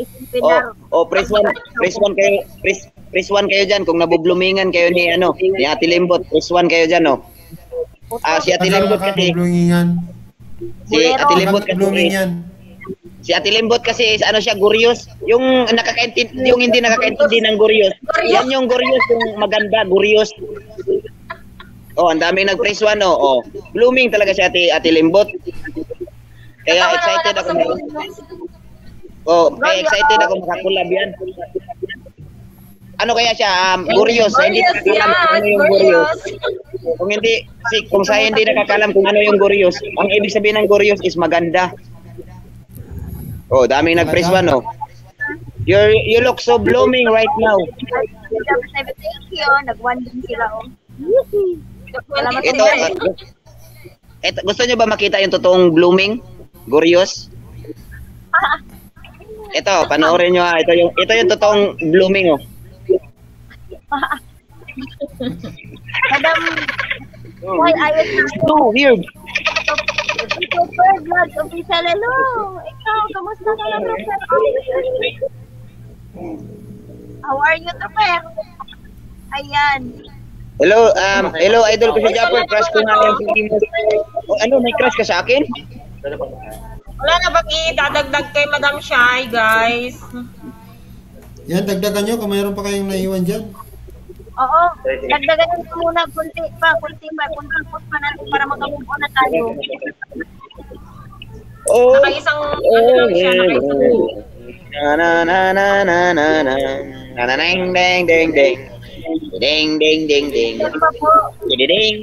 Stephen Oh, oh, press one, press one kayo, press, press one kayo dyan. Kung nabublumingan kayo ni, ano, ni Ate Limbot, press one kayo dyan, oh. Ah, si Ate Limbot kasi, Blumingan. si Ate Limbot kasi, Blooming yan. Si Ate Limbot kasi, is, ano siya, gurios. Yung nakakaintindi, yung hindi nakakaintindi ng gurios. Yan yung gurios, yung maganda, gurios. Oh, ang daming nag-press one, oh. oh. Blooming talaga si Ate, Ate Limbot. Kaya excited ako. Oh, kaya excited ako makakulab yan. Ano kaya siya? Um, Gurios. Hindi nakakalam kung ano yung Gurios. Kung hindi, si, kung saya hindi nakakalam kung ano yung Gurios, ang ibig sabihin ng Gurios is maganda. Oh, daming nag-press one, oh. You're, you look so blooming right now. Thank you, nag-one din sila, oh. Salamat Ito, uh, ito, gusto nyo ba makita yung totoong blooming? Gurios? Ito, panoorin nyo ha. Ito yung, ito yung totoong blooming, oh. Madam, why ayos na So weird. Super Vlog Official, hello! Ikaw, kamusta ka lang, How are you, Tuper? Ayan. Hello, um, hello, idol ko si Japper. Crush ko nga yung si Timos. Oh, ano, may crush ka sa akin? Wala na bang idadagdag kay Madam Shy, guys? Yan, dagdagan nyo kung mayroon pa kayong naiwan dyan. Oo, dagdagan nyo muna, kunti pa, kunti pa, kunti pa natin para mag-move on na tayo. Oh, Nakaisang, ano lang siya, nakaisang na na na na na na na na na ding ding ding ding ding ding ding ding tididing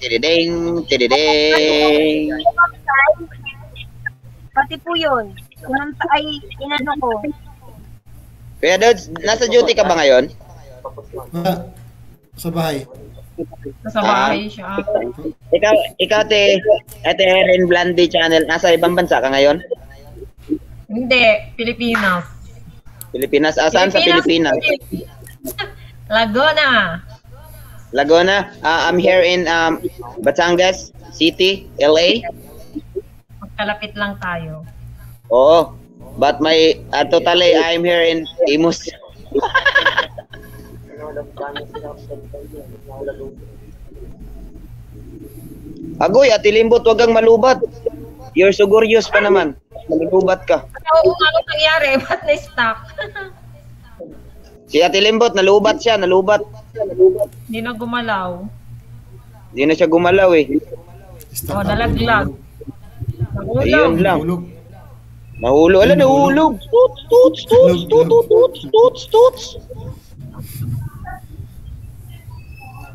tididing tididing Pati po yun. Inanta, ay, inano ko. Dudes, nasa duty ka ba ngayon? Sa bahay. Nasa bahay siya. Ikaw, ikaw te, ate Erin Blandy channel, nasa ibang bansa ka ngayon? Hindi, Pilipinas. Pilipinas, asan sa Pilipinas? Laguna. Laguna, uh, I'm here in um, Batangas City, LA. Magkalapit lang tayo. Oo. But my, uh, totally, I'm here in Imus. Agoy, Ate Limbot, wag kang malubat. You're so gorgeous pa naman. Malubat ka. Oo, ano nangyari? Ba't na-stuck? Si Ate Limbot, nalubat siya, nalubat. Hindi na gumalaw. Hindi na siya gumalaw eh. O, nalaglag. Nahulog. Ayun lang. Nahulog. Ala, nahulog. Tuts, tuts, tuts, tuts, tuts, tuts, tuts.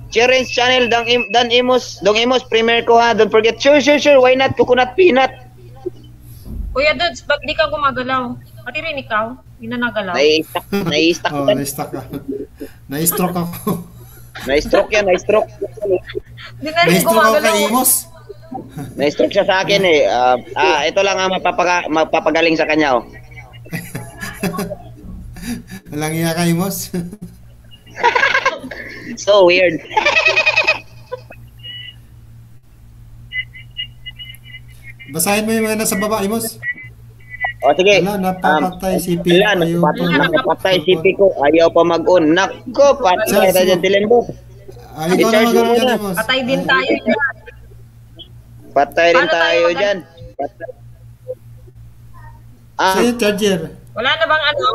Cherens channel, Dan, Im, Dan Imos, Dong Imos, premiere ko ha. Don't forget, sure, sure, sure, why not? Coconut peanut. Kuya Dudes, ba't di ka gumagalaw? Pati rin ikaw, hindi na nagalaw. Nai-stuck Oh, ka. na-stuck ka. Na-stroke ako. Na-stroke yan, na-stroke. Di na rin ka gumagalaw. kay Imos. Na-stroke siya sa akin eh. Ah, ah, ito lang ang mapapaga, magpapagaling sa kanya oh. Walang iya kay Imos. So weird. Basahin mo yung mga nasa baba, Imos. O sige. Wala, napapatay si P. Wala, napapatay, napapatay si Pico. Ayaw pa mag-on. Nako, patay na dyan Tilembo. Ah, ikaw na muna. dyan, Imos. Patay din tayo dyan. Patay rin tayo tayo dyan. Patay. Ah, Sa'yo, charger. Wala na bang ano?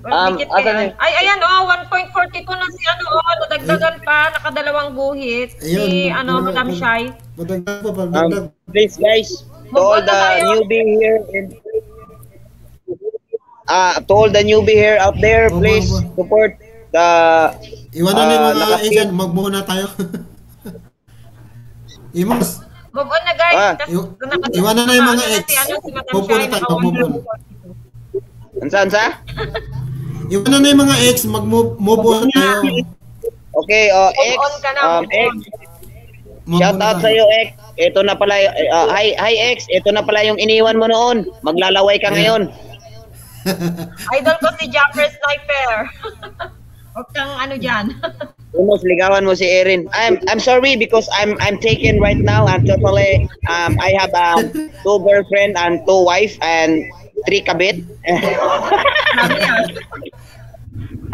Um, Dikit kaya. eh? Ay, ayan, oh, 1.42 na si ano, oh, nadagdagan pa, nakadalawang guhit. Si, Ayun, ano, ano, Madam ano. Shai. Padagdag pa, um, padagdag. please guys, to all the newbie here and ah to all the newbie here out there, please support the Iwanan ah, mga agent, magbuo na tayo. Imos, Move on na guys. Ah. Iw- iwanan na yung mga ano ex. Si, ano, si Madam Move on na tayo, move on. Ansa, ansa? Iwanan na yung mga ex, mag-move move on na tayo. Okay, oh, Move X, on ka na, um, move X, on. Move shout out tayo. sa iyo, X. Ito na pala, ah, hi, hi X, ito na pala yung iniwan mo noon. Maglalaway ka ngayon. Idol ko si Jumper Sniper. Huwag kang ano dyan. Umos, ligawan mo si Erin. I'm I'm sorry because I'm I'm taken right now. I'm totally um I have um two girlfriend and two wife and three kabit.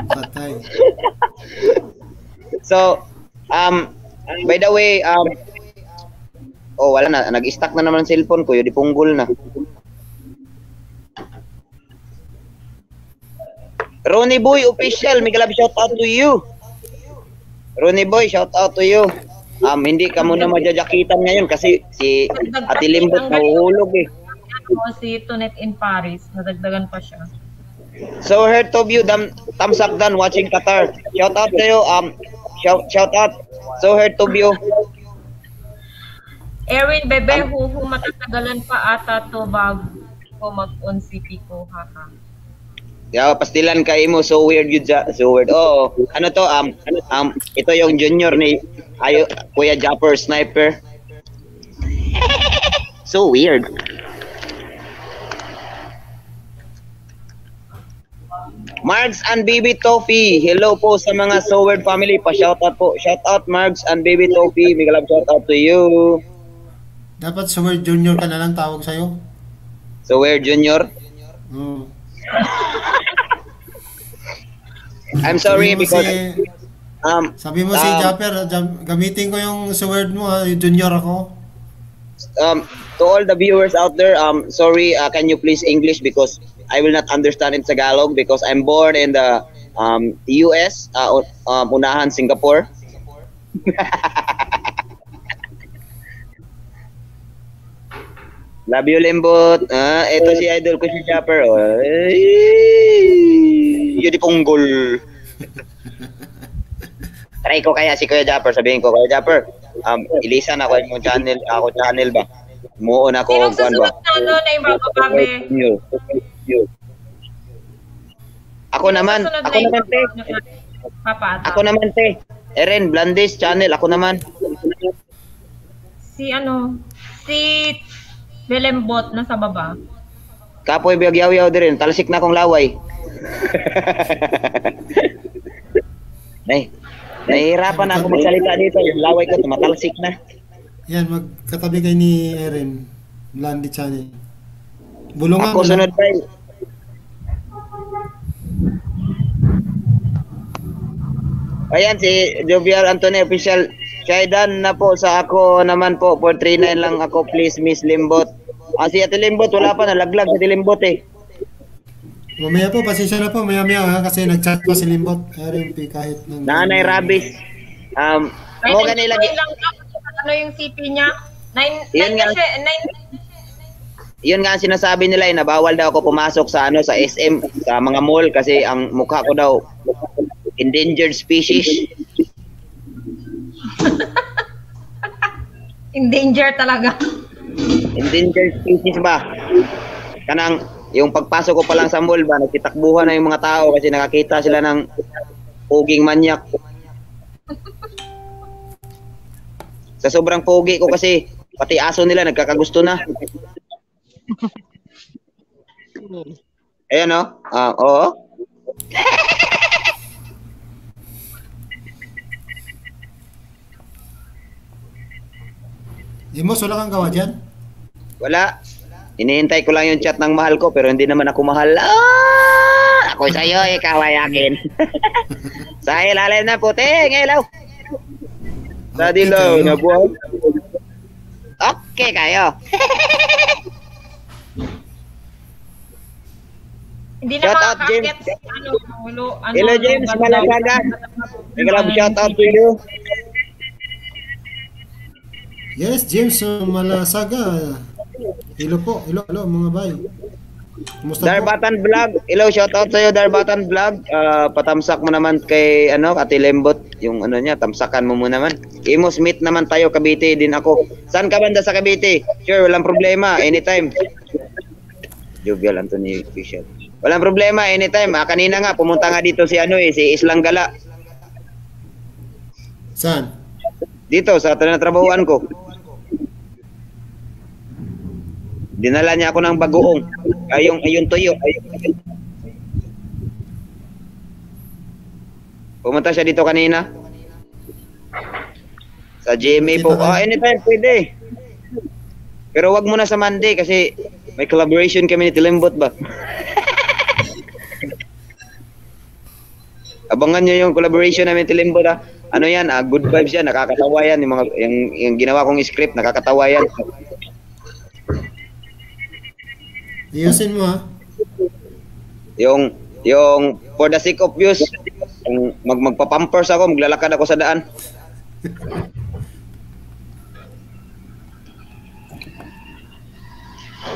Patay. so um by the way um Oh, wala na. Nag-stack na naman ang cellphone ko. Yung di punggol na. Ronnie Boy official, Miguel Ab, shout out to you. Ronnie Boy, shout out to you. Um, hindi ka muna majajakitan ngayon kasi si Ate Limbot nahuhulog eh. Si Tunet in Paris. Nadagdagan pa siya. So heard of you, dam, thumbs up done watching Qatar. Shout out to you, um, shout, shout out. So heard of you. Erin Bebe, huhu, matatagalan pa ata to bago ko mag-on si Pico. Haha. Yeah, pastilan kay mo so weird yun ja, so weird. Oo. Ano to um um ito yung junior ni ayo Kuya Japper Sniper. so weird. Margs and Baby Toffee. Hello po sa mga So Weird family. Pa-shout out po. Shout out Margs and Baby Toffee. Miguel Ab, shout out to you. Dapat sa word junior ka na lang tawag sa'yo. So Weird Junior. Oo. I'm sorry Sabi because si- um Sabi mo si um, Japper, jam- gamitin ko yung sa word mo, yung junior ako. um, to all the viewers out there, um, sorry, uh, can you please English because I will not understand in Tagalog because I'm born in the um, US, uh, um, unahan Singapore. Love you, Limbot. Ah, ito si idol ko si Japper. Oh. Yun di punggol. Try ko kaya si Kuya Japper. Sabihin ko, Kuya Japper, um, ilisan ako yung channel, ako channel ba? Muon ako, Sinong ba? susunod na ano na yung bago babe? Yun. Ako naman, ako naman, te. Ako naman, te. Eren, Blandes channel, ako naman. Si ano, si Belembot na sa baba. Kapoy biyagyaw-yaw din, talsik na akong laway. Nay, nahihirapan na ako magsalita dito. Yung laway ko, tumatalsik na. Yan, magkatabi kay ni Erin. Blondie channel. Bulungan. Ako sunod pa Ayan si Jovial Anthony official. Shaidan na po sa ako naman po 439 lang ako please Miss Limbot. Ah, si Ate Limbot wala pa nalaglag si Limbot eh. Mamaya po, pasensya na po, maya maya ha, kasi nag-chat pa si Limbot. RMP kahit nang... Nanay Rabis. Um, mo ganila... Lang, ano yung CP niya? 9, 9 kasi, 9, yun nga ang sinasabi nila eh, na bawal daw ako pumasok sa ano sa SM, sa mga mall kasi ang mukha ko daw endangered species. in danger talaga. Endangered species ba? Kanang yung pagpasok ko pa lang sa mall ba, nagkitakbuhan na yung mga tao kasi nakakita sila ng puging manyak. Sa sobrang pogi ko kasi, pati aso nila nagkakagusto na. Ayan o. Ah, oo. Imos, wala kang gawa dyan? Wala. Hinihintay ko lang yung chat ng mahal ko pero hindi naman ako mahal. Ah! Ako sa'yo, ikaw ay akin. sa ilalim na puti, ngayon Sa dilaw na buwan. Okay kayo. Hindi na Shout out, makakakit. Ano, ulo, ano, Hello James, ano, Malasaga. Mega love shout out to you. Yes, James uh, Malasaga. Hello po. Hello, hello mga bay. Kumusta po? Darbatan Vlog. Hello, shout out sa iyo Darbatan Vlog. Ah, patamsak mo naman kay ano, Ate Lembot, yung ano niya, tamsakan mo mo naman. Imos meet naman tayo Cavite din ako. Saan ka banda sa Cavite? Sure, walang problema, anytime. Jovial Anthony Official. Walang problema, anytime. Ah, kanina nga pumunta nga dito si ano eh, si Islang Gala. Saan? Dito sa tinatrabahuan ko. Dinala niya ako ng bagoong. Ay, yung, yung tuyo. Ay, Pumunta siya dito kanina. Sa GMA po. Oh, anytime pwede. Pero wag muna sa Monday kasi may collaboration kami ni Tilimbot ba? Abangan niyo yung collaboration namin ni Tilimbot ah. Ano yan, ah, good vibes yan, nakakatawa yan. Yung, mga, yung, yung ginawa kong script, nakakatawa yan. Iyusin mo ha. Yung yung for the sake of views, yung mag magpapampers ako, maglalakad ako sa daan.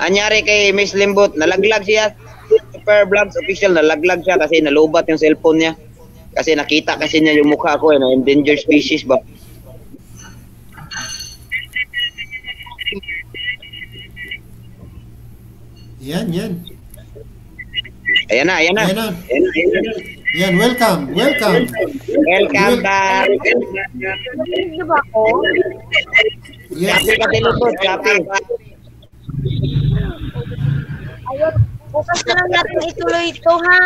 Anyari kay Miss Limbot, nalaglag siya. Super Vlogs official, nalaglag siya kasi nalubat yung cellphone niya. Kasi nakita kasi niya yung mukha ko, eh, na endangered species ba? Yan, yan. Ayan na, ayan na. Ayan na. Ayan na, ayan na. Yan, welcome. Welcome. Welcome back. Hindi ba ako? Yes. Copy ka Tilimbot, copy. Ayun, bukas na lang natin ituloy ito, ha?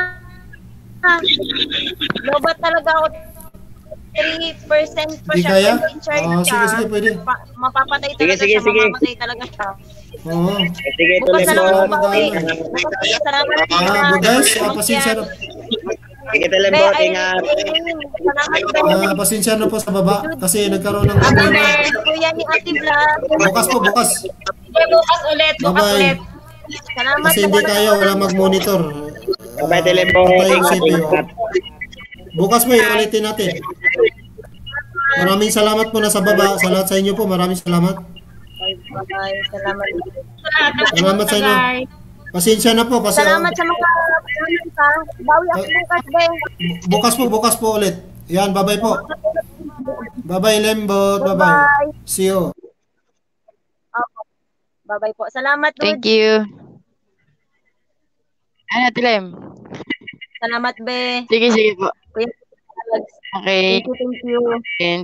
Lobat talaga ako. 3% pa Di siya. kaya? Kung in-charge Ah, sige, siya, sige, pwede. pa- mapapatay Sige, talaga sige, siya. sige. Mamamatay talaga siya. Oo. Sige, Bukas na lang Tilimbot. ako pauwi. Salamat Ah, guys, ah, pasensya na. Sige, Tilimbot, ingat. Salamat Ah, pasensya na po sa baba kasi nagkaroon ng problema. Kuya ni Ate Vlog. Bukas po, bukas. Sige, bukas ulit, bukas Bye-bye. ulit. Salamat Kasi hindi kaya, wala mag-monitor. Ingat, CPU. ingat. Bukas po, ulitin natin. Maraming salamat po na sa baba. Sa lahat sa inyo po, maraming salamat. Bye. Salamat. Salamat sa inyo. Pasensya na po kasi Salamat sa mga. Bawi ako bukas, be. bukas po, bukas po ulit. Yan, bye-bye po. Bye-bye, Lembot. Bye-bye. See you. Bye-bye po. Salamat. Thank you. Ano, Tilem? Salamat, be. Sige, sige po. Kuya. Okay. Thank you, thank you. And